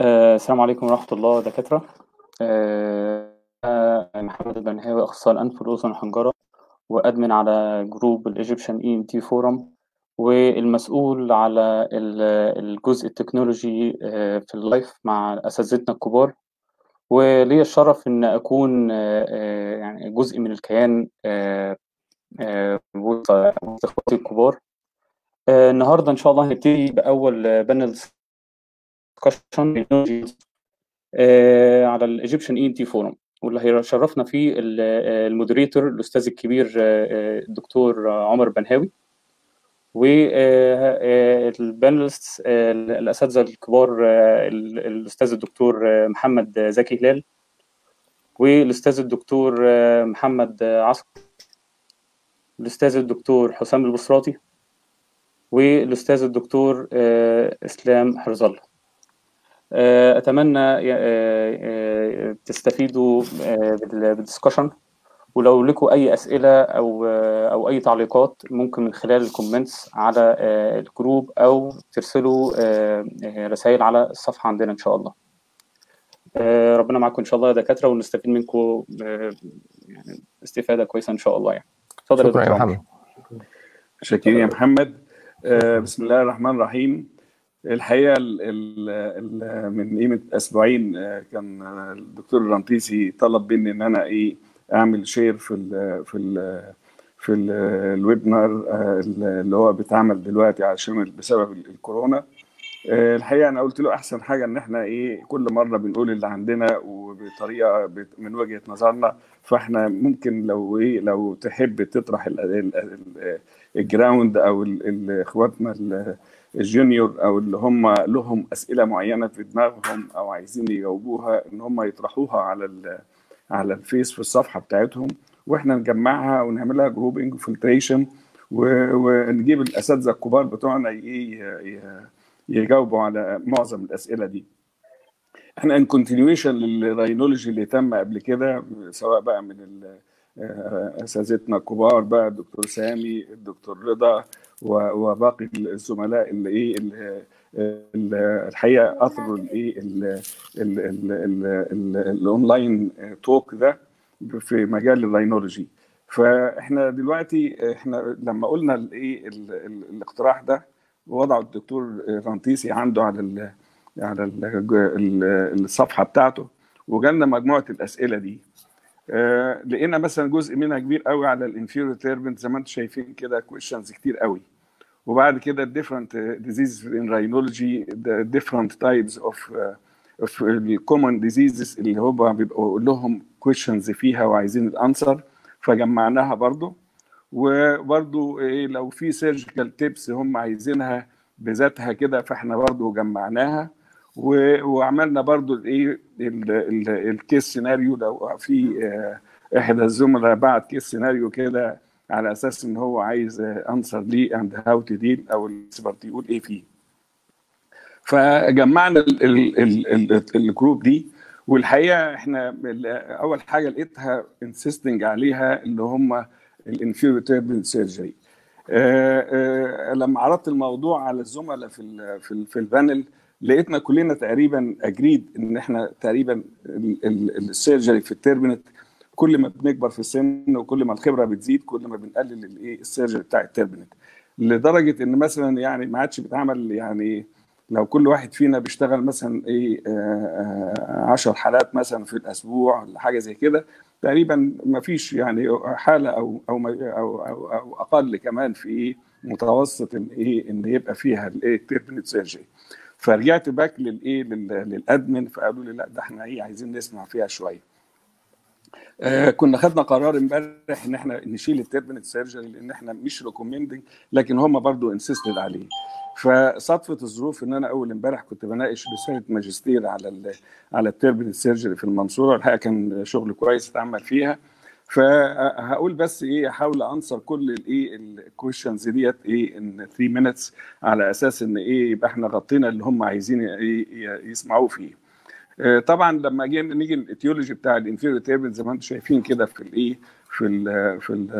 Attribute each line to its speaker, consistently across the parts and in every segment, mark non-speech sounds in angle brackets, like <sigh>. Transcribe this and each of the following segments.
Speaker 1: آه، السلام عليكم ورحمة الله دكاترة آه، أنا محمد البنهاوي أخصائي الأنف والأذن والحنجرة و admin على group ال Egyptian ENT forum والمسؤول على ال- الجزء التكنولوجي آه، في ال live مع أساتذتنا الكبار. ولي الشرف إن أكون يعني جزء من الكيان وسط الكبار. النهارده إن شاء الله هنبتدي بأول panel discussion على ال Egyptian ENT forum واللي هيشرفنا فيه آه، ال moderator الأستاذ الكبير آه، آه، الدكتور آه، عمر بنهاوي وال panelists الأساتذة الكبار آه، ال- الأستاذ الدكتور آه، محمد زكي هلال والأستاذ الدكتور آه، محمد آه، عصر الأستاذ الدكتور حسام البصراتي والأستاذ الدكتور آه، إسلام حرز الله آه، أتمنى آه، آه، تستفيدوا آه، بال- بال discussion ولو لكم أي أسئلة أو آه، أو أي تعليقات ممكن من خلال ال comments على آه، ال group أو ترسلوا آه، آه، رسائل على الصفحة عندنا إن شاء الله. آه، ربنا معاكم إن شاء الله يا دكاترة ونستفيد منكم آه، يعني استفادة كويسة إن شاء الله يعني. اتفضل يا
Speaker 2: شكرا يا
Speaker 1: دكتور.
Speaker 2: محمد.
Speaker 3: شاكرين يا محمد. آه، بسم الله الرحمن الرحيم. الحقيقة ال ال من قيمة أسبوعين آه، كان الدكتور الرنتيسي طلب مني إن أنا إيه أعمل share في ال في ال في ال ال webinar آه، اللي هو بيتعمل دلوقتي عشان بسبب الكورونا. آه، الحقيقة أنا قلت له أحسن حاجة إن إحنا إيه كل مرة بنقول اللي عندنا وبطريقة من وجهة نظرنا فإحنا ممكن لو إيه لو تحب تطرح ال- ال- ال- ال ground أو إخواتنا ال junior أو اللي هم لهم أسئلة معينة في دماغهم أو عايزين يجاوبوها إن هم يطرحوها على على الفيس في الصفحة بتاعتهم وإحنا نجمعها ونعملها grouping filtration ونجيب الأساتذة الكبار بتوعنا يجاوبوا على معظم الأسئلة دي. إحنا in continuation لل rhinology اللي تم قبل كده سواء بقى من آه، أساتذتنا الكبار بقى الدكتور سامي الدكتور رضا وباقي الزملاء اللي إيه الحقيقة أثروا الايه ال- ال- ال- ال- ال- ال online talk ده في مجال ال rhinology فإحنا دلوقتي إحنا لما قلنا الايه ال- ال- الاقتراح ده وضعه الدكتور رنتيسي عنده على ال على ال ال الصفحة بتاعته وجالنا مجموعة الأسئلة دي. آه، لقينا مثلا جزء منها كبير قوي على ال inferior turbinate زي ما أنتم شايفين كده questions كتير قوي. وبعد كده different diseases in rhinology the different types of uh, of common diseases اللي هم بيبقوا لهم questions فيها وعايزين ال answer فجمعناها برضو. وبرضو إيه لو في surgical tips هم عايزينها بذاتها كده فإحنا برضو جمعناها. وعملنا برضو الايه ال case scenario لو في آه، إحدى الزملاء بعت case scenario كده على أساس إن هو عايز answer ليه and how to deal أو ال expert يقول إيه فيه. فجمعنا ال- ال- ال- ال- ال group دي والحقيقة إحنا أول حاجة لقيتها insisting عليها اللي هم ال inferior turbinate surgery لما عرضت الموضوع على الزملاء في ال في ال في ال panel لقيتنا كلنا تقريبا agreed إن إحنا تقريبا ال surgery في ال turbinate كل ما بنكبر في السن وكل ما الخبرة بتزيد كل ما بنقلل الايه ال surgery بتاع ال turbinate لدرجة إن مثلا يعني ما عادش بيتعمل يعني لو كل واحد فينا بيشتغل مثلا إيه 10 حالات مثلا في الأسبوع ولا حاجة زي كده تقريبا ما فيش يعني حالة أو أو أو, أو, أو أقل كمان في متوسط إن إيه إن يبقى فيها الإيه turbinate surgery فرجعت back للإيه لل admin فقالوا لي لا ده إحنا إيه عايزين نسمع فيها شوية. آه كنا خدنا قرار امبارح إن إحنا نشيل ال turbinate surgery لأن إحنا مش recommending لكن هم برضو insisted عليه. فصدفة الظروف إن أنا أول امبارح كنت بناقش رساله ماجستير على ال على ال turbinate surgery في المنصورة الحقيقة كان شغل كويس اتعمل فيها. فهقول بس إيه أحاول answer كل الايه ال questions ديت إيه إن 3 مينتس على أساس إن إيه يبقى إحنا غطينا اللي هم عايزين إيه يسمعوه فيه. طبعا لما جينا نيجي ال etiology بتاع ال inferior turbinate زي ما أنتم شايفين كده في الايه في ال في ال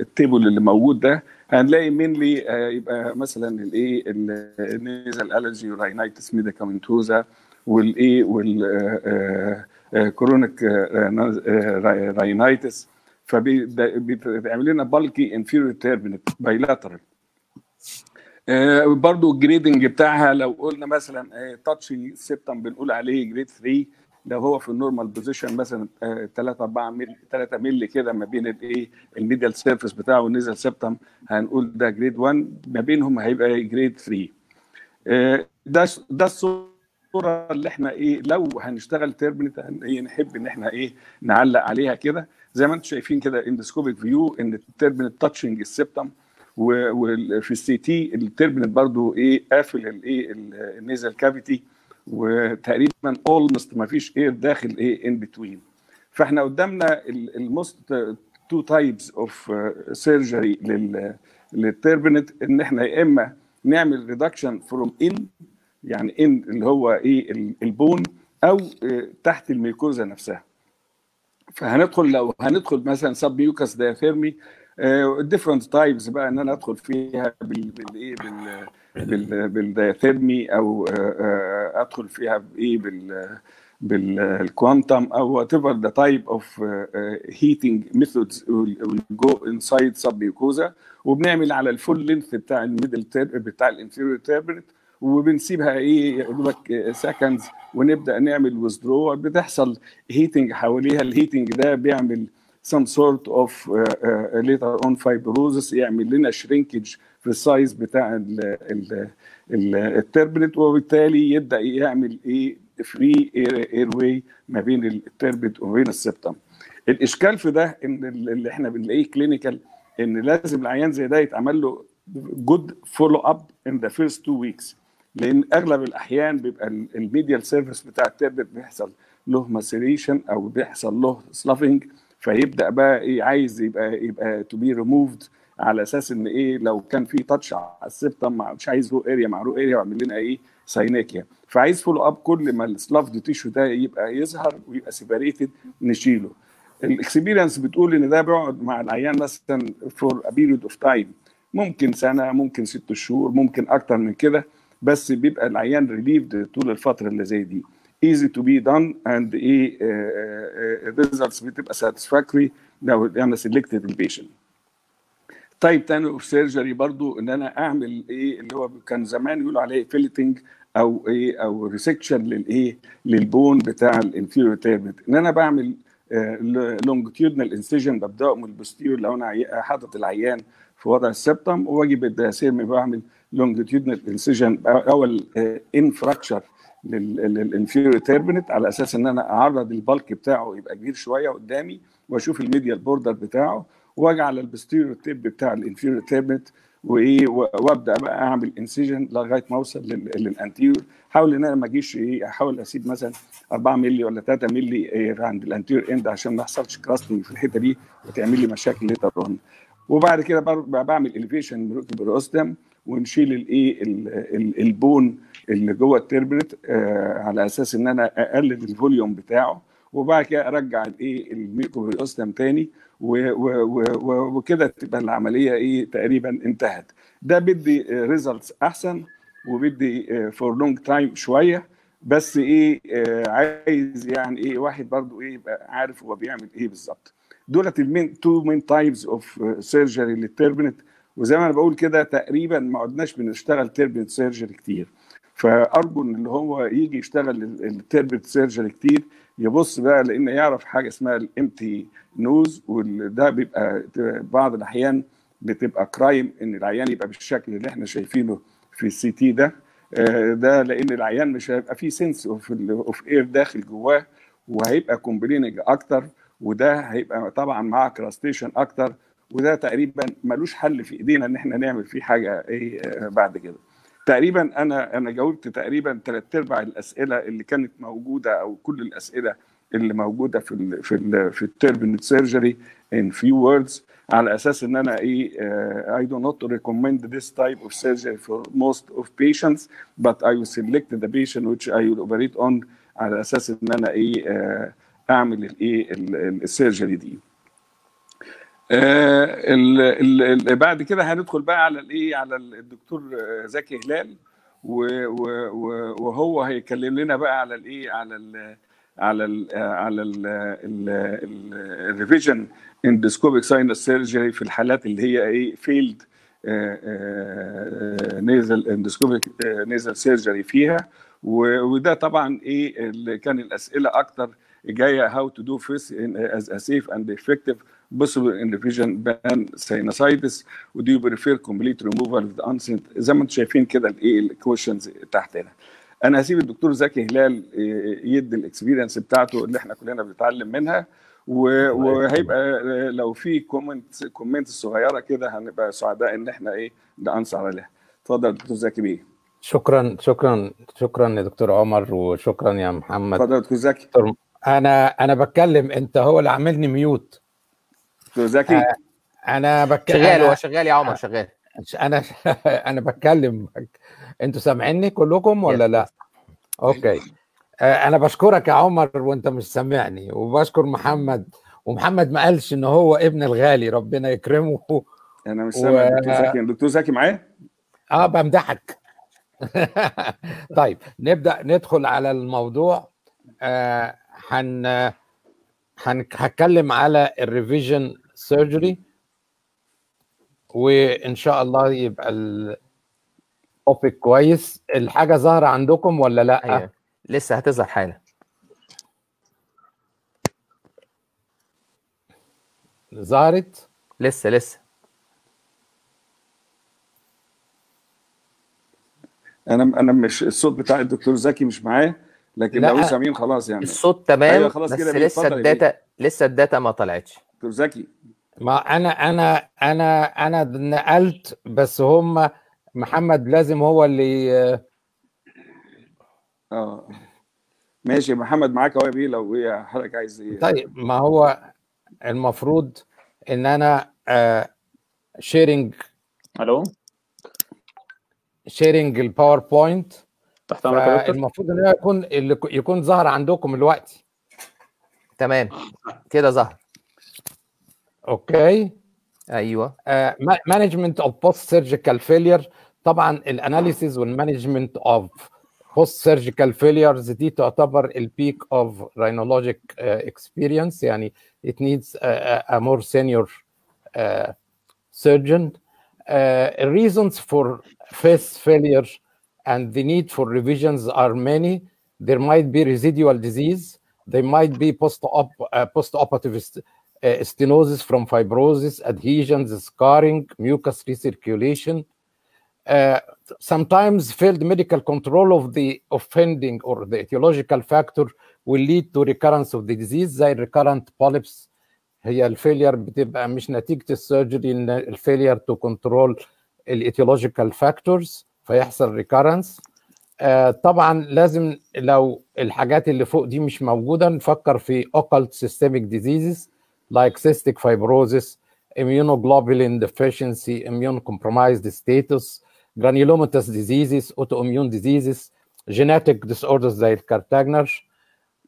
Speaker 3: ال table اللي موجود ده هنلاقي mainly يبقى مثلا الايه ال nasal allergy rhinitis medicamentosa والايه وال chronic rhinitis فبيعمل لنا bulky inferior turbinate bilateral برضو ال grading بتاعها لو قلنا مثلا touch ال septum بنقول عليه grade 3 لو هو في ال normal position مثلا 3 4 مللي 3 مللي كده ما بين الايه ال medial surface بتاعه وال nasal septum هنقول ده grade 1 ما بينهم هيبقى grade 3 ده ده الصورة اللي إحنا إيه لو هنشتغل turbinate إيه نحب إن إحنا إيه نعلق عليها كده. زي ما أنتم شايفين كده endoscopic view إن ال turbinate touching ال septum وفي ال CT ال turbinate برضو إيه قافل الايه ال nasal cavity وتقريبا almost ما فيش air داخل إيه in between فاحنا قدامنا almost two types of surgery لل turbinate ان إحنا يا اما نعمل reduction from in يعني ان اللي هو إيه ال bone أو تحت ال mucosa نفسها. فهندخل لو هندخل مثلا sub mucous diathermy different types بقى إن أنا أدخل فيها بالايه بال بال diathermy أو أدخل فيها بايه بال بال quantum أو whatever the type of heating methods go inside sub mucosa وبنعمل على ال full length بتاع ال middle بتاع ال inferior turbinate وبنسيبها إيه يا دوبك seconds ونبدأ نعمل withdraw بتحصل heating حواليها. ال heating ده بيعمل some sort of uh, uh, later on fibrosis يعمل لنا shrinkage في ال size بتاع ال turbinate وبالتالي يبدأ يعمل إيه free airway ما بين ال turbinate وما بين ال septum الإشكال في ده إن اللي إحنا بنلاقيه clinical إن لازم العيان زي ده يتعمل له good follow up in the first two weeks لأن أغلب الأحيان بيبقى ال medial surface بتاع ال turbinate بيحصل له maceration أو بيحصل له sloughing فيبدأ بقى إيه عايز يبقى يبقى تو بي ريموفد على أساس إن إيه لو كان في touch على ال septum مش عايز raw area مع raw area ويعمل لنا إيه synechia فعايز follow up كل ما ال sloughed tissue ده يبقى يظهر ويبقى separated نشيله. ال experience بتقول إن ده بيقعد مع العيان مثلا for a period of time ممكن سنة ممكن ست شهور ممكن أكتر من كده بس بيبقى العيان relieved طول الفترة اللي زي دي. Easy to be done and إيه results بتبقى satisfactory. لو أنا selected ال patient type تاني of surgery برضو إن أنا أعمل إيه اللي هو كان زمان يقولوا عليه filleting أو إيه أو resection للايه لل bone بتاع ال inferior turbinate إن أنا بعمل longitudinal incision ببدأه من ال posterior لو أنا حاطط العيان في وضع ال septum وأجي بالداسيم بعمل longitudinal incision أو infracture لل inferior turbinate على أساس إن أنا أعرض ال bulk بتاعه يبقى كبير شوية قدامي وأشوف ال medial border بتاعه واجي على ال posterior tip بتاع ال inferior turbinate وإيه وأبدأ بقى أعمل incision لغاية ما أوصل لل anterior حاول إن أنا ما أجيش إيه أحاول أسيب مثلا 4 مللي ولا 3 مللي إيه عند ال anterior end عشان ما يحصلش crusting في الحتة دي وتعمل لي مشاكل later on وبعد كده بعمل elevation periosteum ونشيل الإيه ال bone اللي جوه ال turbinate آه على أساس إن أنا أقلل ال volume بتاعه وبعد كده أرجع الايه ال mucoperiosteum تاني وكده تبقى العملية إيه تقريبا انتهت. ده بدي results أحسن وبدي for long time شوية بس إيه آه عايز يعني إيه واحد برضو إيه يبقى عارف هو بيعمل إيه بالظبط. دولت ال main two main types of surgery لل turbinate وزي ما أنا بقول كده تقريبا ما عدناش بنشتغل turbinate surgery كتير. فارجو إن اللي هو يجي يشتغل ال turbinate surgery كتير يبص بقى لأن يعرف حاجة اسمها ال empty nose وده بيبقى بعض الأحيان بتبقى crime إن العيان يبقى بالشكل اللي إحنا شايفينه في ال CT ده ده لأن العيان مش هيبقى فيه sense of of air داخل جواه وهيبقى complaining أكتر وده هيبقى طبعا معاه crustation أكتر وده تقريبا ملوش حل في إيدينا إن إحنا نعمل فيه حاجة إيه بعد كده. تقريبا أنا أنا جاوبت تقريبا ثلاث أرباع الأسئلة اللي كانت موجودة أو كل الأسئلة اللي موجودة في ال في ال في ال turbinate surgery in few words على أساس إن أنا إيه I do not recommend this type of surgery for most of patients but I will select the patient which I will operate on على أساس إن أنا إيه uh, أعمل الايه ال surgery دي. آه ال ال بعد كده هندخل بقى على الايه على الدكتور زكي هلال وهو هيكلم لنا بقى على الايه على ال على ال على ال revision endoscopic sinus surgery في الحالات اللي هي إيه failed nasal endoscopic nasal surgery فيها. وده طبعا إيه اللي كان الأسئلة أكتر جاية how to do FESS as safe and effective possible in revision pansinusitis ودو يو بريفير كومبليت ريموفال اوف ذا انسنت زي ما أنتم شايفين كده الايه ال questions تحت هنا أنا هسيب الدكتور زكي هلال يدي ال experience بتاعته اللي إحنا كلنا بنتعلم منها. وهيبقى لو في comment comment صغيرة كده هنبقى سعداء إن إحنا إيه ن answer عليها. اتفضل دكتور زكي بيه.
Speaker 2: شكرا شكرا شكرا يا دكتور عمر وشكرا يا محمد.
Speaker 3: اتفضل دكتور زكي.
Speaker 2: أنا أنا بتكلم أنت هو اللي عاملني
Speaker 3: mute زكي
Speaker 2: آه أنا بتكلم
Speaker 4: شغال هو شغال يا عمر شغال. <laughs>
Speaker 2: أنا <laughs> أنا بتكلم أنتوا سامعيني كلكم ولا لا؟ okay. أنا بشكرك يا عمر وأنت مش سامعني وبشكر محمد. ومحمد ما قالش ان هو ابن الغالي ربنا يكرمه.
Speaker 3: أنا مش سامع و... دكتور زكي دكتور زكي معايا؟
Speaker 2: آه بمدحك <laughs> طيب نبدأ ندخل على الموضوع. آه هن هن هتكلم على ال revision surgery وإن شاء الله يبقى ال topic كويس. الحاجة ظاهرة عندكم ولا لأ؟
Speaker 4: أيوة. لسه هتظهر حالا.
Speaker 2: ظهرت؟
Speaker 4: لسه لسه.
Speaker 3: أنا أنا مش الصوت بتاع الدكتور زكي مش معايا لكن
Speaker 2: لأ.
Speaker 3: لو سامعين خلاص يعني.
Speaker 4: الصوت تمام
Speaker 3: أيوة خلاص
Speaker 4: بس
Speaker 3: كده
Speaker 4: لسه
Speaker 3: ال
Speaker 4: data لسه ال data ما طلعتش.
Speaker 3: دكتور زكي.
Speaker 2: ما أنا أنا أنا أنا نقلت بس هم محمد لازم هو اللي
Speaker 3: آه. ماشي محمد معاك أهو يا بيه لو إيه حضرتك عايز إيه
Speaker 2: طيب ما هو المفروض إن أنا sharing
Speaker 1: ألو؟
Speaker 2: sharing ال PowerPoint
Speaker 1: تحت أمرك يا دكتور؟
Speaker 2: المفروض إن هو يكون اللي يكون ظاهر عندكم دلوقتي
Speaker 4: تمام. كده ظهر
Speaker 2: اوكي
Speaker 4: ايوه
Speaker 2: مانجمنت اوف بوست سيرجيكال فيلير طبعا الاناليسيز والمانجمنت اوف بوست سيرجيكال فيليرز دي تعتبر البيك اوف رينولوجيك اكسبيرينس يعني it needs a, a more senior uh, surgeon uh, reasons for face failure and the need for revisions are many there might be residual disease there might be post-op uh, post-operative st- uh, stenosis from fibrosis adhesions scarring mucus recirculation uh, sometimes failed medical control of the offending or the etiological factor will lead to recurrence of the disease زي recurrent polyps هي ال failure بتبقى مش نتيجة ال surgery ال failure to control ال etiological factors فيحصل recurrence آه طبعا لازم لو الحاجات اللي فوق دي مش موجودة نفكر في occult systemic diseases like cystic fibrosis immunoglobulin deficiency immune compromised status granulomatous diseases autoimmune diseases genetic disorders زي ال Kartagener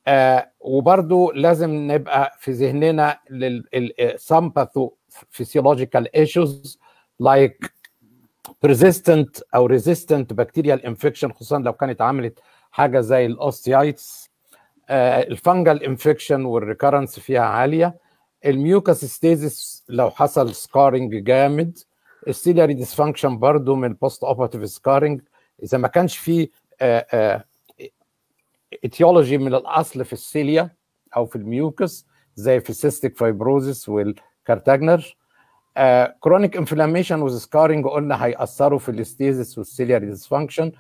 Speaker 2: آه وبرضو لازم نبقى في ذهننا some pathophysiological issues like persistent أو resistant bacterial infection خصوصا لو كانت عملت حاجة زي ال osteitis آه ال fungal infection وال recurrence فيها عاليه ال mucus stasis لو حصل scarring جامد. ال ciliary dysfunction برضو من ال post operative scarring إذا ما كانش في آه آه etiology من الأصل في ال cilia أو في ال mucus زي في ال cystic fibrosis وال Kartagener chronic inflammation with scarring قلنا هيأثروا في ال stasis وال ciliary dysfunction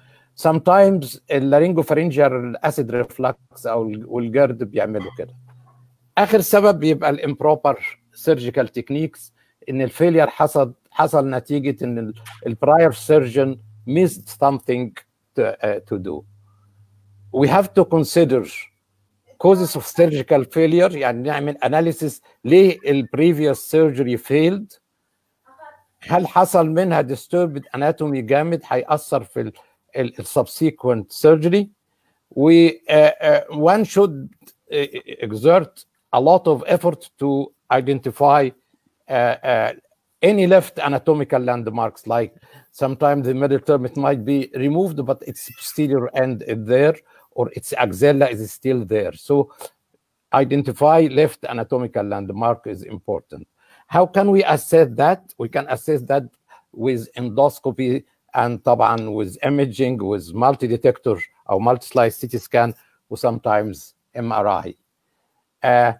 Speaker 2: sometimes ال laryngopharyngeal acid reflux أو وال GERD بيعملوا كده. اخر سبب بيبقى ال improper surgical techniques ان الفيلير حصل حصل نتيجه ان البراير سيرجن missed something to, uh, to do to consider causes of surgical failure يعني نعمل analysis ليه ال previous surgery failed هل حصل منها disturbed anatomy جامد هيأثر في ال, subsequent surgery و uh, uh, one should uh, exert a lot of effort to identify uh, uh, any left anatomical landmarks. Like sometimes the middle term it might be removed, but its posterior end is there, or its axilla is still there. So identify left anatomical landmark is important. How can we assess that? We can assess that with endoscopy and طبعا with imaging, with multi-detector or multi-slice CT scan, or sometimes MRI. Uh,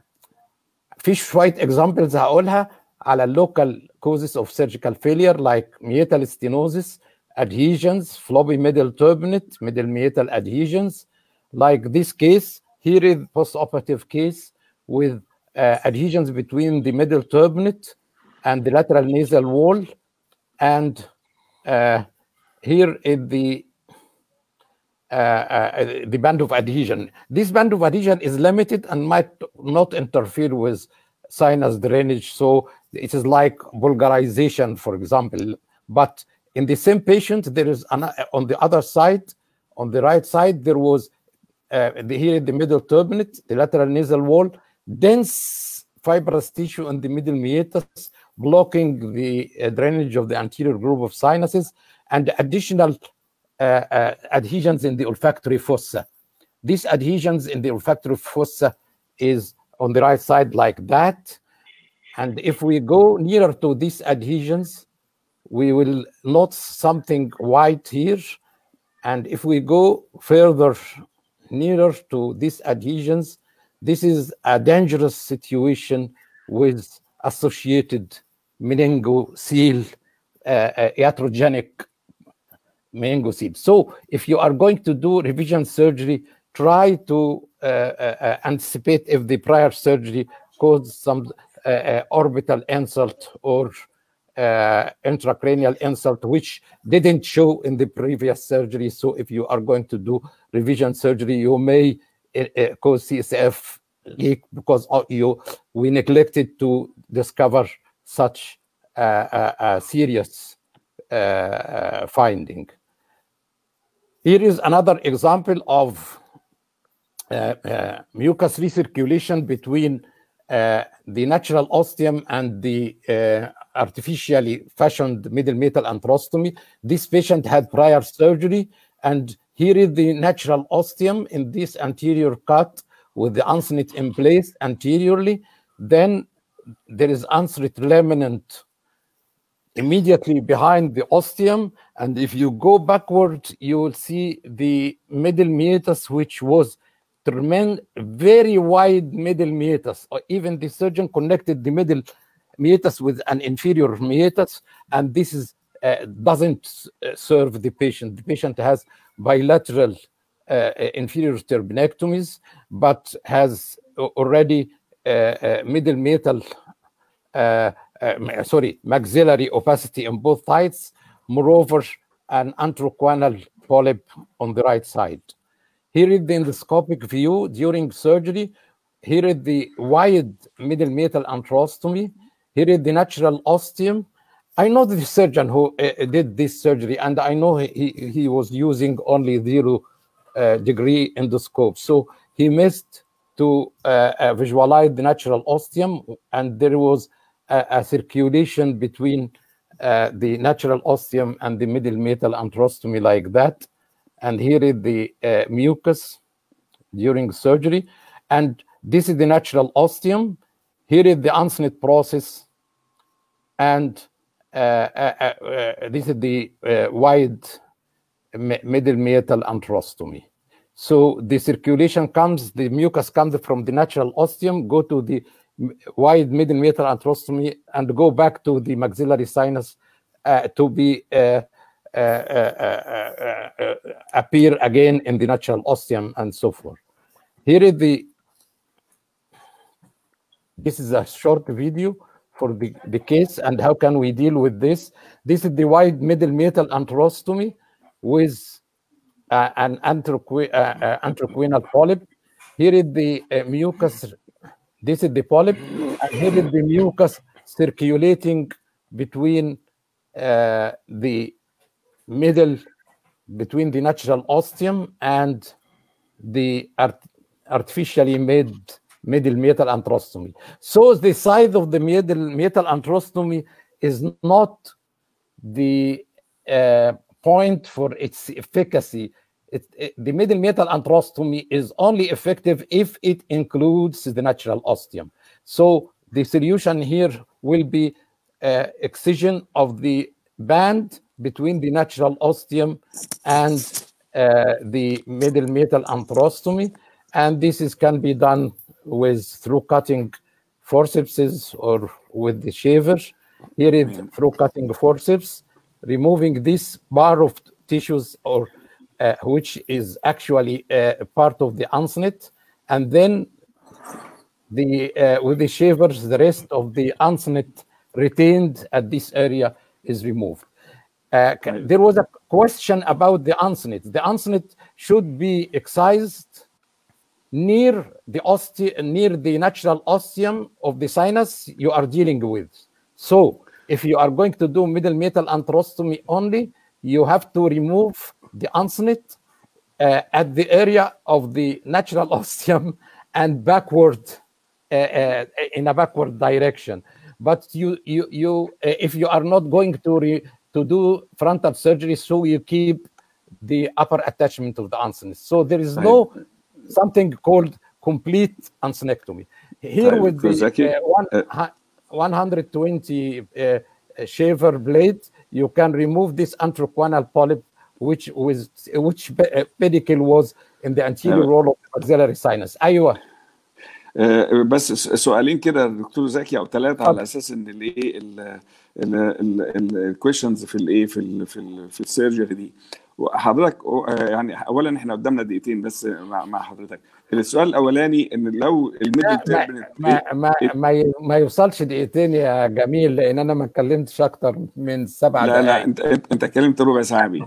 Speaker 2: في شوية examples هقولها على local causes of surgical failure like meatal stenosis, adhesions, floppy middle turbinate, middle meatal adhesions. Like this case, here is postoperative case with uh, adhesions between the middle turbinate and the lateral nasal wall. And uh, here is the uh, uh, the band of adhesion. This band of adhesion is limited and might not interfere with sinus drainage. So it is like vulgarization, for example. But in the same patient, there is an, on the other side, on the right side, there was uh, the, here in the middle turbinate, the lateral nasal wall, dense fibrous tissue in the middle meatus, blocking the uh, drainage of the anterior group of sinuses, and additional uh, uh, adhesions in the olfactory fossa. These adhesions in the olfactory fossa is on the right side like that. And if we go nearer to these adhesions, we will notice something white here. And if we go further nearer to these adhesions, this is a dangerous situation with associated meningocele, uh, uh, iatrogenic meningocele. So if you are going to do revision surgery, try to uh, uh, anticipate if the prior surgery caused some uh, uh, orbital insult or uh, intracranial insult, which didn't show in the previous surgery. So if you are going to do revision surgery, you may uh, uh, cause CSF leak because you we neglected to discover such uh, uh, uh, serious uh, uh, finding. Here is another example of uh, uh, mucus recirculation between uh, the natural ostium and the artificially fashioned middle metal antrostomy. This patient had prior surgery, and here is the natural ostium in this anterior cut with the uncinate in place anteriorly. Then there is uncinate remnant immediately behind the ostium. And if you go backward, you will see the middle meatus, which was tremendous, very wide middle meatus. Or even the surgeon connected the middle meatus with an inferior meatus, and this is uh, doesn't uh, serve the patient. The patient has bilateral uh, inferior turbinectomies, but has already uh, uh, middle metal uh, uh, sorry, maxillary opacity on both sides, moreover, an antroquinal polyp on the right side. Here is the endoscopic view during surgery. Here is the wide middle metal antrostomy. Here is the natural ostium. I know the surgeon who uh, did this surgery, and I know he, he was using only zero uh, degree endoscope. So he missed to uh, uh, visualize the natural ostium, and there was a, a circulation between uh, the natural ostium and the middle metal antrostomy like that. And here is the uh, mucus during surgery. And this is the natural ostium. Here is the uncinate process. And uh, uh, uh, uh, this is the wide middle metal antrostomy. So the circulation comes, the mucus comes from the natural ostium, go to the wide middle metal antrostomy, and go back to the maxillary sinus uh, to be uh, uh, uh, uh, uh, appear again in the natural ostium and so forth. Here is the. This is a short video for the, the case and how can we deal with this. This is the wide middle metal antrostomy with an antroquinal polyp. Here is the mucus. This is the polyp, and here is the mucus circulating between uh, the middle, between the natural ostium and the art- artificially made middle metal antrostomy. So the size of the middle metal antrostomy is not the uh, point for its efficacy. It, it- the middle metal antrostomy is only effective if it includes the natural ostium. So the solution here will be uh, excision of the band between the natural ostium and uh, the middle metal antrostomy. And this is, can be done with through cutting forceps or with the shaver. Here is through cutting forceps, removing this bar of tissues or which is actually uh, part of the ansnet, and then the uh, with the shavers, the rest of the ansnet retained at this area is removed. Uh, there was a question about the ansnet. The ansnet should be excised near the oste- near the natural ostium of the sinus you are dealing with. So, if you are going to do middle metal antrostomy only, you have to remove the Ansonit uh, at the area of the natural <laughs> ostium and backward uh, uh, in a backward direction. But you, you, you, uh, if you are not going to re, to do frontal surgery, so you keep the upper attachment of the ansonist. So there is no something called complete ansonectomy. Here with the uh, one,
Speaker 3: uh,
Speaker 2: 120 uh, shaver blade, you can remove this antrochoanal polyp which was which uh, pedicle was in the anterior
Speaker 3: Uh,
Speaker 2: wall of the maxillary sinus. أيوه.
Speaker 3: آه، بس سؤالين كده دكتور زكي أو
Speaker 2: ثلاثة.
Speaker 3: على أساس إن الايه ال questions في الايه في ال في ال في ال surgery دي؟ حضرتك آه، يعني اولا إحنا قدامنا دقيقتين بس مع مع حضرتك. السؤال الأولاني إن لو ال middle
Speaker 2: ما
Speaker 3: turbinate
Speaker 2: ما ما ما, ي- ما يوصلش دقيقتين يا جميل لأن أنا ما اتكلمتش أكتر من سبع
Speaker 3: لا لا
Speaker 2: دقائق
Speaker 3: أنت أنت انت اتكلمت ربع ساعة بيه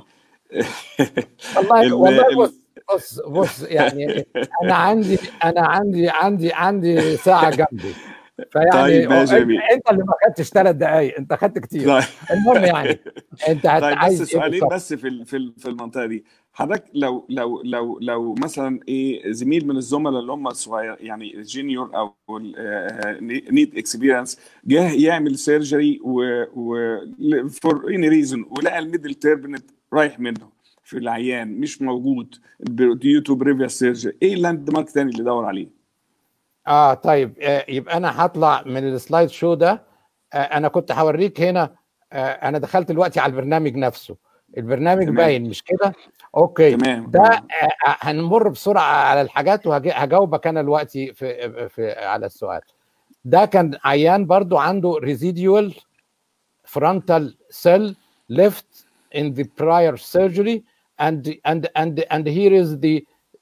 Speaker 3: <laughs>
Speaker 2: والله
Speaker 3: ال-
Speaker 2: والله
Speaker 3: ال-
Speaker 2: بص بص بص يعني أنا عندي أنا عندي عندي عندي ساعة جنبي. فيعني
Speaker 3: طيب
Speaker 2: أنت, اللي ما خدتش ثلاث دقائق أنت خدت كتير.
Speaker 3: طيب.
Speaker 2: المهم يعني <laughs> أنت
Speaker 3: طيب بس
Speaker 2: عايز إيه
Speaker 3: سؤالين
Speaker 2: بالظبط
Speaker 3: بس في في في المنطقة دي. حضرتك لو لو لو لو مثلا إيه زميل من الزملاء اللي هم الصغير يعني جينيور أو need experience جه يعمل surgery و for any reason ولقى ال middle turbinate رايح منه في العيان مش موجود. due to previous surgery إيه ال landmark تاني اللي دور عليه؟
Speaker 2: آه طيب. آه يبقى أنا هطلع من ال slide show ده. آه أنا كنت هوريك هنا. آه أنا دخلت دلوقتي على البرنامج نفسه. البرنامج
Speaker 3: تمام.
Speaker 2: باين مش كده؟ okay.
Speaker 3: تمام.
Speaker 2: ده
Speaker 3: تمام
Speaker 2: آه هنمر بسرعة على الحاجات وهجاوبك أنا دلوقتي في, في على السؤال. ده كان عيان برضو عنده residual frontal cell left in the prior surgery and and and and here is the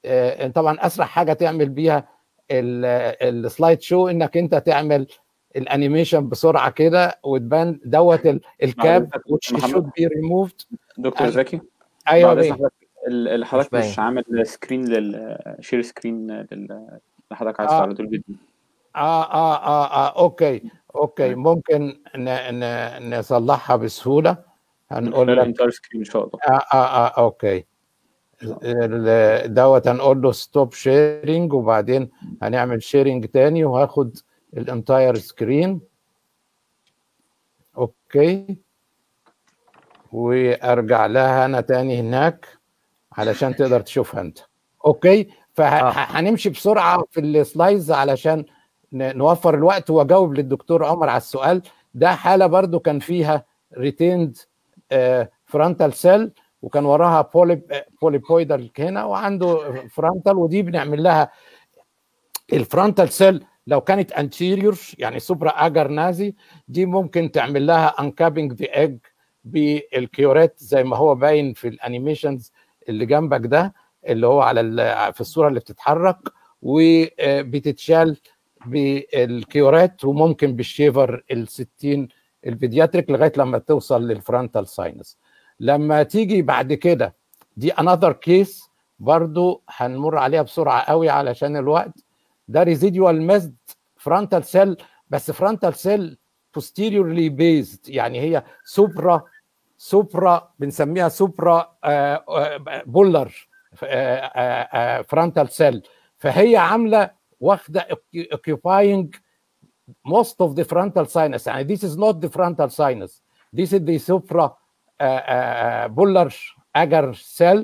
Speaker 2: uh, طبعا أسرع حاجة تعمل بيها ال slide show إنك أنت تعمل ال animation بسرعة كده وتبان دوت ال- ال
Speaker 1: cap
Speaker 2: which should be removed.
Speaker 1: دكتور زكي؟
Speaker 2: أيوه
Speaker 1: حضرتك ال- ال-
Speaker 4: مش
Speaker 1: حضرتك
Speaker 4: باين.
Speaker 1: مش عامل screen لل share screen لل حضرتك عايز
Speaker 2: آه.
Speaker 1: تعرضه الفيديو
Speaker 2: آه آه آه, آه okay
Speaker 1: okay.
Speaker 2: ممكن ن ن نصلحها
Speaker 1: بسهولة.
Speaker 2: هنقول لك
Speaker 1: إن شاء الله.
Speaker 2: آه آه آه okay. دوت هنقول له stop sharing وبعدين هنعمل sharing تاني وهاخد ال entire screen okay. وأرجع لها أنا تاني هناك علشان تقدر تشوفها أنت.
Speaker 4: okay.
Speaker 2: فهنمشي بسرعة في ال slides علشان نوفر الوقت وأجاوب للدكتور عمر على السؤال. ده حالة برضو كان فيها retained frontal cell وكان وراها polyp polypoidal هنا وعنده frontal ودي بنعمل لها ال frontal cell. لو كانت anterior يعني supra agger nasi دي ممكن تعمل لها uncapping the egg بال curette زي ما هو باين في ال animations اللي جنبك ده اللي هو على في الصورة اللي بتتحرك وبتتشال بال curette وممكن بال shaver ال 60 ال pediatric لغاية لما توصل لل frontal sinus. لما تيجي بعد كده دي another case برضو هنمر عليها بسرعة قوي علشان الوقت. ده residual missed frontal cell بس فرونتال سيل posteriorly based يعني هي سوبرا سوبرا بنسميها سوبرا بولر فرونتال سيل فهي عاملة واخدة occupying most of the frontal sinus يعني this is not the frontal sinus this is the supra uh, uh, bular agar cell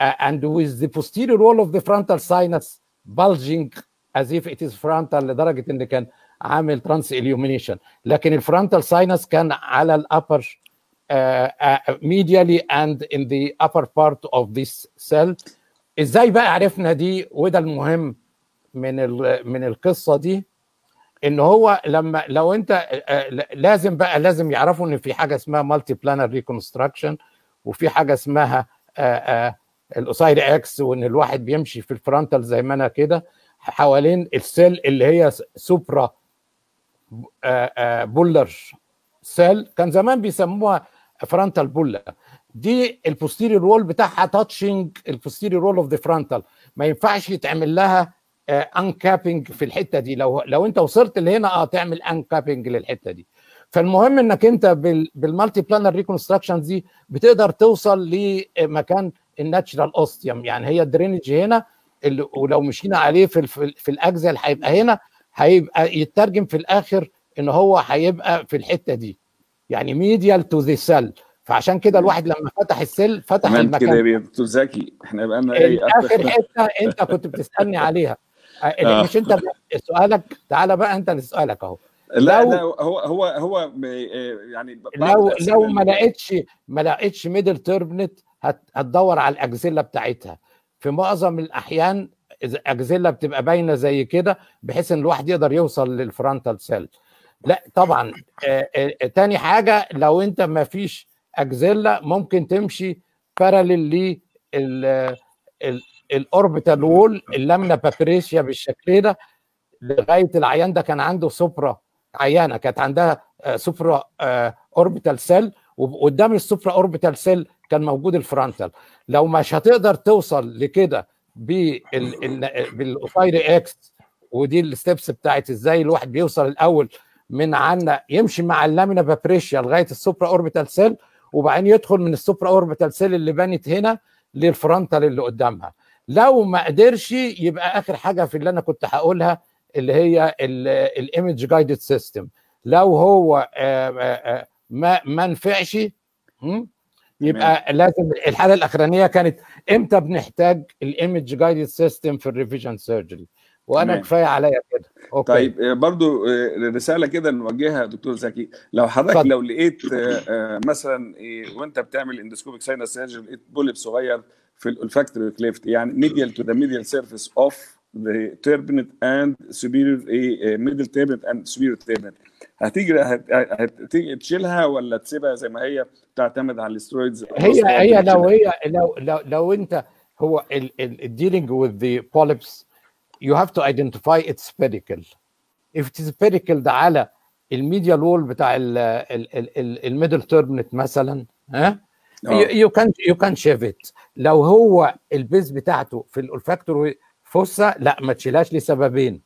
Speaker 2: uh, and with the posterior wall of the frontal sinus bulging as if it is frontal لدرجه ان كان عامل ترانس illumination لكن الفرونتال ساينس كان على الابر medially and in the upper part of this cell ازاي بقى عرفنا دي وده المهم من من القصه دي إن هو لما لو أنت لازم بقى لازم يعرفوا إن في حاجة اسمها multi planar reconstruction وفي حاجة اسمها ال OsiriX وإن الواحد بيمشي في ال frontal زي ما أنا كده حوالين ال cell اللي هي supra bullar cell كان زمان بيسموها frontal bulla دي ال posterior wall بتاعها touching ال posterior wall of the frontal ما ينفعش يتعمل لها uncapping في الحتة دي. لو لو انت وصلت لهنا آه تعمل uncapping للحتة دي. فالمهم انك انت بال multi planar reconstruction دي بتقدر توصل لمكان ال natural ostium يعني هي ال drainage هنا اللي ولو مشينا عليه في في الأجزاء اللي هيبقى هنا هيبقى يترجم في الآخر إن هو هيبقى في الحتة دي. يعني medial to the cell فعشان كده الواحد لما فتح ال cell فتح
Speaker 3: المكان. كده يا دكتور زكي إحنا بقى لنا إيه؟
Speaker 2: اخر حتة أنت كنت بتسألني عليها. آه. مش انت سؤالك تعالى بقى انت لسؤالك اهو.
Speaker 3: لا لا هو هو هو يعني
Speaker 2: لو لو ما لقيتش ما لقيتش middle turbinate هتدور على ال axilla بتاعتها. في معظم الأحيان ال axilla بتبقى باينة زي كده بحيث إن الواحد يقدر يوصل لل frontal cell لا طبعا آه آه تاني حاجة لو أنت ما فيش axilla ممكن تمشي parallel لل ال orbital wall ال lamina papyracea بالشكل ده لغاية العيان ده كان عنده supra عيانة كانت عندها supraorbital cell وقدام ال supraorbital cell كان موجود ال frontal لو مش هتقدر توصل لكده بال OsiriX ودي ال steps بتاعت إزاي الواحد بيوصل الأول من عنا يمشي مع ال lamina papyracea لغاية ال supraorbital cell وبعدين يدخل من ال supraorbital cell اللي بانت هنا لل frontal اللي قدامها. لو ما قدرش يبقى آخر حاجة في اللي أنا كنت هقولها اللي هي ال image guided system لو هو ما ما نفعش يبقى لازم الحالة الأخرانية كانت إمتى بنحتاج ال image guided system في ال revision surgery وأنا
Speaker 3: تمام.
Speaker 2: كفاية عليا كده.
Speaker 3: okay. طيب برضو رسالة كده نوجهها دكتور زكي. لو حضرتك لو لقيت مثلا وأنت بتعمل endoscopic sinus surgery لقيت polyp صغير في ال olfactory cleft يعني medial to the medial surface of the turbinate and superior middle turbinate and superior turbinate هتيجي هتيجي تشيلها ولا تسيبها زي ما هي تعتمد على ال steroids؟
Speaker 2: هي هي لو هي لو لو لو انت هو ال dealing with the polyps you have to identify its pedicle if it is pedicle ده على ال medial wall بتاع ال middle turbinate مثلا ها؟ you can you can shave it لو هو ال base بتاعته في ال olfactory fossa لا ما تشيلهاش لسببين.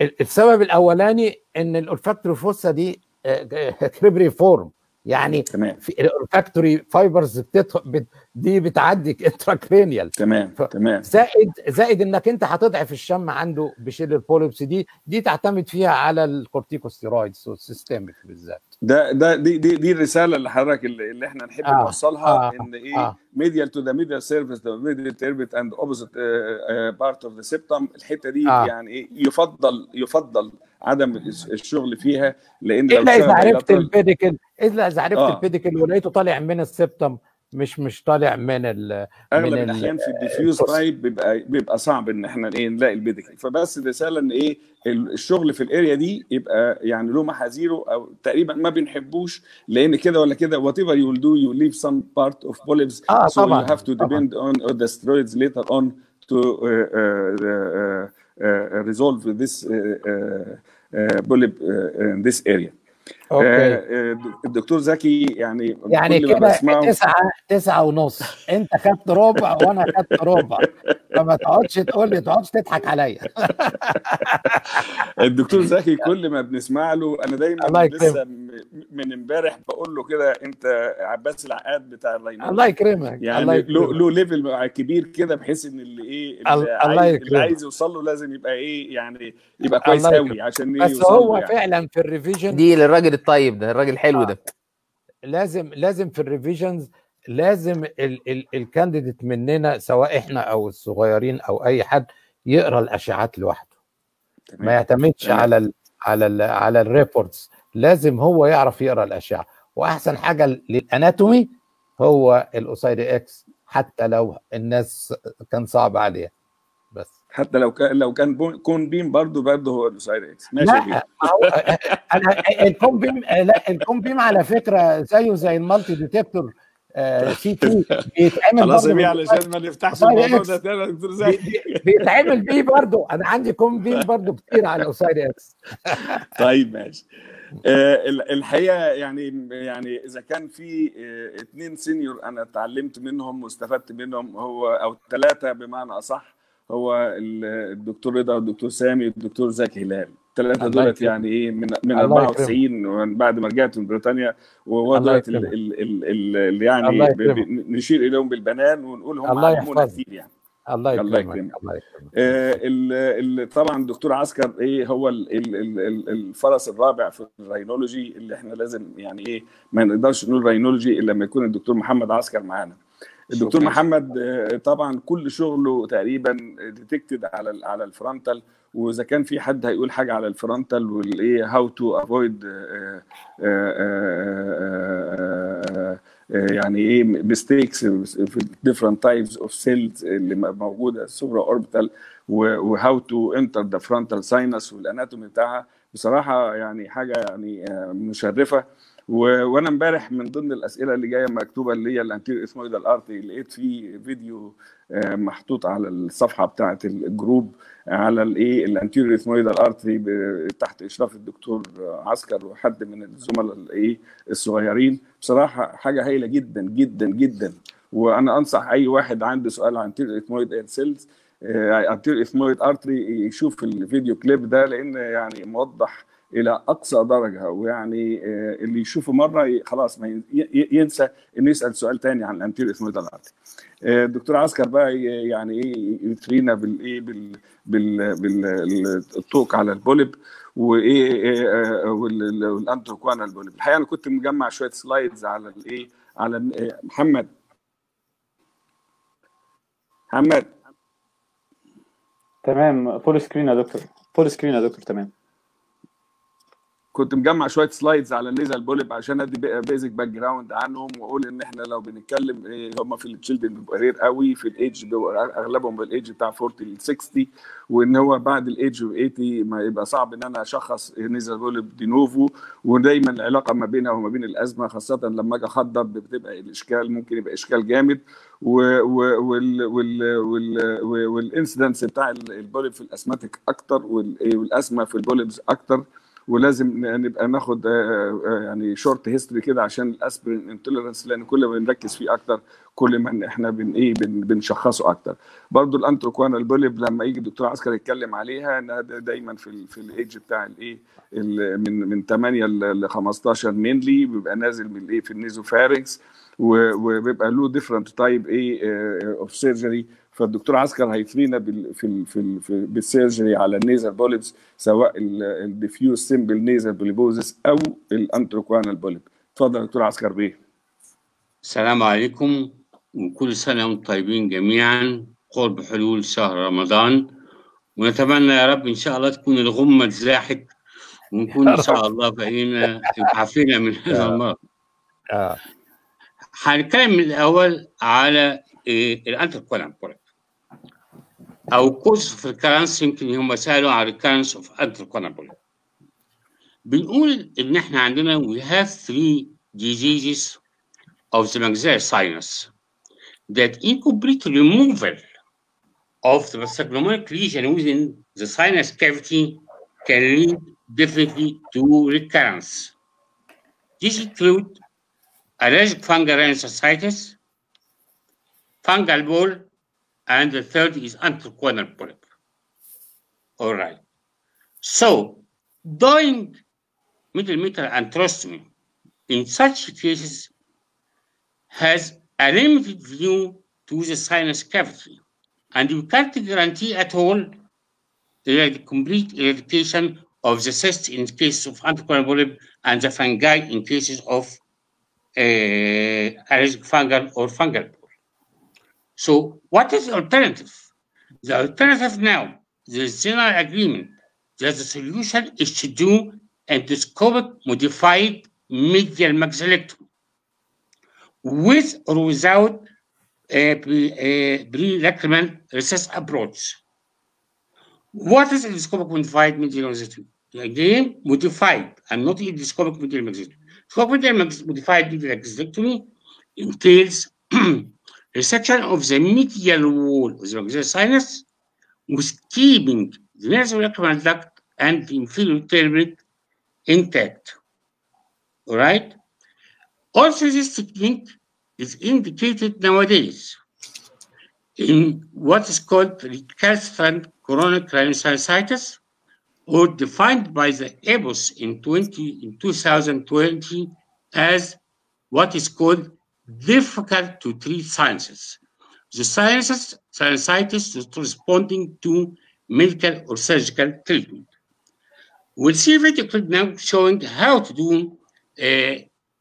Speaker 2: السبب الأولاني إن ال olfactory fossa دي <laughs> cribriform. يعني
Speaker 3: تمام.
Speaker 2: في ال olfactory fibers بتدخل دي بتعدي <laughs> intracranial
Speaker 3: تمام ف... تمام.
Speaker 2: زائد زائد إنك أنت هتضعف الشم عنده بشيل ال polyps دي دي تعتمد فيها على ال corticosteroids وال systemic بالذات.
Speaker 3: ده ده دي دي دي الرسالة اللي حضرتك اللي, اللي إحنا نحب آه نوصلها آه إن إيه آه. medial to the medial surface the middle turbinate and opposite part of the septum الحتة دي آه. يعني إيه يفضل يفضل عدم الشغل فيها لأن
Speaker 2: إلا إذا عرفت ال pedicle إلا إذا عرفت آه. ال pedicle ولقيته طالع من ال septum مش مش طالع من ال
Speaker 3: أغلب من الأحيان في ال diffuse type بيبقى بيبقى صعب إن إحنا إيه نلاقي ال pedicle فبس الرساله إن إيه الشغل في ال area دي يبقى يعني له محاذيره أو تقريبا ما بنحبوش لأن كده ولا كده whatever you do you leave some part of polyps
Speaker 2: آه
Speaker 3: so
Speaker 2: طبعا
Speaker 3: you have to depend on the steroids later on to uh, uh, uh, uh, resolve this uh, uh, polyp uh, in this area.
Speaker 2: okay.
Speaker 3: الدكتور زكي يعني
Speaker 2: يعني كده تسعة تسعة ونص. أنت خدت ربع وأنا خدت ربع. فما تقعدش تقول لي تقعدش تضحك عليا. <laughs>
Speaker 3: الدكتور زكي كل ما بنسمع له أنا دايما لسه من امبارح بقول له كده أنت عباس العقاد بتاع ال rhinology
Speaker 2: الله يكرمك. الله
Speaker 3: يعني له له level كبير كده بحيث إن اللي إيه
Speaker 2: ال-
Speaker 3: اللي
Speaker 2: الله
Speaker 3: عايز. اللي عايز يوصل له لازم يبقى إيه يعني يبقى كويس قوي. عشان
Speaker 2: بس
Speaker 3: يوصل
Speaker 2: هو
Speaker 3: يعني.
Speaker 2: فعلا في ال revision
Speaker 4: دي للراجل الطيب ده الراجل الحلو
Speaker 2: آه.
Speaker 4: ده
Speaker 2: لازم لازم في ال revisions لازم ال ال ال candidate مننا سواء إحنا أو الصغيرين أو أي حد يقرأ الأشعات لوحده ما. يعتمدش. على ال على ال على ال reports لازم هو يعرف يقرأ الأشعة وأحسن حاجة لل anatomy هو ال OsiriX حتى لو الناس كان صعب عليها
Speaker 3: حتى لو كان لو كان cone beam برضه برضه هو ال OsiriX. ماشي.
Speaker 2: لا أنا ال cone beam لا ال cone beam على فكرة زيه زي ال multi detector CT. بيتعمل
Speaker 3: خلاص بيه علشان ما نفتحش الموضوع. ده تاني
Speaker 2: بيتعمل بيه برضه. أنا عندي cone beam برضه كتير على ال OsiriX. <laughs>
Speaker 3: طيب ماشي. آه، ال- الحقيقة يعني يعني إذا كان في آه، اتنين senior أنا اتعلمت منهم واستفدت منهم هو أو ثلاثة بمعنى أصح هو ال- الدكتور رضا والدكتور سامي والدكتور زكي هلال. الثلاثه دولت. يعني إيه من من
Speaker 2: الله
Speaker 3: 94 ومن بعد ما رجعت من بريطانيا وهو ال- اللي يعني نشير إليهم بالبنان ونقول هم
Speaker 2: الله
Speaker 3: علمونا. كتير يعني.
Speaker 2: الله يكرمك. الله يكرمك.
Speaker 3: آه، ال- ال- طبعا الدكتور عسكر إيه هو ال- ال- ال- ال- الفرس الرابع في ال rhinology اللي إحنا لازم يعني إيه ما نقدرش نقول rhinology إلا لما يكون الدكتور محمد عسكر معانا. الدكتور
Speaker 5: شكراً.
Speaker 3: محمد آه، طبعا كل شغله تقريبا dedicated على على ال frontal وإذا كان في حد هيقول حاجة على ال frontal والايه how to avoid يعني إيه mistakes في different types of cells اللي موجودة supraorbital و how to enter the frontal sinus وال anatomy بتاعها بصراحة يعني حاجة يعني آه، مشرفة وأنا امبارح من ضمن الأسئلة اللي جاية مكتوبة اللي هي ال anterior ethmoidal artery لقيت في فيديو آه، محطوط على الصفحة بتاعه ال group على الإيه ال anterior ethmoidal artery تحت إشراف الدكتور عسكر وحد من الزملاء الإيه الصغيرين. بصراحة حاجة هايلة جدا جدا جدا. وأنا أنصح أي واحد عنده سؤال عن anterior ethmoid cells anterior ethmoid artery يشوف الفيديو كليب ده لأن يعني موضح إلى أقصى درجة ويعني آه، اللي يشوفه مرة خلاص ما ينسى إنه يسأل سؤال تاني عن ال anterior ethmoid artery الدكتور عسكر بقى يعني إيه يثرينا بالايه بال بال بال talk على ال polyp وإيه إيه، آه، وال- وال antrochoanal polyp الحقيقة أنا كنت مجمع شوية slides على الايه على محمد. محمد.
Speaker 1: تمام full screen يا دكتور. full screen يا دكتور تمام.
Speaker 3: كنت مجمع شوية slides على ال nasal polyp عشان أدي basic background عنهم وأقول إن إحنا لو بنتكلم إيه هم في ال children بيبقوا rare قوي في الايدج أغلبهم بالايدج بتاع 40 ل 60 وإن هو بعد الايدج اوف 80 ما يبقى صعب إن أنا أشخص nasal polyp de novo. ودايما العلاقة ما بينها وما بين الأزمة خاصة لما أجي اخدر بتبقى الإشكال ممكن يبقى إشكال جامد. و- و- وال وال وال وال incidence بتاع ال polyp في ال asthmatic أكتر وال- وال asthma في ال polyps أكتر. ولازم نبقى ناخد آه، آه، يعني short history كده عشان ال aspirin intolerance لأن كل ما بنركز فيه أكتر كل ما إحنا بن إيه بن بنشخصه أكتر. برضو ال antrochoanal polyp لما يجي الدكتور عسكر يتكلم عليها انها دا- دايما في ال في الايدج بتاع الايه ال- من من 8 ل 15 mainly بيبقى نازل من الايه في ال nasopharynx و- وبيبقى له different type إيه of surgery فالدكتور عسكر هيفرينا بال في ال في, ال في بال surgery على ال nasal polyps سواء ال diffuse simple nasal polyposis أو ال antrochoanal polyp. اتفضل يا دكتور عسكر بيه.
Speaker 5: السلام عليكم. وكل سنة وأنتم طيبين جميعا. قرب حلول شهر رمضان. ونتمنى يا رب إن شاء الله تكون الغمة اتزاحت ونكون إن شاء الله بقينا عافينا من هذا المرض.
Speaker 2: آه.
Speaker 5: هنتكلم من الأول على الانتركولان بوليب. أو كورس في الكرانس يمكن هم سألوا على الكرانس اوف انتركولان بوليب بنقول إن إحنا عندنا we have three diseases of the maxillary sinus that incomplete removal of the subglomonic lesion within the sinus cavity can lead definitely to recurrence. These include allergic fungal rhinosinusitis, fungal ball, and the third is antroconal polyp. All right. So, doing middle meter antrostomy, in such cases has a limited view to the sinus cavity, and you can't guarantee at all the complete eradication of the cyst in cases of anticoronal polyp and the fungi in cases of uh, fungal or fungal. So, what is the alternative? The alternative now, the general agreement that the solution is to do endoscopic modified medial maxillectomy with or without a pre-lacrimal recess approach. What is endoscopic modified medial maxillectomy? Again, modified and not endoscopic medial maxillectomy. Endoscopic medial modified medial maxillectomy entails <clears throat> resection of the medial wall of the sinus with keeping the nasolacrimal duct and the inferior turbinate intact. All right? Also, this technique is indicated nowadays in what is called recalcitrant chronic rhinosinusitis, or defined by the EBOS in, 20, in 2020 as what is called difficult to treat sciences. The sciences, is responding to medical or surgical treatment. We'll see a video clip now showing how to do uh,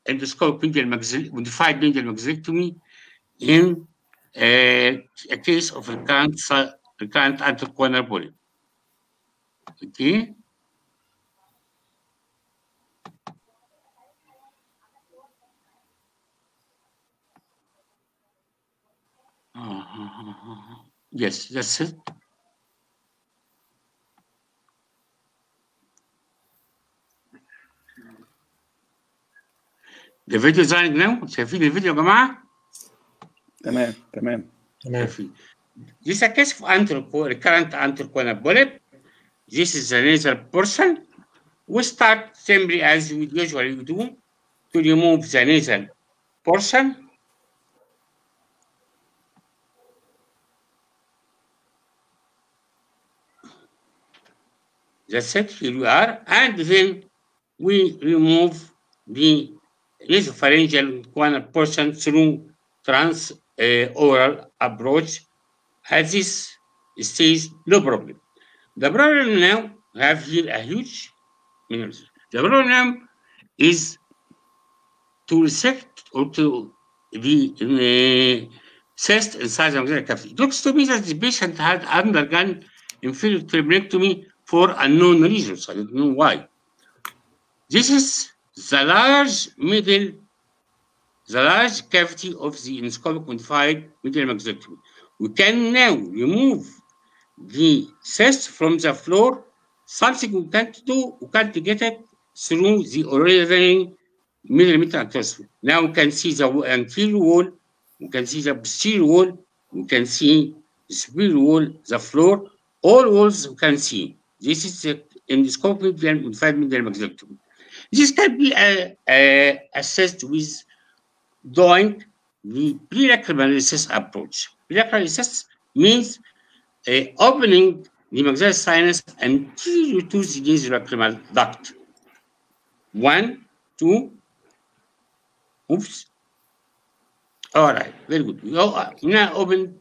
Speaker 5: endoscopic medial modified medial maxillectomy in uh, a case of recurrent, recurrent anticoronal polyp. Okay. Yes, that's it. The video is running now. شايفين الفيديو يا جماعه؟
Speaker 3: تمام تمام
Speaker 6: تمام
Speaker 5: شايفين. This is a case of anthropo, recurrent anthroconal polyp. This is the nasal portion. We start simply as we usually do to remove the nasal portion. That's it, here we are. And then we remove the nasopharyngeal guanal portion through trans uh, approach. At this stage, no problem. The problem now, we have here a huge mineral. The problem is to resect or to the uh, cyst inside the cavity. It looks to me that the patient had undergone inferior turbinectomy for unknown reasons. I don't know why. This is the large middle, the large cavity of the endoscopic modified middle maxillary. We can now remove the cyst from the floor, something we can't do, we can't get it through the ordinary millimeter. Now we can see the anterior wall, we can see the posterior wall, we can see the superior wall, the floor, all walls we can see. This is in the endoscopic modified middle maxillary. This can be uh, uh, assessed with doing the pre-lacrimal approach. Pre-lacrimal means uh, opening the maxillary sinus anterior to the nasolacrimal duct. One, two, oops. All right, very good. Now open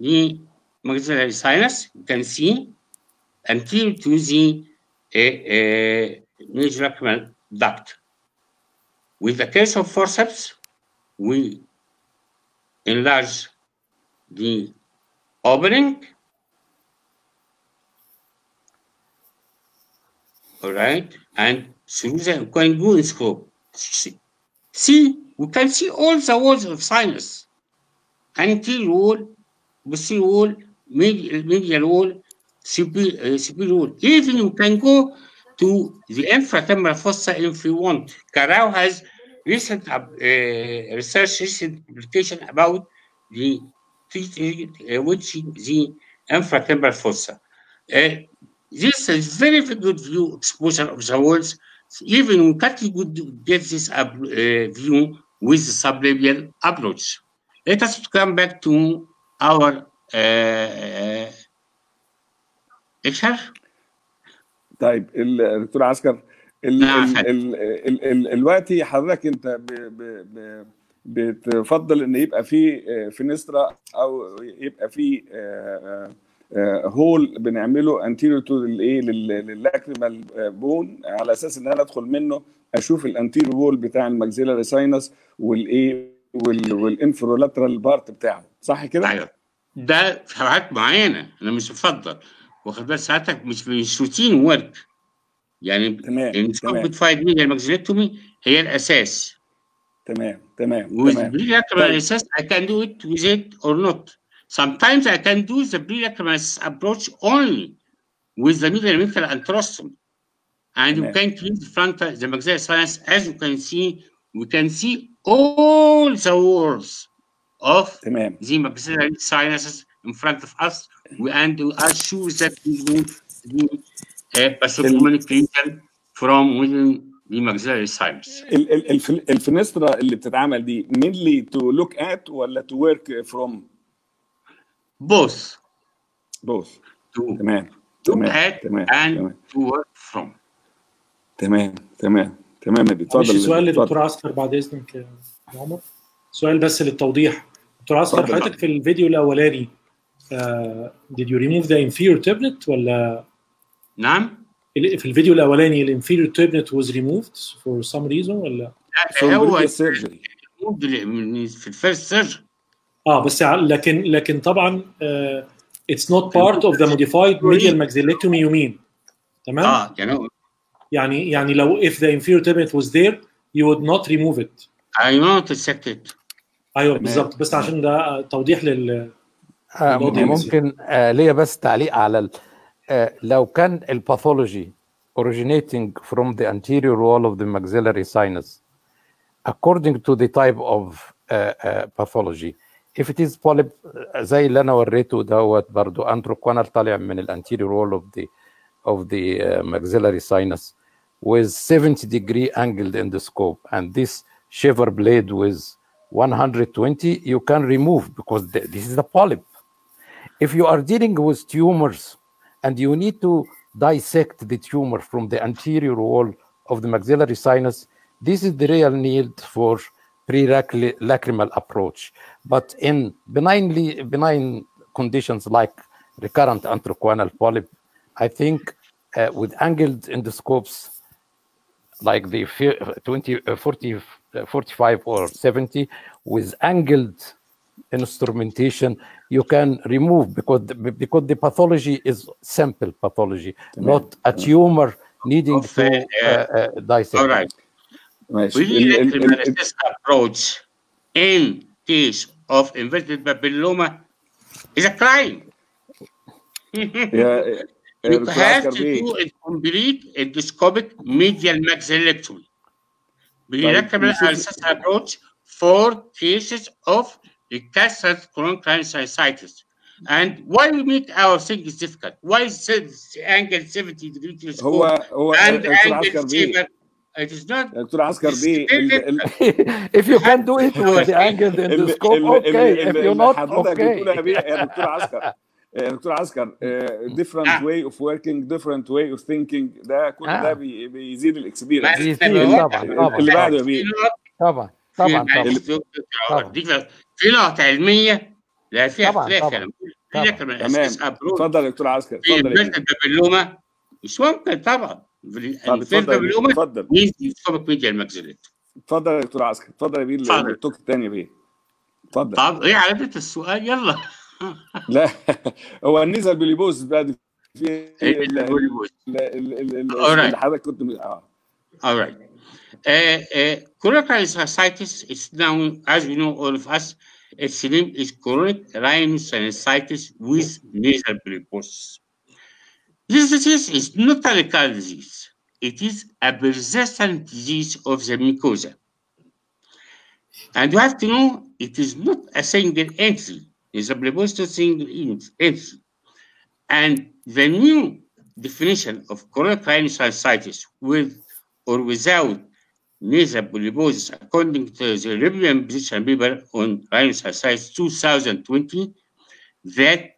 Speaker 5: the maxillary sinus. You can see anterior to the uh, nasolacrimal duct. With the case of forceps, we enlarge the opening. All right, and through the congruent scope. See, we can see all the walls of sinus. Anterior wall, posterior wall, medial, medial wall, uh. Even you can go to the infratempral fossa if you want. Carao has recent uh, research, recent publication about the uh, which the infratempral fossa. Uh, this is very, very good view exposure of the walls. Even we can't good get this uh, view with the sublabial approach. Let us come back to our lecture.
Speaker 3: طيب الدكتور عسكر ال
Speaker 5: نعم،
Speaker 3: ال. ال ال ال دلوقتي حضرتك انت ب ب ب بتفضل ان يبقى في آه، fenestra أو يبقى في آه، آه، hole بنعمله anterior تو الايه lacrimal bone على أساس ان أنا ادخل منه أشوف ال anterior wall بتاع ال maxillary sinus والايه وال- وال inferolateral part بتاعه صح كده؟
Speaker 5: أيوه ده في حالات معينة أنا مش بفضل واخد بال ساعتك مش مش routine work يعني
Speaker 3: تمام
Speaker 5: لأن
Speaker 3: تمام
Speaker 5: modified medial maxillectomy هي الاساس
Speaker 3: تمام تمام طيب.
Speaker 5: assist I can do it with it or not. Sometimes I can do the prelacrimal approach only with the medial medial antrostomy. And you can treat the frontal, the maxillary sinus, as you can see, we can see all the walls of
Speaker 3: تمام
Speaker 5: the maxillary sinuses in front of us, we, and we are sure that we remove the uh, pathognomonic region from within the maxillary sinus.
Speaker 3: ال- ال- الف- الفينسترا اللي بتتعمل دي mainly to look at ولا to work from?
Speaker 5: Both.
Speaker 3: Both.
Speaker 5: To
Speaker 3: تمام.
Speaker 5: look
Speaker 3: تمام.
Speaker 5: at
Speaker 3: تمام.
Speaker 5: and
Speaker 3: تمام.
Speaker 5: to work from.
Speaker 3: تمام. تمام. تمام اتفضل.
Speaker 6: سؤال
Speaker 3: اتفضل.
Speaker 6: لدكتور عسكر بعد إذنك يا عمر. سؤال بس للتوضيح. دكتور عسكر. حضرتك في الفيديو الأولاني did you remove the inferior turbinate ولا
Speaker 5: نعم
Speaker 6: في الفيديو الاولاني ال inferior turbinate was removed for some reason ولا
Speaker 5: لا هو
Speaker 3: surgery.
Speaker 5: في ال first
Speaker 6: surgery آه بس لكن لكن طبعا آه it's not part of the modified medial maxillectomy you mean تمام
Speaker 5: آه يعني
Speaker 6: يعني يعني لو if the inferior tibnet was there you would not remove it
Speaker 5: I to check it.
Speaker 3: أيوه.
Speaker 6: بالظبط بس عشان ده آه، توضيح لل
Speaker 2: آه، ممكن آه، ليا بس تعليق على ال- آه، لو كان الباثولوجي originating from the anterior wall of the maxillary sinus according to the type of uh, uh, pathology if it is polyp آه، زي اللي انا وريته دوت برضو انتروكونال طالع من الانتيريور wall of the of the uh, maxillary sinus with 70 degree angled endoscope and this shaver blade with 120 you can remove because th- this is a polyp if you are dealing with tumors and you need to dissect the tumor from the anterior wall of the maxillary sinus, this is the real need for pre-lacrimal approach. But in benignly benign conditions like recurrent antroquanal polyp, I think uh, with angled endoscopes like the 20, uh, 40, uh, 45 or 70 with angled instrumentation you can remove because the, because the pathology is simple pathology, not a tumor needing
Speaker 5: of,
Speaker 2: to
Speaker 5: uh,
Speaker 2: uh, dissect.
Speaker 5: All right. We
Speaker 3: need
Speaker 5: this approach in case of inverted papilloma is a crime. <laughs>
Speaker 3: yeah.
Speaker 5: You have to do a complete endoscopic medial maxillectomy. We recommend an approach for cases of recurrent chronic sinusitis. And why we make our things difficult? Why is the angle 70 degrees
Speaker 3: هو هو
Speaker 5: and
Speaker 3: دكتور عسكر
Speaker 5: angle
Speaker 3: بيه
Speaker 5: saver? It is not.
Speaker 3: دكتور عسكر بيه ال- ال-
Speaker 2: if you can do it with the angled
Speaker 3: ال-
Speaker 2: endoscope
Speaker 3: ال-
Speaker 2: okay
Speaker 3: ال-
Speaker 2: if
Speaker 3: ال-
Speaker 2: you're
Speaker 3: اللي
Speaker 2: not
Speaker 3: حضرتك بتقولها
Speaker 2: okay
Speaker 3: بيه يا دكتور عسكر يا دكتور عسكر آه، different
Speaker 5: آه.
Speaker 3: way of working different way of thinking ده كل
Speaker 2: آه.
Speaker 3: ده بي- بيزيد
Speaker 5: ما
Speaker 3: الاكسبيرينس
Speaker 2: دي
Speaker 5: إحنا
Speaker 2: فيه
Speaker 5: بنوضح.
Speaker 2: طبعا طبعا
Speaker 3: اللي بعده يا
Speaker 5: في
Speaker 3: بيه
Speaker 5: نقط
Speaker 2: طبعا طبعا
Speaker 5: في-
Speaker 2: طبعا. طبعا.
Speaker 5: دي في نقط علميه لا فيها اختلاف
Speaker 2: طبعا.
Speaker 3: تمام. اتفضل يا دكتور عسكر اتفضل بيه
Speaker 5: البابلوما مش ممكن طبعا.
Speaker 3: طب
Speaker 5: الفيل
Speaker 3: اتفضل
Speaker 5: ميديا الماكسيليت
Speaker 3: اتفضل. يا دكتور عسكر اتفضل يا بيه. التوك الثاني يا بيه. اتفضل.
Speaker 5: طب إيه علامه السؤال يلا. <laughs>
Speaker 3: لا هو النزل باليبوس بقى في
Speaker 5: إيه
Speaker 3: ال-
Speaker 5: اللي
Speaker 3: حضرتك كنت
Speaker 5: آه. Uh, uh, chronic is now, as we know, all of us, its name is chronic rhinosinusitis with nasal polyposis. This disease is not a recurrent disease. It is a persistent disease of the mucosa. And you have to know it is not a single entry. It's a polyposis single ent- entry. And the new definition of chronic rhinosinusitis with or without nasal polyposis, according to the European position paper on rhinosinusitis 2020, that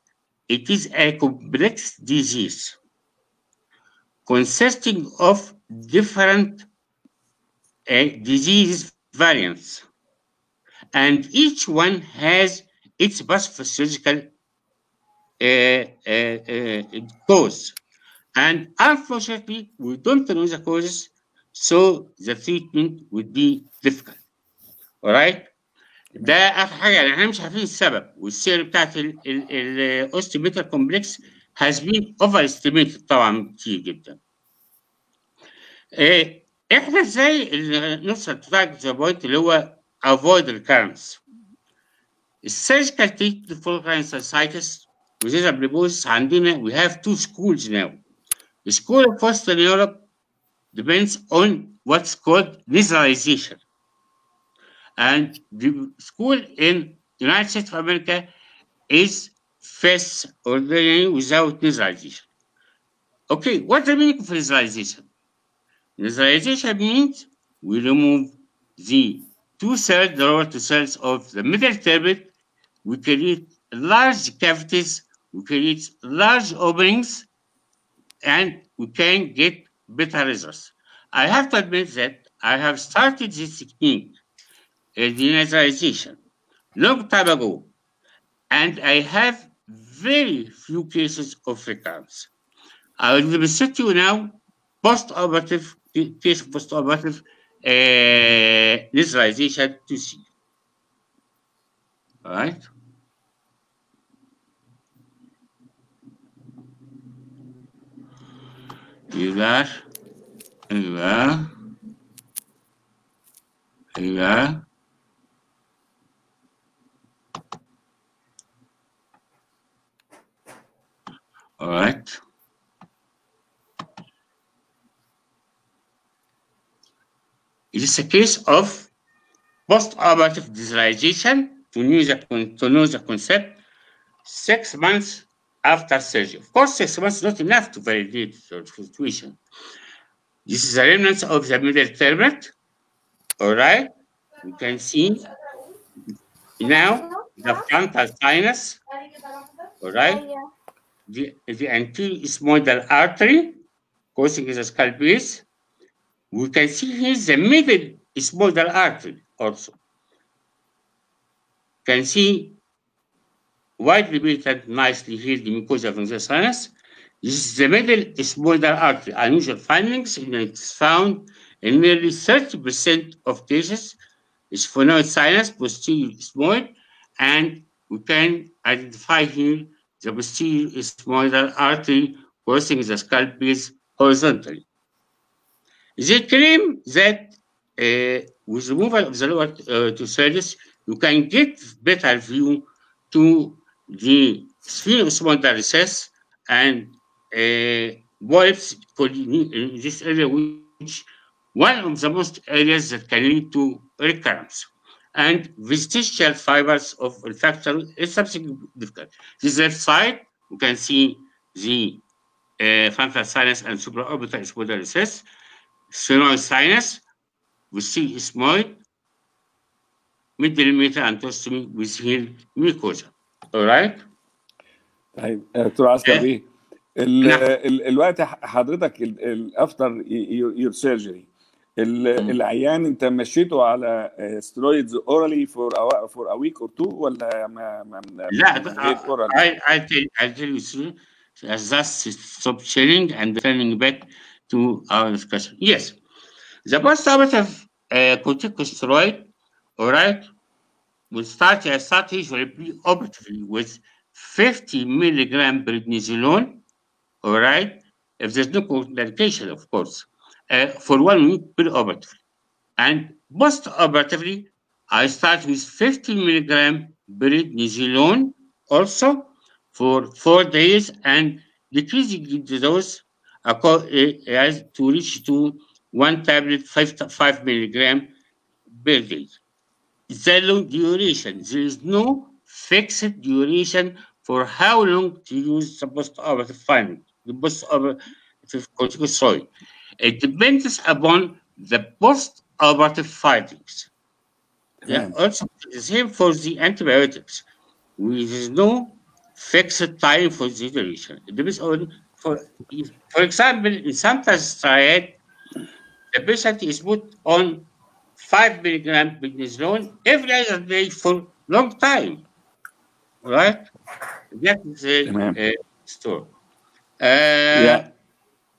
Speaker 5: it is a complex disease consisting of different uh, disease variants, and each one has its pathophysiological uh, uh, uh, cause. And unfortunately, we don't know the causes, so the treatment would be difficult. All right? ده آخر حاجة يعني إحنا مش عارفين السبب وال theory بتاعت ال ostiomeatal complex has been overestimated طبعا كتير جدا. إيه إحنا إزاي نوصل بتاعت the point اللي هو avoid recurrence. ال surgical treatment for chronic sinusitis with polyposis عندنا we have two schools now. School of Western Europe depends on what's called nasalization. And the school in United States of America is first ordinary without nasalization. Okay, what's the meaning of nasalization? Nasalization means we remove the two cells, the lower two cells of the middle turbid, we create large cavities, we create large openings, and we can get better results. I have to admit that I have started this technique denatalization long time ago, and I have very few cases of recurrence. I will demonstrate you now post-operative case of post-operative uh, to see. All right. Güzel. Güzel. Güzel. Alright. It is a case of post-operative digitalization to use the, to use the concept six months after surgery. Of course, six months is not enough to validate the situation. This is a remnant of the middle turbinate. All right. You can see now the frontal sinus. All right the, the anterior isthmoidal artery causing the skull base. We can see here the middle isthmoidal artery also. You Can see widely repeated nicely here the mucosa from the sinus. This is the middle isthmoidal artery. Unusual findings, and it's found in nearly 30% of cases. It's sphenoid sinus, posterior isthmoid, and we can identify here the posterior isthmoidal artery crossing the skull base horizontally. They claim that uh, with removal of the lower uh, two thirds, you can get better view to the sphenoidal recess and uh, polyps in this area, which one of the most areas that can lead to recurrence and vestigial fibers of olfactory is something difficult. This left side, you can see the uh, frontal sinus and supraorbital isthmoidal recess, sphenoid sinus, we see ethmoid, middle meatal antrostomy with here mucosa All right?
Speaker 3: طيب دكتور عسكر بيه ال- ال- الوقت حضرتك الافتر يور سيرجري العيان انت مشيته على سترويدز اورالي فور فور ا ويك اور تو ولا ما ما
Speaker 5: لا I, I tell, I tell you soon, just stop sharing and turning back to our discussion. Yes, the post-operative uh, corticosteroid, all right, will start, I start usually pre-operatively with 50 milligram prednisolone, all right, if there's no contraindication, of course, uh, for one week pre-operatively. And post-operatively, I start with 50 milligram prednisolone also for four days and decreasing the dose as to reach to one tablet, five, five milligram per day. The long duration, there is no fixed duration for how long to use the post-operative finding, the post-operative corticosteroid. It depends upon the post-operative findings. Yeah, also the same for the antibiotics. There is no fixed time for the duration. It depends on, for, for example, in some triad, the patient is put on 5 milligram prednisolone every other day for long time. Right? That is the uh, story. Uh,
Speaker 3: يا-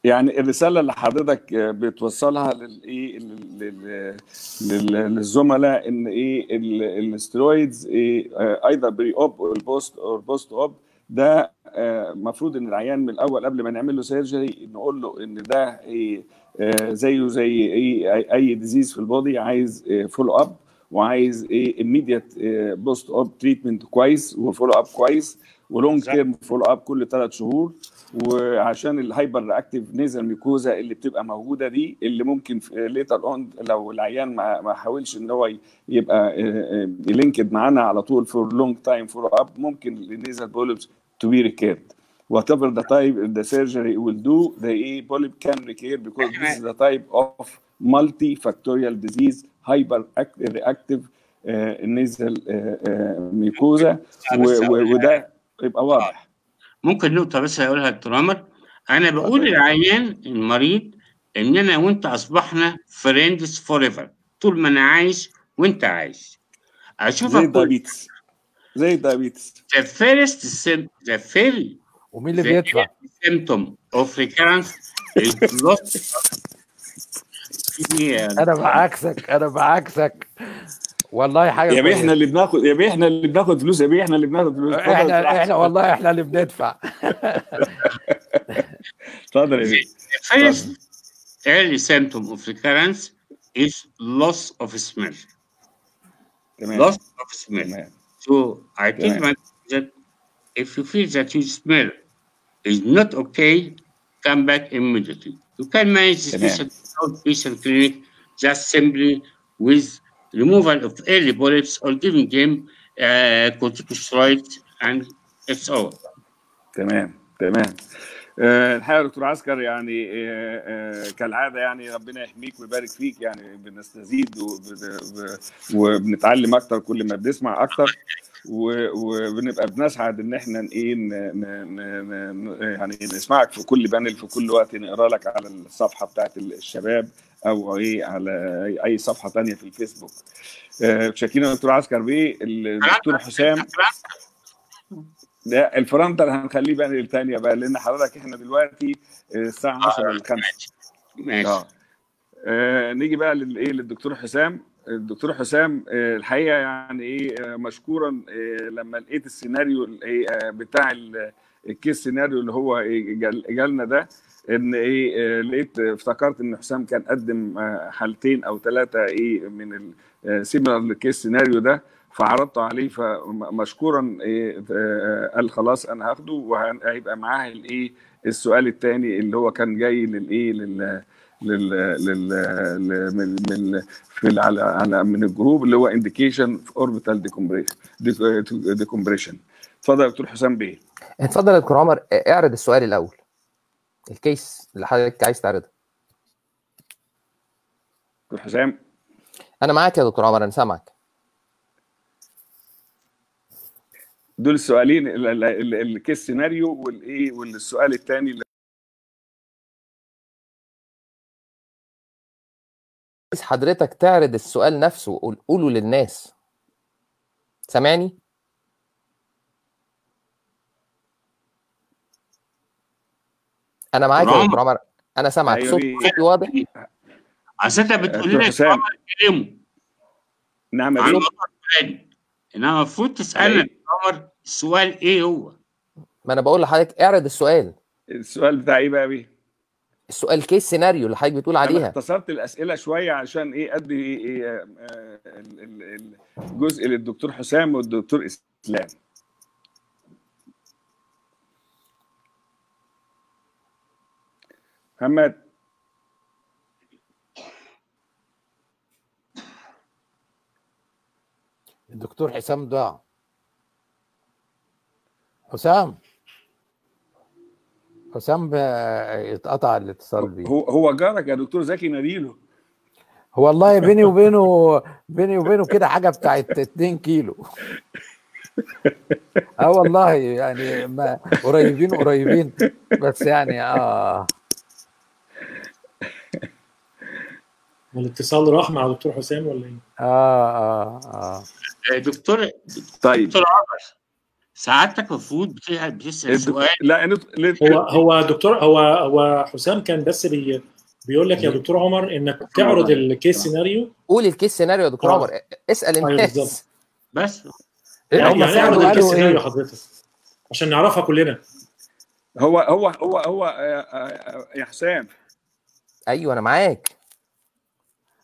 Speaker 3: يعني الرسالة اللي حضرتك بتوصلها للايه لل- لل- لل- للزملاء إن إيه ال- ال steroids إيه أيضا pre-op وال post أو ال post-op ده المفروض إن العيان من الأول قبل ما نعمل له سيرجري نقول له إن ده آه، زيه زي أي- اي disease في ال body عايز follow up وعايز إيه immediate post-op treatment كويس و follow up كويس و long term follow up كل ثلاث شهور وعشان ال hyperreactive nasal mucosa اللي بتبقى موجودة دي اللي ممكن later on لو العيان ما ما حاولش إن هو يبقى linked معانا على طول for long time follow up ممكن ال nasal polyps to be recurred whatever the type the surgery will do the A polyp can recur because this is the type of multifactorial disease hyperreactive uh, nasal uh, uh, mucosa وده يبقى واضح
Speaker 5: ممكن نقطة بس هقولها دكتور عمر أنا بقول للعيان المريض إن أنا وأنت أصبحنا فريندز فور ايفر طول ما أنا عايش وأنت عايش
Speaker 3: زي
Speaker 5: أشوفك كل
Speaker 3: الدايابيتس زي الدايابيتس
Speaker 5: the first the very
Speaker 2: ومين اللي
Speaker 5: the
Speaker 2: بيدفع؟
Speaker 5: is loss في
Speaker 2: أنا بعكسك أنا بعكسك. والله حاجة
Speaker 3: يا بيه. إحنا اللي بناخد يا بيه إحنا اللي بناخد فلوس يا بيه إحنا اللي بناخد فلوس. إحنا
Speaker 2: إحنا والله إحنا اللي بندفع.
Speaker 3: اتفضل يا بيه.
Speaker 5: the first early symptom of recurrence is loss of smell.
Speaker 3: تمام.
Speaker 5: Loss of smell.
Speaker 3: تمام.
Speaker 5: So I my that if you feel that your smell is not okay, come back immediately. You can manage this patient outpatient clinic just simply with removal of early polyps or giving him uh, corticosteroids and it's all.
Speaker 3: تمام تمام آه، الحقيقة يا دكتور عسكر يعني آه، آه، كالعاده يعني ربنا يحميك ويبارك فيك يعني بنستزيد وبنتعلم أكتر كل ما بنسمع أكتر وبنبقى بنسعد إن إحنا إيه يعني نسمعك في كل بانل في كل وقت نقرأ لك على الصفحة بتاعت الشباب أو إيه على اي صفحة تانية في الفيسبوك. آه، شاكرين يا دكتور عسكر بيه الدكتور حسام. لا ال frontal هنخليه بقى للتانية بقى لأن حضرتك إحنا دلوقتي الساعة 10 ل 5
Speaker 5: ماشي.
Speaker 3: آه. آه، نيجي بقى للايه للدكتور حسام. الدكتور حسام آه، الحقيقة يعني إيه آه، مشكورا آه، لما لقيت السيناريو ال- إيه، بتاع ال- الكيس سيناريو اللي هو إيه جال- جالنا ده إن إيه لقيت افتكرت إن حسام كان قدم حالتين أو ثلاثة إيه من ال similar لل case scenario ده فعرضته عليه فمشكورا إيه قال خلاص أنا هاخده وهيبقى معاه الايه السؤال الثاني اللي هو كان جاي للايه لل لل لل من من في على على من ال group اللي هو indication في orbital decompression decompression اتفضل يا دكتور حسام بيه.
Speaker 4: اتفضل يا دكتور عمر. اعرض السؤال الأول. الكيس اللي حضرتك عايز تعرضها
Speaker 3: دكتور حسام.
Speaker 4: أنا معاك يا دكتور عمر أنا سامعك.
Speaker 3: دول السؤالين ال- ال- ال- الكيس سيناريو والإيه والسؤال الثاني
Speaker 4: عايز حضرتك تعرض السؤال نفسه قول- قوله للناس سامعني أنا معاك يا
Speaker 5: دكتور
Speaker 4: دكتور عمر أنا سامعك
Speaker 3: أيوة
Speaker 4: صوت. صوتي واضح
Speaker 5: عشان أنت بتقول
Speaker 3: دكتور
Speaker 5: لنا
Speaker 3: حسام.
Speaker 5: كلمه
Speaker 3: نعم يا
Speaker 5: الفلاني انما المفروض تسالنا
Speaker 3: أيوة.
Speaker 5: يا عمر السؤال إيه هو؟
Speaker 4: ما أنا بقول لحضرتك اعرض السؤال
Speaker 3: السؤال بتاع إيه بقى يا بيه؟
Speaker 4: السؤال كيس سيناريو اللي حضرتك بتقول
Speaker 3: أنا
Speaker 4: عليها.
Speaker 3: اختصرت الأسئلة شوية عشان إيه أدي إيه آه، آه، ال- ال- الجزء للدكتور حسام والدكتور إسلام. محمد.
Speaker 2: الدكتور حسام ضاع. حسام. حسام ب- اتقطع الاتصال بيه.
Speaker 3: هو هو جارك يا دكتور زكي ناديله
Speaker 2: هو والله بيني وبينه بيني وبينه كده حاجة بتاعت 2 كيلو. آه والله يعني ما قريبين قريبين بس يعني آه.
Speaker 6: الاتصال راح مع دكتور حسام ولا إيه؟
Speaker 2: آه آه آه
Speaker 5: آه، دكتور
Speaker 3: طيب.
Speaker 5: دكتور عمر. سعادتك المفروض بتسأل
Speaker 3: الدك-
Speaker 5: سؤال.
Speaker 3: لا
Speaker 6: هو هو دكتور هو هو حسام كان بس بي بيقول لك يا دكتور عمر إنك تعرض ال case scenario.
Speaker 4: قول ال case scenario يا دكتور. عمر. اسأل
Speaker 6: أيوة
Speaker 4: الناس.
Speaker 5: بس.
Speaker 6: يعني
Speaker 2: هم
Speaker 6: يعني
Speaker 2: سألوا
Speaker 6: اعرض ال
Speaker 2: case
Speaker 6: scenario
Speaker 2: إيه؟
Speaker 6: حضرتك. عشان نعرفها كلنا.
Speaker 3: هو هو هو هو آه، آه، يا حسام.
Speaker 4: أيوه أنا معاك.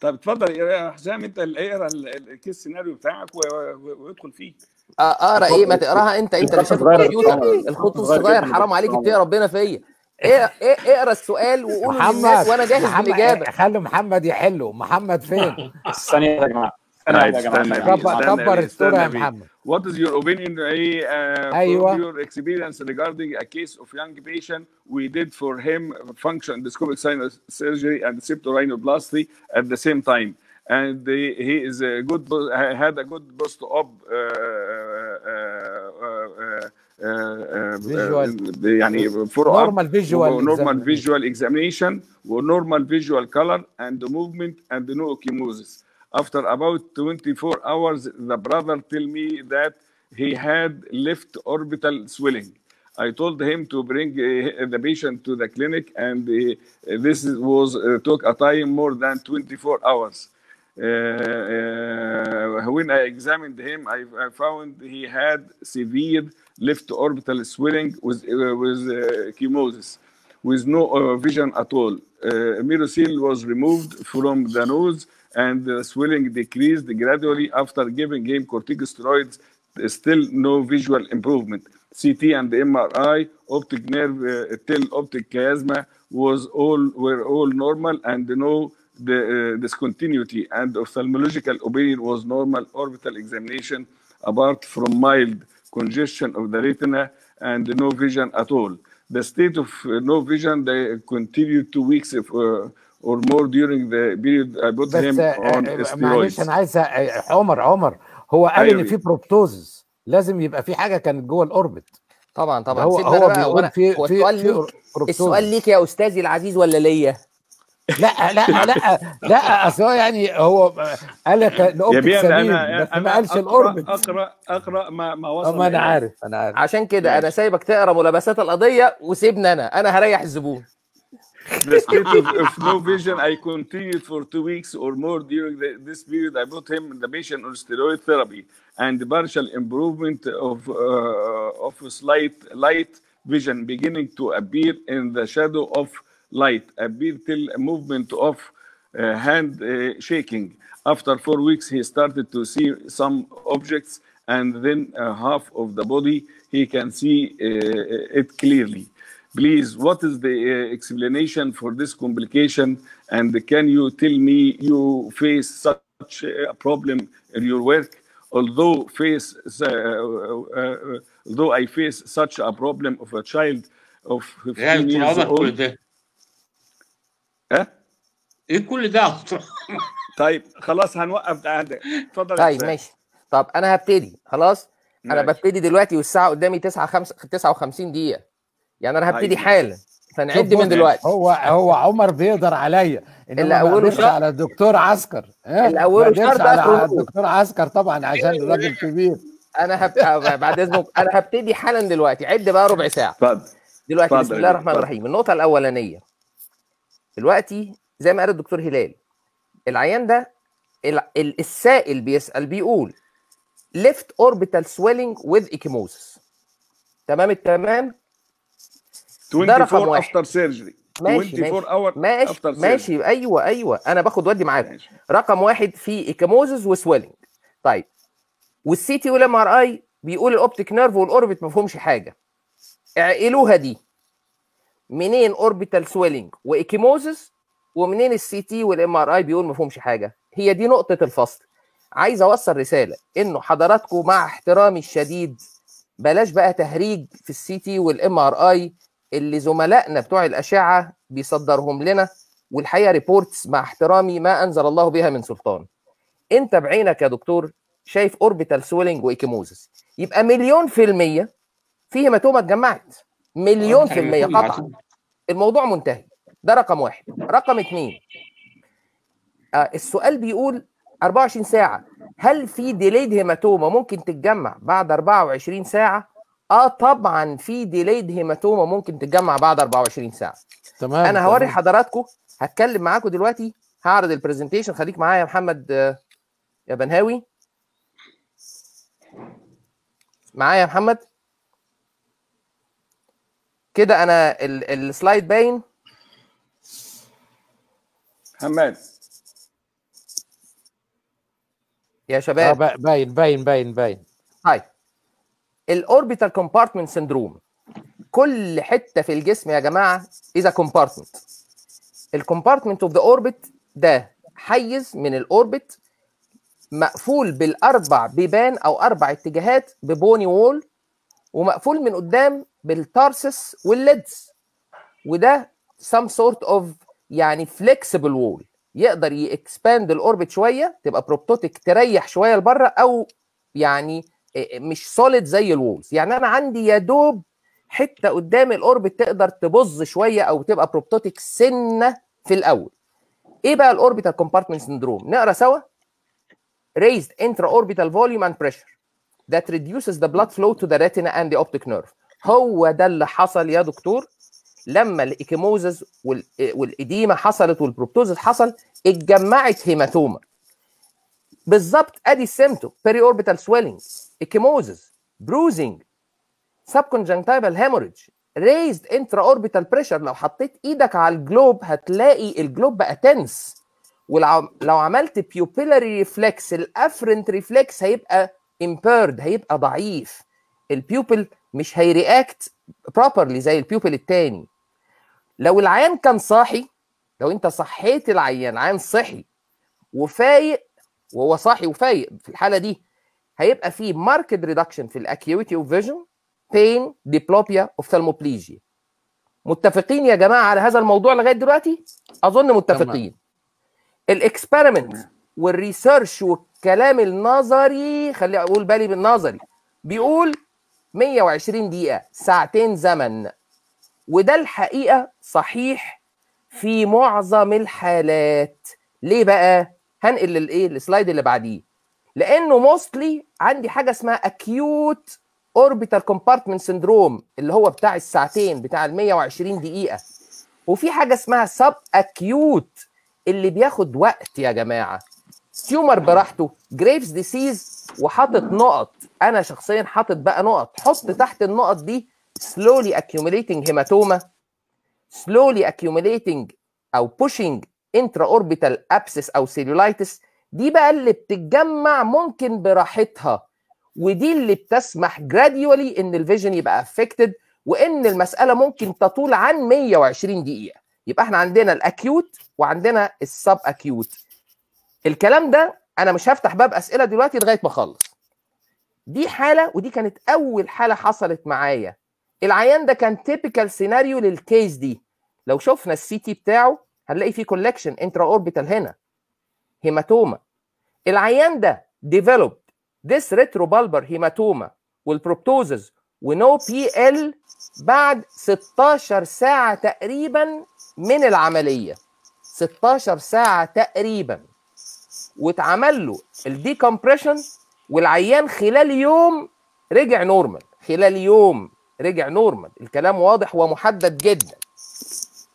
Speaker 3: طب اتفضل يا حسام أنت اللي اقرأ ال- ال- ال case scenario بتاعك وادخل فيه.
Speaker 4: اقرا إيه ما تقراها أنت أنت اللي شايف الكمبيوتر. الخط
Speaker 1: صغير
Speaker 4: الصغير. حرام عليك اتقي ربنا فيا إيه إيه اقرأ السؤال وقوله للناس
Speaker 2: محمد
Speaker 4: وأنا جاهز
Speaker 2: محمد
Speaker 4: بالإجابة
Speaker 2: خلوا محمد يحله محمد فين <laughs>
Speaker 1: ثانية يا يا.
Speaker 3: بيه،
Speaker 2: كبر الصورة يا. محمد
Speaker 3: What is your opinion uh,
Speaker 2: أيوة.
Speaker 3: from your experience regarding a case of young patient we did for him function endoscopic sinus surgery and septorhinoplasty at the same time and he, he is a good bo- had a good post op uh, uh, uh, uh,
Speaker 2: Visual.
Speaker 3: uh, يعني follow up
Speaker 2: normal visual
Speaker 3: normal
Speaker 2: examination.
Speaker 3: visual examination normal visual color and movement and no ecchymosis. After about 24 hours, the brother tell me that he had left orbital swelling. I told him to bring uh, the patient to the clinic, and uh, this was uh, took a time more than 24 hours. Uh, uh, when I examined him, I, I found he had severe left orbital swelling with uh, with chemosis, with no vision at all. Mirosil was removed from the nose, and the swelling decreased gradually after giving him corticosteroids. Still no visual improvement. CT and MRI, optic nerve uh, till optic chiasma was all were all normal and no the uh, discontinuity and ophthalmological opinion was normal orbital examination apart from mild congestion of the retina and no vision at all. The state of uh, no vision they continued two weeks if, uh, or more during the period I put
Speaker 2: بس
Speaker 3: him
Speaker 2: آه،
Speaker 3: on
Speaker 2: آه، معلش
Speaker 3: steroids.
Speaker 2: انا عايز أ- عمر عمر هو قال
Speaker 3: أيوة
Speaker 2: ان في بروبتوزس لازم يبقى في حاجه كانت جوه الاوربت
Speaker 4: طبعا طبعا
Speaker 2: هو
Speaker 4: سيبنا أنا
Speaker 2: هو
Speaker 4: بقى
Speaker 2: بيقول
Speaker 4: وأنا-
Speaker 2: في
Speaker 4: هو
Speaker 2: في
Speaker 4: السؤال
Speaker 2: في
Speaker 4: ليك
Speaker 2: بروبتوزس
Speaker 4: السؤال ليك يا استاذي العزيز ولا ليا
Speaker 2: لا لا لا لا اصل هو يعني هو قال لك ال
Speaker 3: optic
Speaker 2: سليم
Speaker 3: أنا
Speaker 2: بس ما
Speaker 3: أنا
Speaker 2: قالش
Speaker 3: اقرا
Speaker 2: ال orbit
Speaker 3: اقرا اقرا ما ما
Speaker 2: آه
Speaker 3: وصل
Speaker 2: ما
Speaker 3: أنا.
Speaker 2: عارف أنا عارف
Speaker 4: عشان كده
Speaker 3: أنا.
Speaker 4: سايبك تقرا ملابسات القضية وسيبني أنا أنا هريح الزبون
Speaker 3: The state of, of no vision, I continued for two weeks or more during the, this period. I put him, the patient, on steroid therapy and partial improvement of, uh, of slight light vision beginning to appear in the shadow of light, a little movement of uh, hand uh, shaking. After four weeks, he started to see some objects, and then uh, half of the body he can see uh, uh, it clearly. Please, what is the uh, explanation for this complication? And can you tell me you face such a problem in your work? Although face, although I face such a problem of a child of 15
Speaker 5: yeah,
Speaker 3: years old. أه؟
Speaker 5: إيه كل ده
Speaker 3: طيب خلاص هنوقف ده عندك اتفضل يا
Speaker 4: طيب. ماشي طب أنا هبتدي خلاص أنا
Speaker 3: ماشي.
Speaker 4: ببتدي دلوقتي والساعة قدامي 9 5 59 دقيقة يعني أنا هبتدي
Speaker 3: طيب.
Speaker 4: حالا فنعد من دلوقتي
Speaker 2: هو هو عمر بيقدر عليا
Speaker 4: اللي
Speaker 2: قدرش
Speaker 4: شرط.
Speaker 2: على الدكتور عسكر ها؟
Speaker 4: اللي
Speaker 2: قدرش
Speaker 4: شرط
Speaker 2: على. الدكتور عسكر طبعا عشان راجل كبير
Speaker 4: أنا هب... بعد إذنك أنا هبتدي حالا دلوقتي عد بقى ربع ساعة
Speaker 3: اتفضل
Speaker 4: دلوقتي بسم الله الرحمن. الرحيم النقطة الأولانية دلوقتي زي ما قال الدكتور هلال العيان ده ال- ال- السائل بيسأل بيقول left orbital swelling with ecchymosis. تمام التمام؟ ده رقم
Speaker 3: 24
Speaker 4: واحد.
Speaker 3: after surgery.
Speaker 4: ماشي
Speaker 3: 24
Speaker 4: ماشي.
Speaker 3: hour
Speaker 4: ماشي
Speaker 3: after surgery.
Speaker 4: ماشي. أيوه أيوه. أنا باخد ودي معاكم
Speaker 3: ماشي.
Speaker 4: رقم واحد في ecchymosis و swelling طيب وال CT وال MRI بيقول ال optic nerve وال orbit ما فيهمش حاجة. اعقلوها دي. منين orbital swelling و ecchymosis ومنين ال CT وال MRI بيقول ما فيهمش حاجة. هي دي نقطة الفصل. عايز أوصل رسالة إنه حضراتكم مع احترامي الشديد بلاش بقى تهريج في ال CT وال MRI اللي زملائنا بتوع الأشعة بيصدرهم لنا والحقيقة reports مع احترامي ما أنزل الله بها من سلطان. أنت بعينك يا دكتور شايف orbital swelling و ecchymosis يبقى مليون في المية في hematoma اتجمعت. مليون في المية قطعا. الموضوع منتهي. ده رقم واحد. رقم اتنين آه السؤال بيقول 24 ساعة هل في delayed hematoma ممكن تتجمع بعد 24 ساعة؟ آه طبعا في delayed hematoma ممكن تتجمع بعد 24 ساعة.
Speaker 2: تمام
Speaker 4: أنا هوري. حضراتكم هتكلم معاكم دلوقتي هعرض ال presentation خليك معايا يا محمد آه، يا بنهاوي. معايا يا محمد؟ كده أنا ال- ال slide باين.
Speaker 3: حماد.
Speaker 4: يا شباب.
Speaker 2: با- باين باين باين باين.
Speaker 4: طيب ال orbital compartment syndrome كل حتة في الجسم يا جماعة اذا compartment ال compartment of the orbit ده حيز من ال orbit مقفول بالأربع بيبان أو أربع اتجاهات ب bony wall ومقفول من قدام بال tarsus وال lids. وده some sort of يعني flexible wall. يقدر ي expand ال orbit شوية تبقى proptotic تريح شوية لبره أو يعني إيه مش solid زي ال walls يعني أنا عندي يا دوب حتة قدام ال orbit تقدر تبظ شوية أو تبقى proptotic سنة في الأول. إيه بقى ال orbital compartment syndrome نقرأ سوا. Raised intraorbital volume and pressure. That reduces the blood flow to the retina and the optic nerve. هو ده اللي حصل يا دكتور. لما ال ecchymosis وال- وال edema حصلت وال proptosis حصل اتجمعت hematoma. بالظبط أدي ال symptom periorbital swelling ecchymosis bruising subconjunctival hemorrhage raised intraorbital pressure. لو حطيت إيدك على ال globe هتلاقي ال globe بقى tense ولو لو عملت pupillary reflex ال afferent reflex هيبقى impaired هيبقى ضعيف. ال pupil مش هي react properly زي ال pupil التاني. لو العيان كان صاحي لو انت صحيت العيان عيان صحي وفايق وهو صاحي وفايق في الحالة دي هيبقى في marked reduction في ال acuity of vision بين diplopia ophthalmoplegia متفقين يا جماعة على هذا الموضوع لغاية دلوقتي؟ أظن متفقين. ال experiment وال research والكلام النظري خلي أقول بالي بالنظري. بيقول 120 دقيقة ساعتين زمن. وده الحقيقة صحيح في معظم الحالات. ليه بقى؟ هنقل للإيه؟ ال slide اللي بعديه. لأنه mostly عندي حاجة اسمها acute orbital compartment syndrome اللي هو بتاع الساعتين بتاع ال 120 دقيقة. وفي حاجة اسمها subacute اللي بياخد وقت يا جماعة. tumor براحته Graves disease وحاطط نقط. أنا شخصيا حاطط بقى نقط. حط تحت النقط دي slowly accumulating hematoma slowly accumulating أو pushing intraorbital abscess أو cellulitis. دي بقى اللي بتتجمع ممكن براحتها ودي اللي بتسمح gradually إن ال vision يبقى affected وإن المسألة ممكن تطول عن 120 دقيقة. يبقى إحنا عندنا ال acute وعندنا ال subacute الكلام ده أنا مش هفتح باب أسئلة دلوقتي لغاية ما أخلص. دي حالة ودي كانت أول حالة حصلت معايا. العيان ده كان typical scenario لل case دي. لو شفنا ال CT بتاعه هنلاقي فيه collection intraorbital هنا. hematoma. العيان ده develop this retrobulbar hematoma وال proptosis و no PL بعد 16 ساعة تقريبا من العملية. 16 ساعة تقريبا. واتعمل له ال decompression والعيان خلال يوم رجع normal خلال يوم رجع normal الكلام واضح ومحدد جدا.